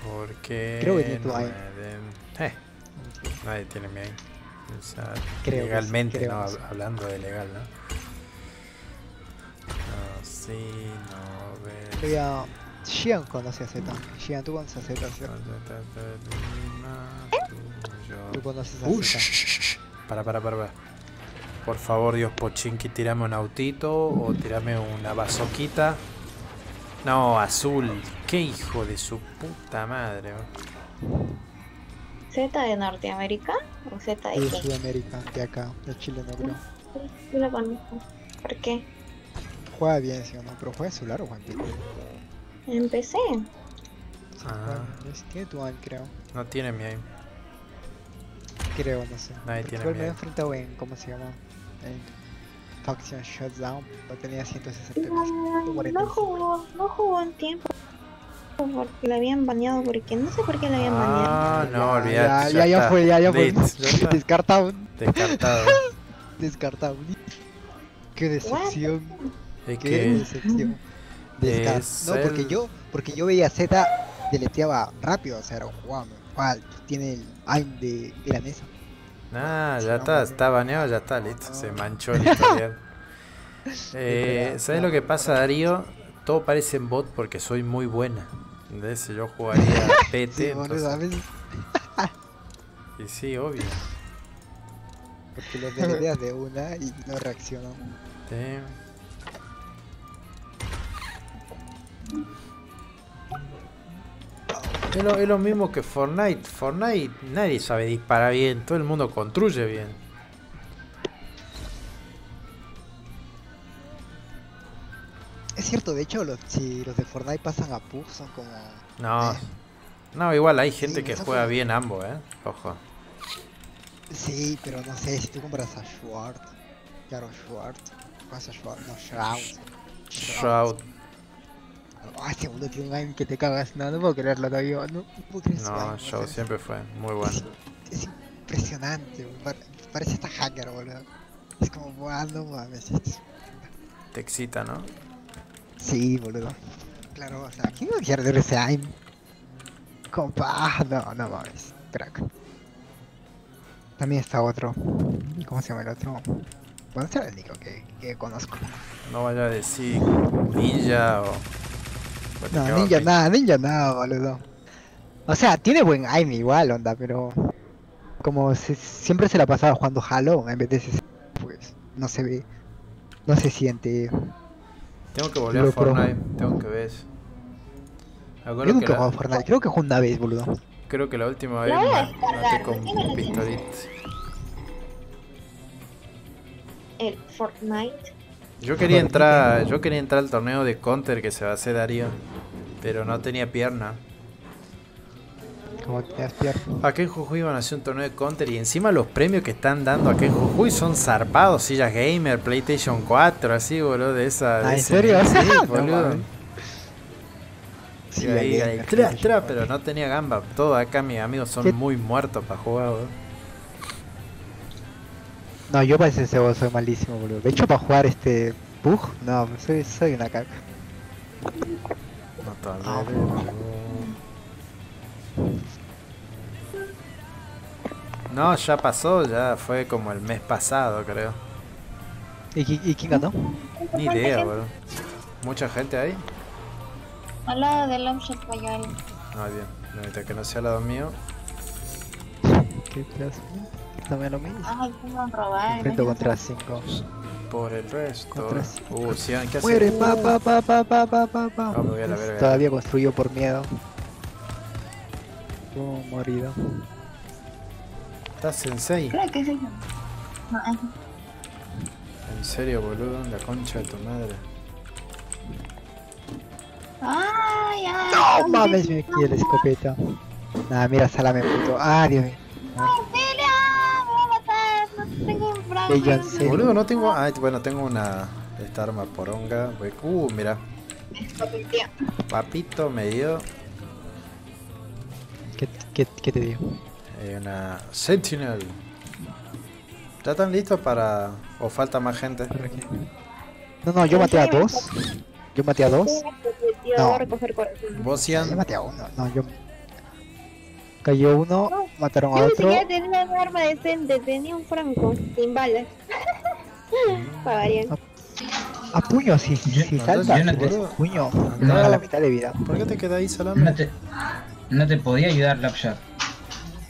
Speaker 1: Porque.
Speaker 2: Creo que tiene tu
Speaker 1: no Eh, nadie tiene mi ahí. O sea,
Speaker 2: Creo
Speaker 1: legalmente,
Speaker 2: creo
Speaker 1: ¿no? Hablando de legal, ¿no? No, sí, no, ve.
Speaker 2: Voy a. Shian conoce a Z. Shian, tú conoces a Z, ¿cierto? Tú conoces a Z.
Speaker 1: Para, para, para, para. Por favor, Dios Pochinki, tirame un autito o tirame una bazoquita. No, azul. Qué hijo de su puta madre.
Speaker 3: ¿Z de Norteamérica? ¿O Z de
Speaker 2: De? Sudamérica, de acá, de Chile no creo.
Speaker 3: Sí, sí la conozco. ¿Por qué?
Speaker 2: Juega bien, sí o no, pero juega en celular o juega en PC.
Speaker 3: Empecé.
Speaker 1: Ah,
Speaker 2: Es que dual, creo.
Speaker 1: no tiene mi aim.
Speaker 2: Creo, no sé.
Speaker 1: Nadie
Speaker 2: Porque
Speaker 1: tiene
Speaker 2: igual me he enfrentado en, ¿cómo se llama? En Faction Shutdown, lo tenía 160
Speaker 3: No, no jugó, no jugó en tiempo. Porque le habían baneado, porque no sé por qué le habían baneado.
Speaker 1: Ah, no,
Speaker 2: Ya,
Speaker 1: olvídate.
Speaker 2: ya, ya fue, ya, ya fue.
Speaker 1: Lit, ya está.
Speaker 2: Descartado,
Speaker 1: Descartado. (laughs)
Speaker 2: descartado. Qué decepción, qué
Speaker 1: que
Speaker 2: decepción. Descar-
Speaker 1: es
Speaker 2: No, porque
Speaker 1: el-
Speaker 2: yo, porque yo veía Z, deleteaba rápido, o sea, era wow, ¿cuál? Tiene el aim de milanesa.
Speaker 1: Nah,
Speaker 2: Sí,
Speaker 1: ya está, está baneado, ya está, listo. Se manchó (laughs) el historial. Eh, ¿Sabes lo que pasa, Darío? Todo parece en bot porque soy muy buena. ¿Entendés? Yo jugaría (laughs) PT,
Speaker 2: Sí, boludo,
Speaker 1: entonces-
Speaker 2: a veces,
Speaker 1: Y sí, obvio.
Speaker 2: porque los deleteas de una y no reaccionan.
Speaker 1: Sí. Es lo, es lo mismo que Fortnite. Fortnite nadie sabe disparar bien, todo el mundo construye bien.
Speaker 2: Es cierto, de hecho, los, si los de Fortnite pasan a PUG son como...
Speaker 1: No,
Speaker 2: Eh.
Speaker 1: no, igual hay gente
Speaker 2: Sí,
Speaker 1: que juega bien ambos, eh. Ojo.
Speaker 2: Sí, pero no sé, si tú compras a Schwartz, claro, Schwartz, pasa Schwartz, no, Shroud.
Speaker 1: Shroud.
Speaker 2: Ah, boludo tiene un aim que te cagas, no, no puedo creerlo todavía, no, no puedo creer
Speaker 1: No,
Speaker 2: aim, o
Speaker 1: Shroud
Speaker 2: sea,
Speaker 1: siempre fue muy bueno.
Speaker 2: Es impresionante, boludo, pare- parece hasta hacker, boludo. Es como, wow, no mames. es-
Speaker 1: Te excita, ¿no?
Speaker 2: Sí, boludo. Claro, o sea, ¿quién va a perder ese aim? Compa, no, no mames, crack. También está otro. ¿Cómo se llama el otro? Bueno, este es el único que, que conozco.
Speaker 1: No vaya a decir ninja o.
Speaker 2: No, ninja nada, ninja nada, boludo. O sea, tiene buen aim igual, onda, pero... Como se- siempre se la pasaba jugando Halo en vez de ese... Pues no se ve... No se siente...
Speaker 1: Tengo que volver a
Speaker 2: pro.
Speaker 1: Fortnite, tengo que ver eso.
Speaker 2: Yo nunca
Speaker 1: que
Speaker 2: he jugado
Speaker 1: la,
Speaker 2: Fortnite, creo que jugué una vez, boludo.
Speaker 1: creo que la última vez me maté con pistolito.
Speaker 3: El Fortnite.
Speaker 1: Yo quería entrar, yo quería entrar al torneo de Counter que se va a hacer Darío, pero no tenía pierna.
Speaker 2: Como te das pierna.
Speaker 1: Acá en Jujuy van a hacer un torneo de Counter y encima los premios que están dando acá en Jujuy son zarpados, sillas gamer, PlayStation 4, así, boludo, de esa... de
Speaker 2: Ah, ¿en
Speaker 1: ese-
Speaker 2: serio? (laughs)
Speaker 1: Sí, boludo.
Speaker 2: mames.
Speaker 1: Y
Speaker 2: Sí,
Speaker 1: ahí,
Speaker 2: gamer,
Speaker 1: ahí, tra,
Speaker 2: PlayStation
Speaker 1: tra,
Speaker 2: 4.
Speaker 1: pero no tenía gamba. Todos acá mis amigos son
Speaker 2: ¿Qué?
Speaker 1: muy muertos para jugar, boludo.
Speaker 2: No, yo para ese juego soy malísimo, boludo. De hecho, para jugar este Pug, no, soy, soy una caca.
Speaker 1: No
Speaker 2: Ah,
Speaker 1: tolero, boludo. No, ya pasó, ya fue como el mes pasado, creo.
Speaker 2: ¿Y, qui- y quién ganó?
Speaker 1: Ni idea, boludo. ¿Mucha gente ahí?
Speaker 3: Al lado del Longshot Royal.
Speaker 1: Ah, bien. Ahorita que no sea al lado mío. (laughs)
Speaker 2: ¿Qué clase? También lo mismo.
Speaker 3: Ay, cómo han robado.
Speaker 2: Enfrento contra 5.
Speaker 1: Por el resto.
Speaker 2: Contra-
Speaker 1: Uh, sí, ¿qué hace?
Speaker 2: Muere, pa, pa, pa, pa, pa, pa, pa, pa.
Speaker 1: No, me voy a la verga.
Speaker 2: Todavía construyó por miedo. Oh, morido.
Speaker 1: ¿Estás sensei?
Speaker 3: Creo que sí. No, es-
Speaker 1: En serio, boludo, la concha de tu madre.
Speaker 3: Ay, ay.
Speaker 2: No
Speaker 3: ay,
Speaker 2: mames, me quiere la escopeta. Nah, mira, salame puto. Ah, Dios mío.
Speaker 3: Auxilio, tengo un.
Speaker 1: Boludo, no tengo. Ah, bueno, tengo una. Esta arma poronga. Uh, mira. Papito me dio
Speaker 2: ¿Qué, qué, qué te digo?
Speaker 1: eh, una Sentinel. ¿Ya están listos para.? ¿O falta más gente?
Speaker 2: No, no, yo maté a dos. Yo maté a dos. No.
Speaker 1: Vos,
Speaker 2: Yo maté a uno. No, yo. Cayó uno, mataron a
Speaker 3: Yo ni
Speaker 2: otro.
Speaker 3: siquiera tenía un arma decente, tenía un franco, sin balas. (laughs) Para variar.
Speaker 2: A puño, si,
Speaker 5: Yo-
Speaker 2: si
Speaker 5: no,
Speaker 2: salta,
Speaker 5: yo no te-
Speaker 2: puño.
Speaker 1: No.
Speaker 2: Da la mitad de vida.
Speaker 1: ¿Por qué te quedas ahí
Speaker 5: No
Speaker 1: salame?
Speaker 5: te, no te podía ayudar, Lapshot.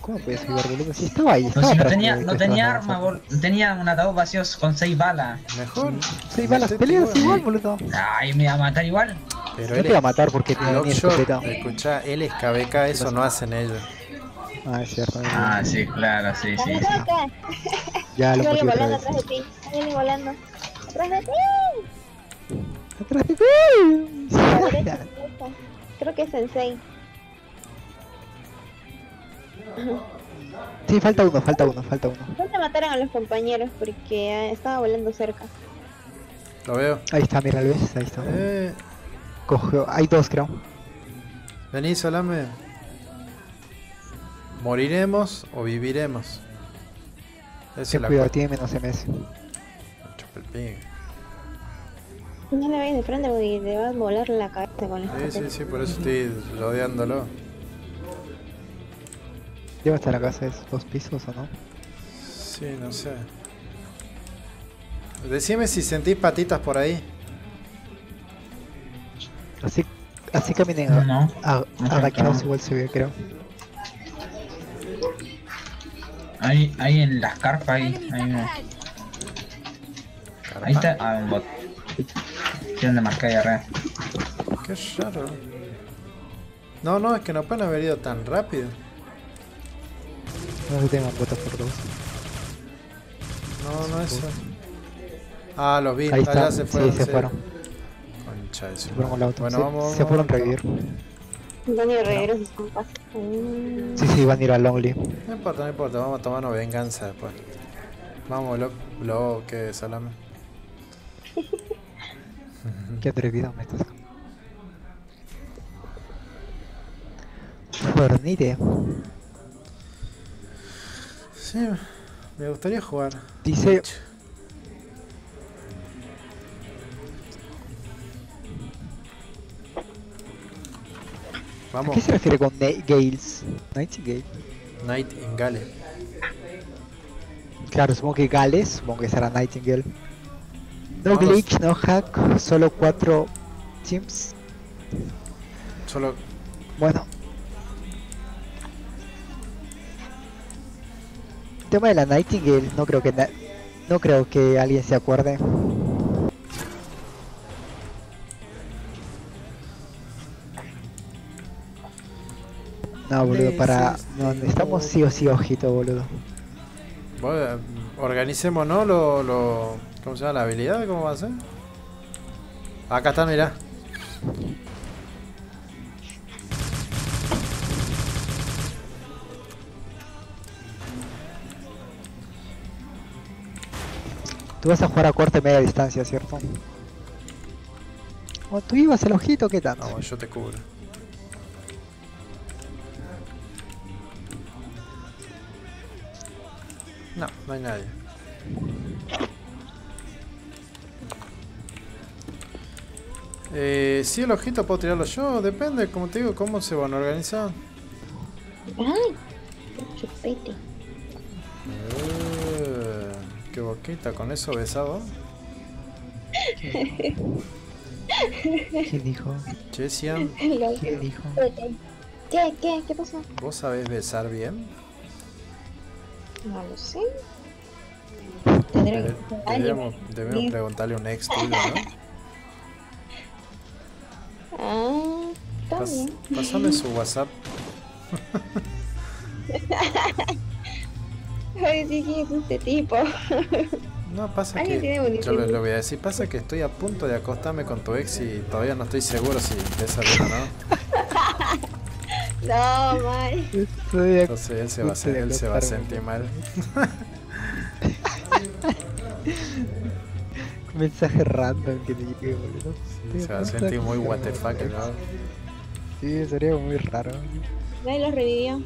Speaker 2: ¿Cómo puede subir, boludo? Si estaba ahí,
Speaker 5: No,
Speaker 2: estaba
Speaker 5: si no tenía, no tenía arma, bol- no tenía un ataúd vacío con 6 balas.
Speaker 1: Mejor.
Speaker 2: Sí, balas
Speaker 1: metete
Speaker 2: peleas
Speaker 1: igual.
Speaker 2: boludo.
Speaker 5: Ay, me iba a matar igual.
Speaker 1: Pero
Speaker 2: No
Speaker 1: él
Speaker 2: te va a matar porque tiene escopeta.
Speaker 1: escuchá, él es KBK, eso no hacen ellos.
Speaker 2: Ah, es cierto. es
Speaker 5: Ah, sí, claro, sí, sí. Sí.
Speaker 3: acá.
Speaker 2: Ya lo otra
Speaker 3: volando atrás de ti. Alguien volando. Atrás de ti.
Speaker 2: ¡Atrás de (laughs) ti!
Speaker 3: Creo que es Sensei.
Speaker 2: Sí, falta uno, falta uno, falta uno.
Speaker 3: No te mataron a los compañeros porque ah, estaba volando cerca.
Speaker 1: Lo veo.
Speaker 2: Ahí está, mira, ¿lo ves? Ahí está.
Speaker 1: Eh,
Speaker 2: Cogió, hay dos creo.
Speaker 1: vení, Salame. ¿Moriremos o viviremos? Esa
Speaker 2: Ten
Speaker 1: es la
Speaker 2: cuidado, tiene menos MS.
Speaker 3: No le vayas de frente porque te va a volar la cabeza con la
Speaker 1: Sí, sí, sí, por eso estoy rodeándolo.
Speaker 2: ¿Dónde está la casa? ¿Es dos pisos o no?
Speaker 1: Sí, no sé. Decime si sentís patitas por ahí.
Speaker 2: Así, así caminen a-
Speaker 5: No.
Speaker 2: a-
Speaker 5: No,
Speaker 2: agachados
Speaker 5: no.
Speaker 2: igual se ve, creo.
Speaker 5: Ahí, ahí en las carpas, ahí, ahí, uno. ahí está. Ah, un bot. Tienen de marcar ahí arriba.
Speaker 1: Qué raro. No, no, es que no pueden haber ido tan rápido.
Speaker 2: No se tengan botas por dos.
Speaker 1: No, no es eso. Ah, los vi.
Speaker 2: Ahí
Speaker 1: Allá
Speaker 2: está,
Speaker 1: se
Speaker 2: sí,
Speaker 1: fueron.
Speaker 2: se fueron.
Speaker 1: Concha de su
Speaker 2: Se fueron con auto.
Speaker 1: Bueno,
Speaker 2: se,
Speaker 1: vamos.
Speaker 2: se fueron a revivir.
Speaker 3: Dani Regueros. Mm.
Speaker 2: Sí, sí, van a ir a Lonely.
Speaker 1: No importa, no importa. Vamos a tomarnos venganza después. Vamos, lo, lo que salame. (laughs)
Speaker 2: Qué atrevido me estás. Fornite.
Speaker 1: Sí, me gustaría jugar.
Speaker 2: Dice, ¿a qué se refiere con Gales? Nightingale.
Speaker 1: Night in Gale.
Speaker 2: Claro, supongo que Gales, supongo que será Nightingale. No glitch, no hack, solo cuatro teams.
Speaker 1: Solo
Speaker 2: Bueno. El tema de la Nightingale, no creo que no creo que alguien se acuerde. No, boludo, para... No, necesitamos sí o sí ojito, boludo.
Speaker 1: Bueno, organicémonos lo, lo. ¿Cómo se llama? La habilidad, ¿cómo va a ser? Acá está, mirá.
Speaker 2: Tú vas a jugar a corta y media distancia, ¿cierto? O tú ibas el ojito, ¿qué tanto?
Speaker 1: Vamos, yo te cubro. No, no hay nadie. Eh, sí, el ojito puedo tirarlo yo, depende, como te digo, cómo se van a organizar.
Speaker 3: Ay, chupete.
Speaker 1: Eh, qué boquita, con eso besado.
Speaker 2: ¿Quién dijo?
Speaker 1: Chesian, (laughs)
Speaker 2: ¿Quién dijo?
Speaker 3: ¿Qué? ¿Qué? ¿Qué pasó?
Speaker 1: ¿vos sabés besar bien?
Speaker 3: No lo sé. Tendré que
Speaker 1: debemos preguntarle a un ex tuyo, ¿no? (laughs)
Speaker 3: Ah, está
Speaker 1: Pas-
Speaker 3: bien.
Speaker 1: Pásame su WhatsApp. (laughs)
Speaker 3: Ay, sí, ¿quién es este tipo? (laughs)
Speaker 1: No, pasa que. Yo
Speaker 3: distinto.
Speaker 1: le voy a decir, pasa que estoy a punto de acostarme con tu ex y todavía no estoy seguro si besa bien o no.
Speaker 3: No, mal.
Speaker 2: Estoy
Speaker 1: Entonces él se va
Speaker 2: de
Speaker 1: él se va a sentir mal. (laughs)
Speaker 2: mensaje random que te llegue, boludo.
Speaker 1: Se va a
Speaker 2: de
Speaker 1: sentir muy what the fuck, ¿no?
Speaker 2: Sí, sería muy raro.
Speaker 3: Nadie los revivió.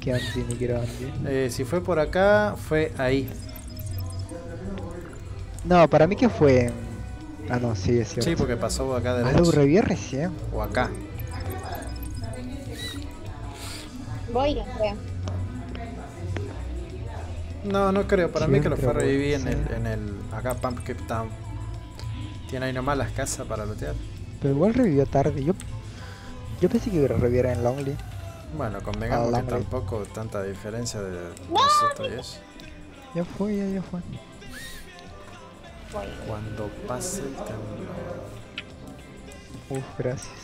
Speaker 2: Que Andy ni quiero Andy.
Speaker 1: Eh, si fue por acá, fue ahí.
Speaker 2: No, para mí que fue. Ah, no, sí, es cierto.
Speaker 1: Sí, porque pasó acá
Speaker 2: Ah, lo reviví recién.
Speaker 1: O acá.
Speaker 3: Voy, creo.
Speaker 1: No, no creo. Para mí que lo fue revivir en el, en el. Acá, Pump Cape Town. Tiene ahí nomás las casas para lootear.
Speaker 2: Pero igual revivió tarde. Yo, yo pensé que reviviera en Lonely.
Speaker 1: Bueno, convengamos que
Speaker 2: Alambre.
Speaker 1: tampoco tanta diferencia de nosotros y eso.
Speaker 2: Ya fue, ya, ya fue.
Speaker 1: Cuando pase el temblor.
Speaker 2: Uf, gracias.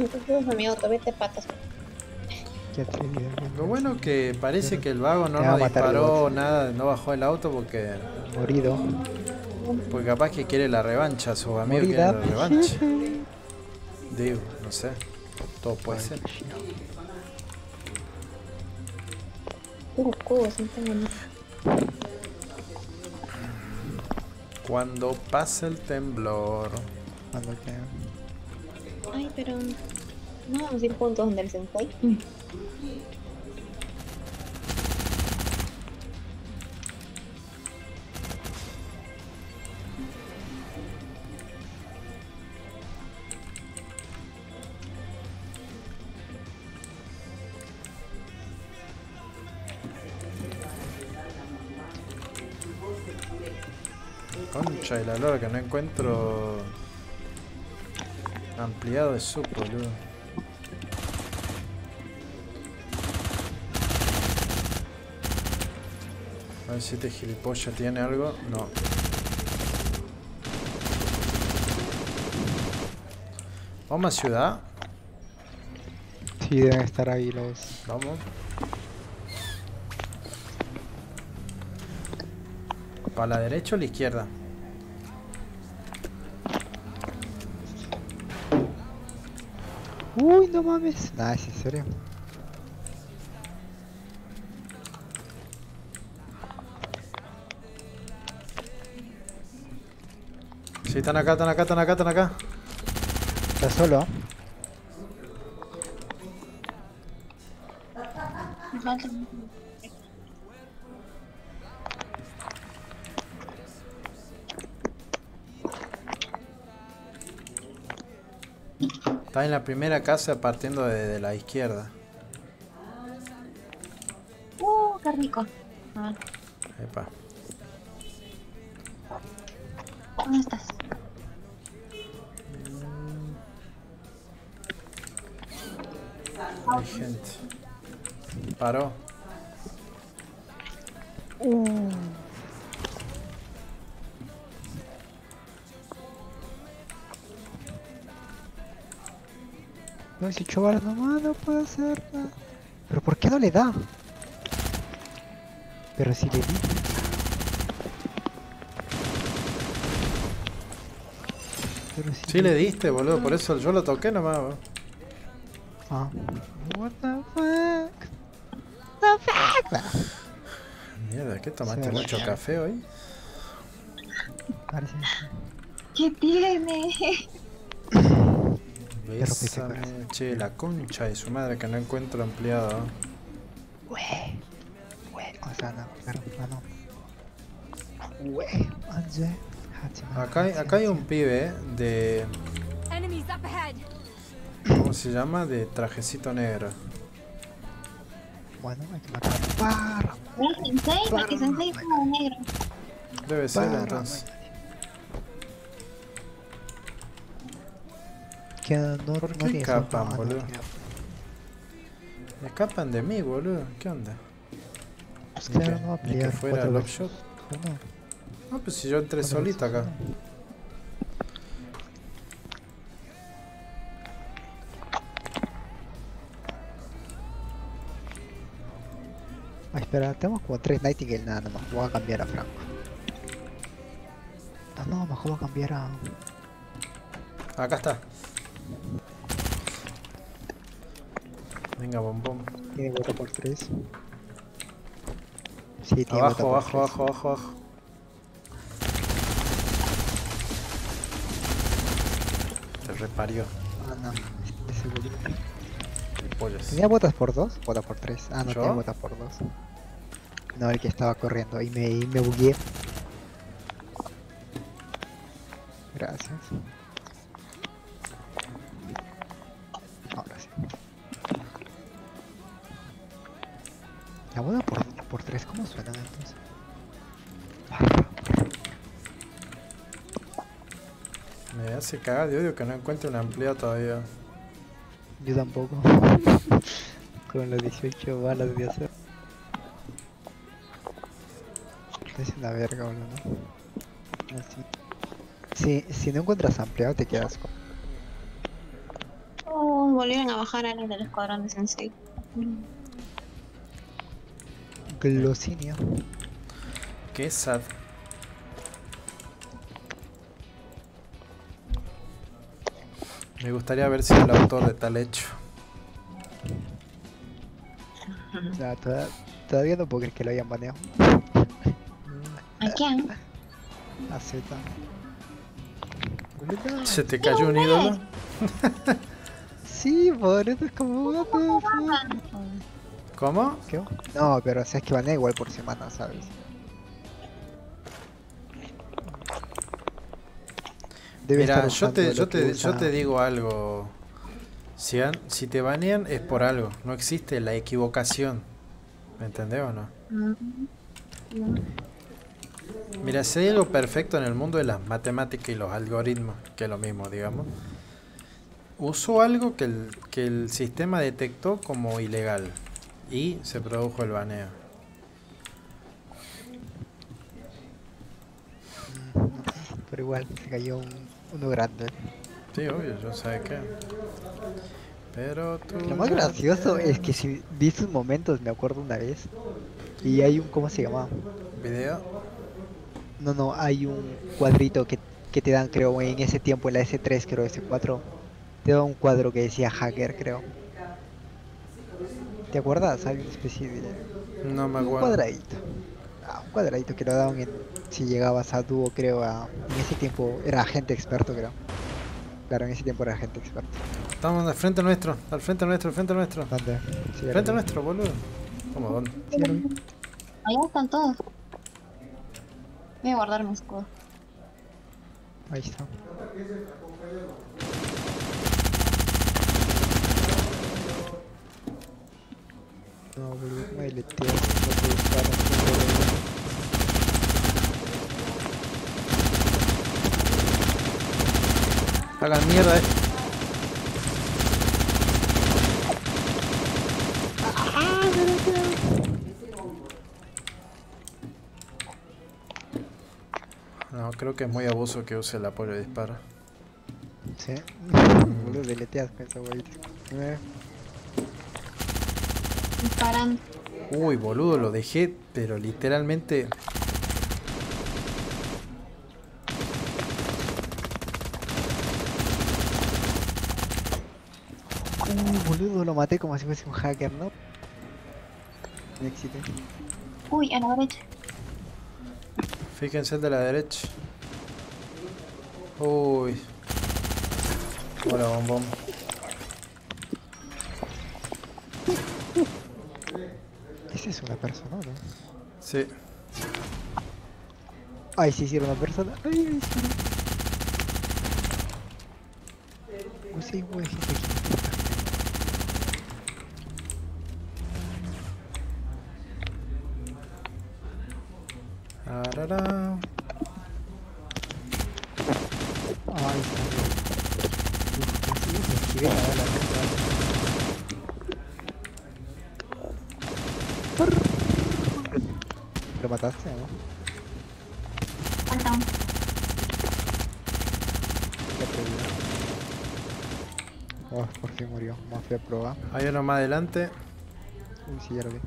Speaker 3: Entonces, amigo, te vete patas.
Speaker 2: Qué atrevido.
Speaker 1: Lo bueno que parece que el vago no nos disparó nada, no bajó el auto porque,
Speaker 2: Morido.
Speaker 1: porque capaz que quiere la revancha, sus amigos
Speaker 2: Morida.
Speaker 1: quieren la revancha. Digo, no sé, todo puede ser. Cuando pase el temblor.
Speaker 2: Cuando.
Speaker 3: Ay, pero. No vamos a ir juntos donde el sensei.
Speaker 1: Concha y la lora que no encuentro ampliado de sub, boludo. A ver si este gilipollas tiene algo. No. Vamos a ciudad.
Speaker 2: Sí, deben estar ahí los...
Speaker 1: Vamos. ¿Para la derecha o la izquierda?
Speaker 2: Uy, no mames. Nah, es en serio.
Speaker 1: Sí, están acá, están acá, están acá, están acá.
Speaker 2: Está solo.
Speaker 1: Está en la primera casa partiendo de, de la izquierda.
Speaker 3: Uh, qué rico. A ver,
Speaker 1: Epa.
Speaker 3: ¿Dónde estás?
Speaker 1: Hay gente. Paró.
Speaker 2: No, 18 balas nomás, no puedo hacer nada. ¿Pero por qué no le da? Pero si le di. Pero si
Speaker 1: Sí le diste, boludo. Por eso yo lo toqué nomás. boludo.
Speaker 2: Ah. What the fuck? The fuck? Ah,
Speaker 1: Mierda, ¿qué tomaste mucho café hoy?
Speaker 2: Parece.
Speaker 3: ¿Qué tiene?
Speaker 1: Bésame. Che, la concha de su madre que no encuentro ampliado.
Speaker 2: Ue. Ue. O sea, no, pero ah, no. Anje.
Speaker 1: Acá hay, acá hay un pibe de. ¿Cómo se llama? De trajecito negro.
Speaker 2: Bueno, hay que matar. Barra.
Speaker 3: ¿El sensei? Porque sensei es como negro.
Speaker 1: Debe ser entonces.
Speaker 2: Que no,
Speaker 1: ¿Por qué escapan,
Speaker 2: no
Speaker 1: boludo? Me escapan de mí, boludo. ¿Qué onda?
Speaker 2: Pues
Speaker 1: Ni
Speaker 2: claro,
Speaker 1: que-
Speaker 2: no va a
Speaker 1: ni que
Speaker 2: pelear.
Speaker 1: fuera. Shot.
Speaker 2: No,
Speaker 1: No, pues si yo entré
Speaker 2: veces,
Speaker 1: acá.
Speaker 2: no. Ah, espera, tenemos como tres Nightingale nada más. Voy a cambiar a Franco. Ah, no, mejor voy a cambiar a.
Speaker 1: Acá está. Venga, bombón.
Speaker 2: Tiene voto por tres. Sí, tiene voto
Speaker 1: Abajo,
Speaker 2: por
Speaker 1: abajo, abajo, abajo, abajo. Reparió.
Speaker 2: Ah, no, ese.
Speaker 1: Pollos.
Speaker 2: ¿Tenía botas por dos? Vota por tres. Ah, no
Speaker 1: ¿Yo?
Speaker 2: tenía botas por dos. No, el que estaba corriendo y me, y me bugueé. Gracias. Ahora sí. La boda por, por tres, ¿cómo suena entonces?
Speaker 1: Me hace cagar de odio que no encuentre un empleado todavía.
Speaker 2: Yo tampoco. (laughs) Con los 18 balas de hacer. Es una verga, boludo, ¿no? Así. Si, si no encuentras ampliado te quedas con...
Speaker 3: Oh, volvieron a bajar a los del escuadrón de Sensei.
Speaker 2: Glocinio.
Speaker 1: Qué sad. Me gustaría ver si el autor de tal hecho.
Speaker 2: O sea, toda- todavía no puedo creer que lo hayan baneado.
Speaker 3: ¿A quién?
Speaker 2: A Z.
Speaker 1: ¿Se te cayó un ídolo? (laughs)
Speaker 2: Sí, por eso es como...
Speaker 1: ¿Cómo?
Speaker 2: ¿Qué? No, pero o sea, es que banea igual por semana, ¿sabes? Debe
Speaker 1: Mira,
Speaker 2: estar
Speaker 1: yo te, yo, te, yo te digo algo. Si, han- si te banean es por algo. No existe la equivocación. ¿Me entendés o no? Mira, si hay algo perfecto en el mundo de las matemáticas y los algoritmos, que es lo mismo, digamos, usó algo que el, que el sistema detectó como ilegal y se produjo el baneo.
Speaker 2: Pero igual, se cayó un, uno grande.
Speaker 1: Sí, obvio, yo sé qué. Pero tú...
Speaker 2: Lo más gracioso es que si vi sus momentos, me acuerdo una vez. Y hay un, ¿cómo se llama?
Speaker 1: Video.
Speaker 2: No, no, hay un cuadrito que, que te dan, creo, en ese tiempo, en la S3, creo, S4. Te da un cuadro que decía hacker, creo. ¿Te acuerdas? Hay una especie de...
Speaker 1: No me
Speaker 2: Un
Speaker 1: acuerdo.
Speaker 2: cuadradito. Ah, un cuadradito que lo daban en, si llegabas a dúo, creo, a, en ese tiempo era agente experto, creo. Claro, en ese tiempo era agente experto.
Speaker 1: Estamos al frente nuestro, al frente nuestro, al frente nuestro.
Speaker 2: ¿Dónde? Sí,
Speaker 1: Frente nuestro, boludo. ¿Cómo dónde?
Speaker 2: Sí.
Speaker 3: Allá están todos. Voy a guardar mi escudo.
Speaker 2: Ahí está. No, boludo, me buscar, no puedo
Speaker 1: Hagan mierda, eh. No, creo que es muy abuso que use el apoyo de disparo.
Speaker 2: Sí. (laughs) Boludo, deleteas con esa huevita. Eh,
Speaker 3: Disparan.
Speaker 1: Uy, boludo, lo dejé, pero literalmente.
Speaker 2: Uy, boludo, lo maté como si fuese un hacker, ¿no? Me excité.
Speaker 3: Uy, a la derecha.
Speaker 1: Fíjense el de la derecha. Uy. Hola, bombón.
Speaker 2: Esa es una persona, ¿no?
Speaker 1: Sí.
Speaker 2: Ay, sí, sí, era una persona. Ay, ay, sí. Uy, sí, güey, gente aquí.
Speaker 1: Arara.
Speaker 2: Ay. Uf, me. ¿Lo mataste, no?
Speaker 3: Falta un.
Speaker 2: Ya perdí. Oh, por fin murió. A probar.
Speaker 1: Hay uno más adelante.
Speaker 2: Uy, sí, ya lo vi.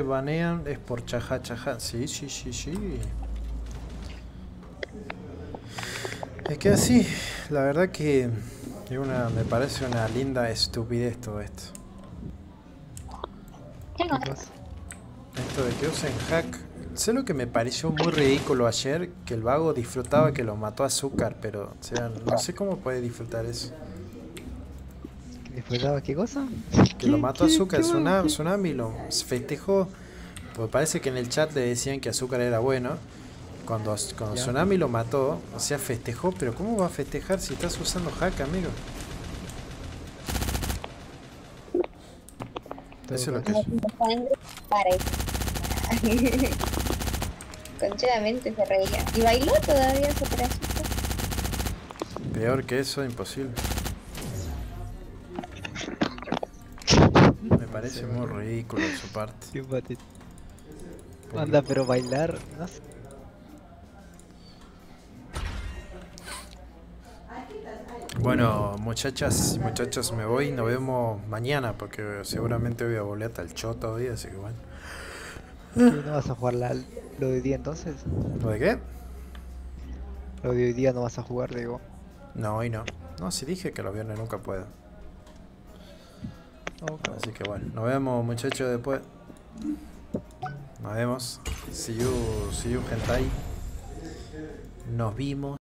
Speaker 1: Te banean es por chaja chaja. Sí, sí, sí, sí. Es que así, la verdad que es una, me parece una linda estupidez todo esto. Esto de que usen hack. Sé lo que me pareció muy ridículo ayer, que el vago disfrutaba que lo mató a Azúcar, pero, o sea, no sé cómo puede disfrutar eso.
Speaker 2: ¿Disfrutaba qué cosa?
Speaker 1: Que lo
Speaker 2: ¿Qué-
Speaker 1: mató Azúcar? Tsunami, Tsunami lo festejó. Porque parece que en el chat le decían que Azúcar era bueno. Cuando, cuando. Tsunami lo mató, o sea, festejó. Pero ¿cómo va a festejar si estás usando hack, amigo? Eso es lo que. (laughs)
Speaker 3: Conchadamente se reía. Y bailó todavía pedacito.
Speaker 1: Peor que eso, imposible. Parece muy ridículo de su parte. (laughs)
Speaker 2: Qué patético. Anda, pero bailar, no sé.
Speaker 1: Bueno, muchachas y muchachos, me voy. Nos vemos mañana porque seguramente voy a volver hasta el choto hoy, así que bueno.
Speaker 2: ¿Qué, ¿No vas a jugar la- lo de hoy día entonces?
Speaker 1: ¿Lo de qué?
Speaker 2: Lo de hoy día no vas a jugar, digo.
Speaker 1: No, hoy no. No, si dije que los viernes nunca puedo. Así que bueno, nos vemos muchachos después. Nos vemos. See you, see you. Nos vimos.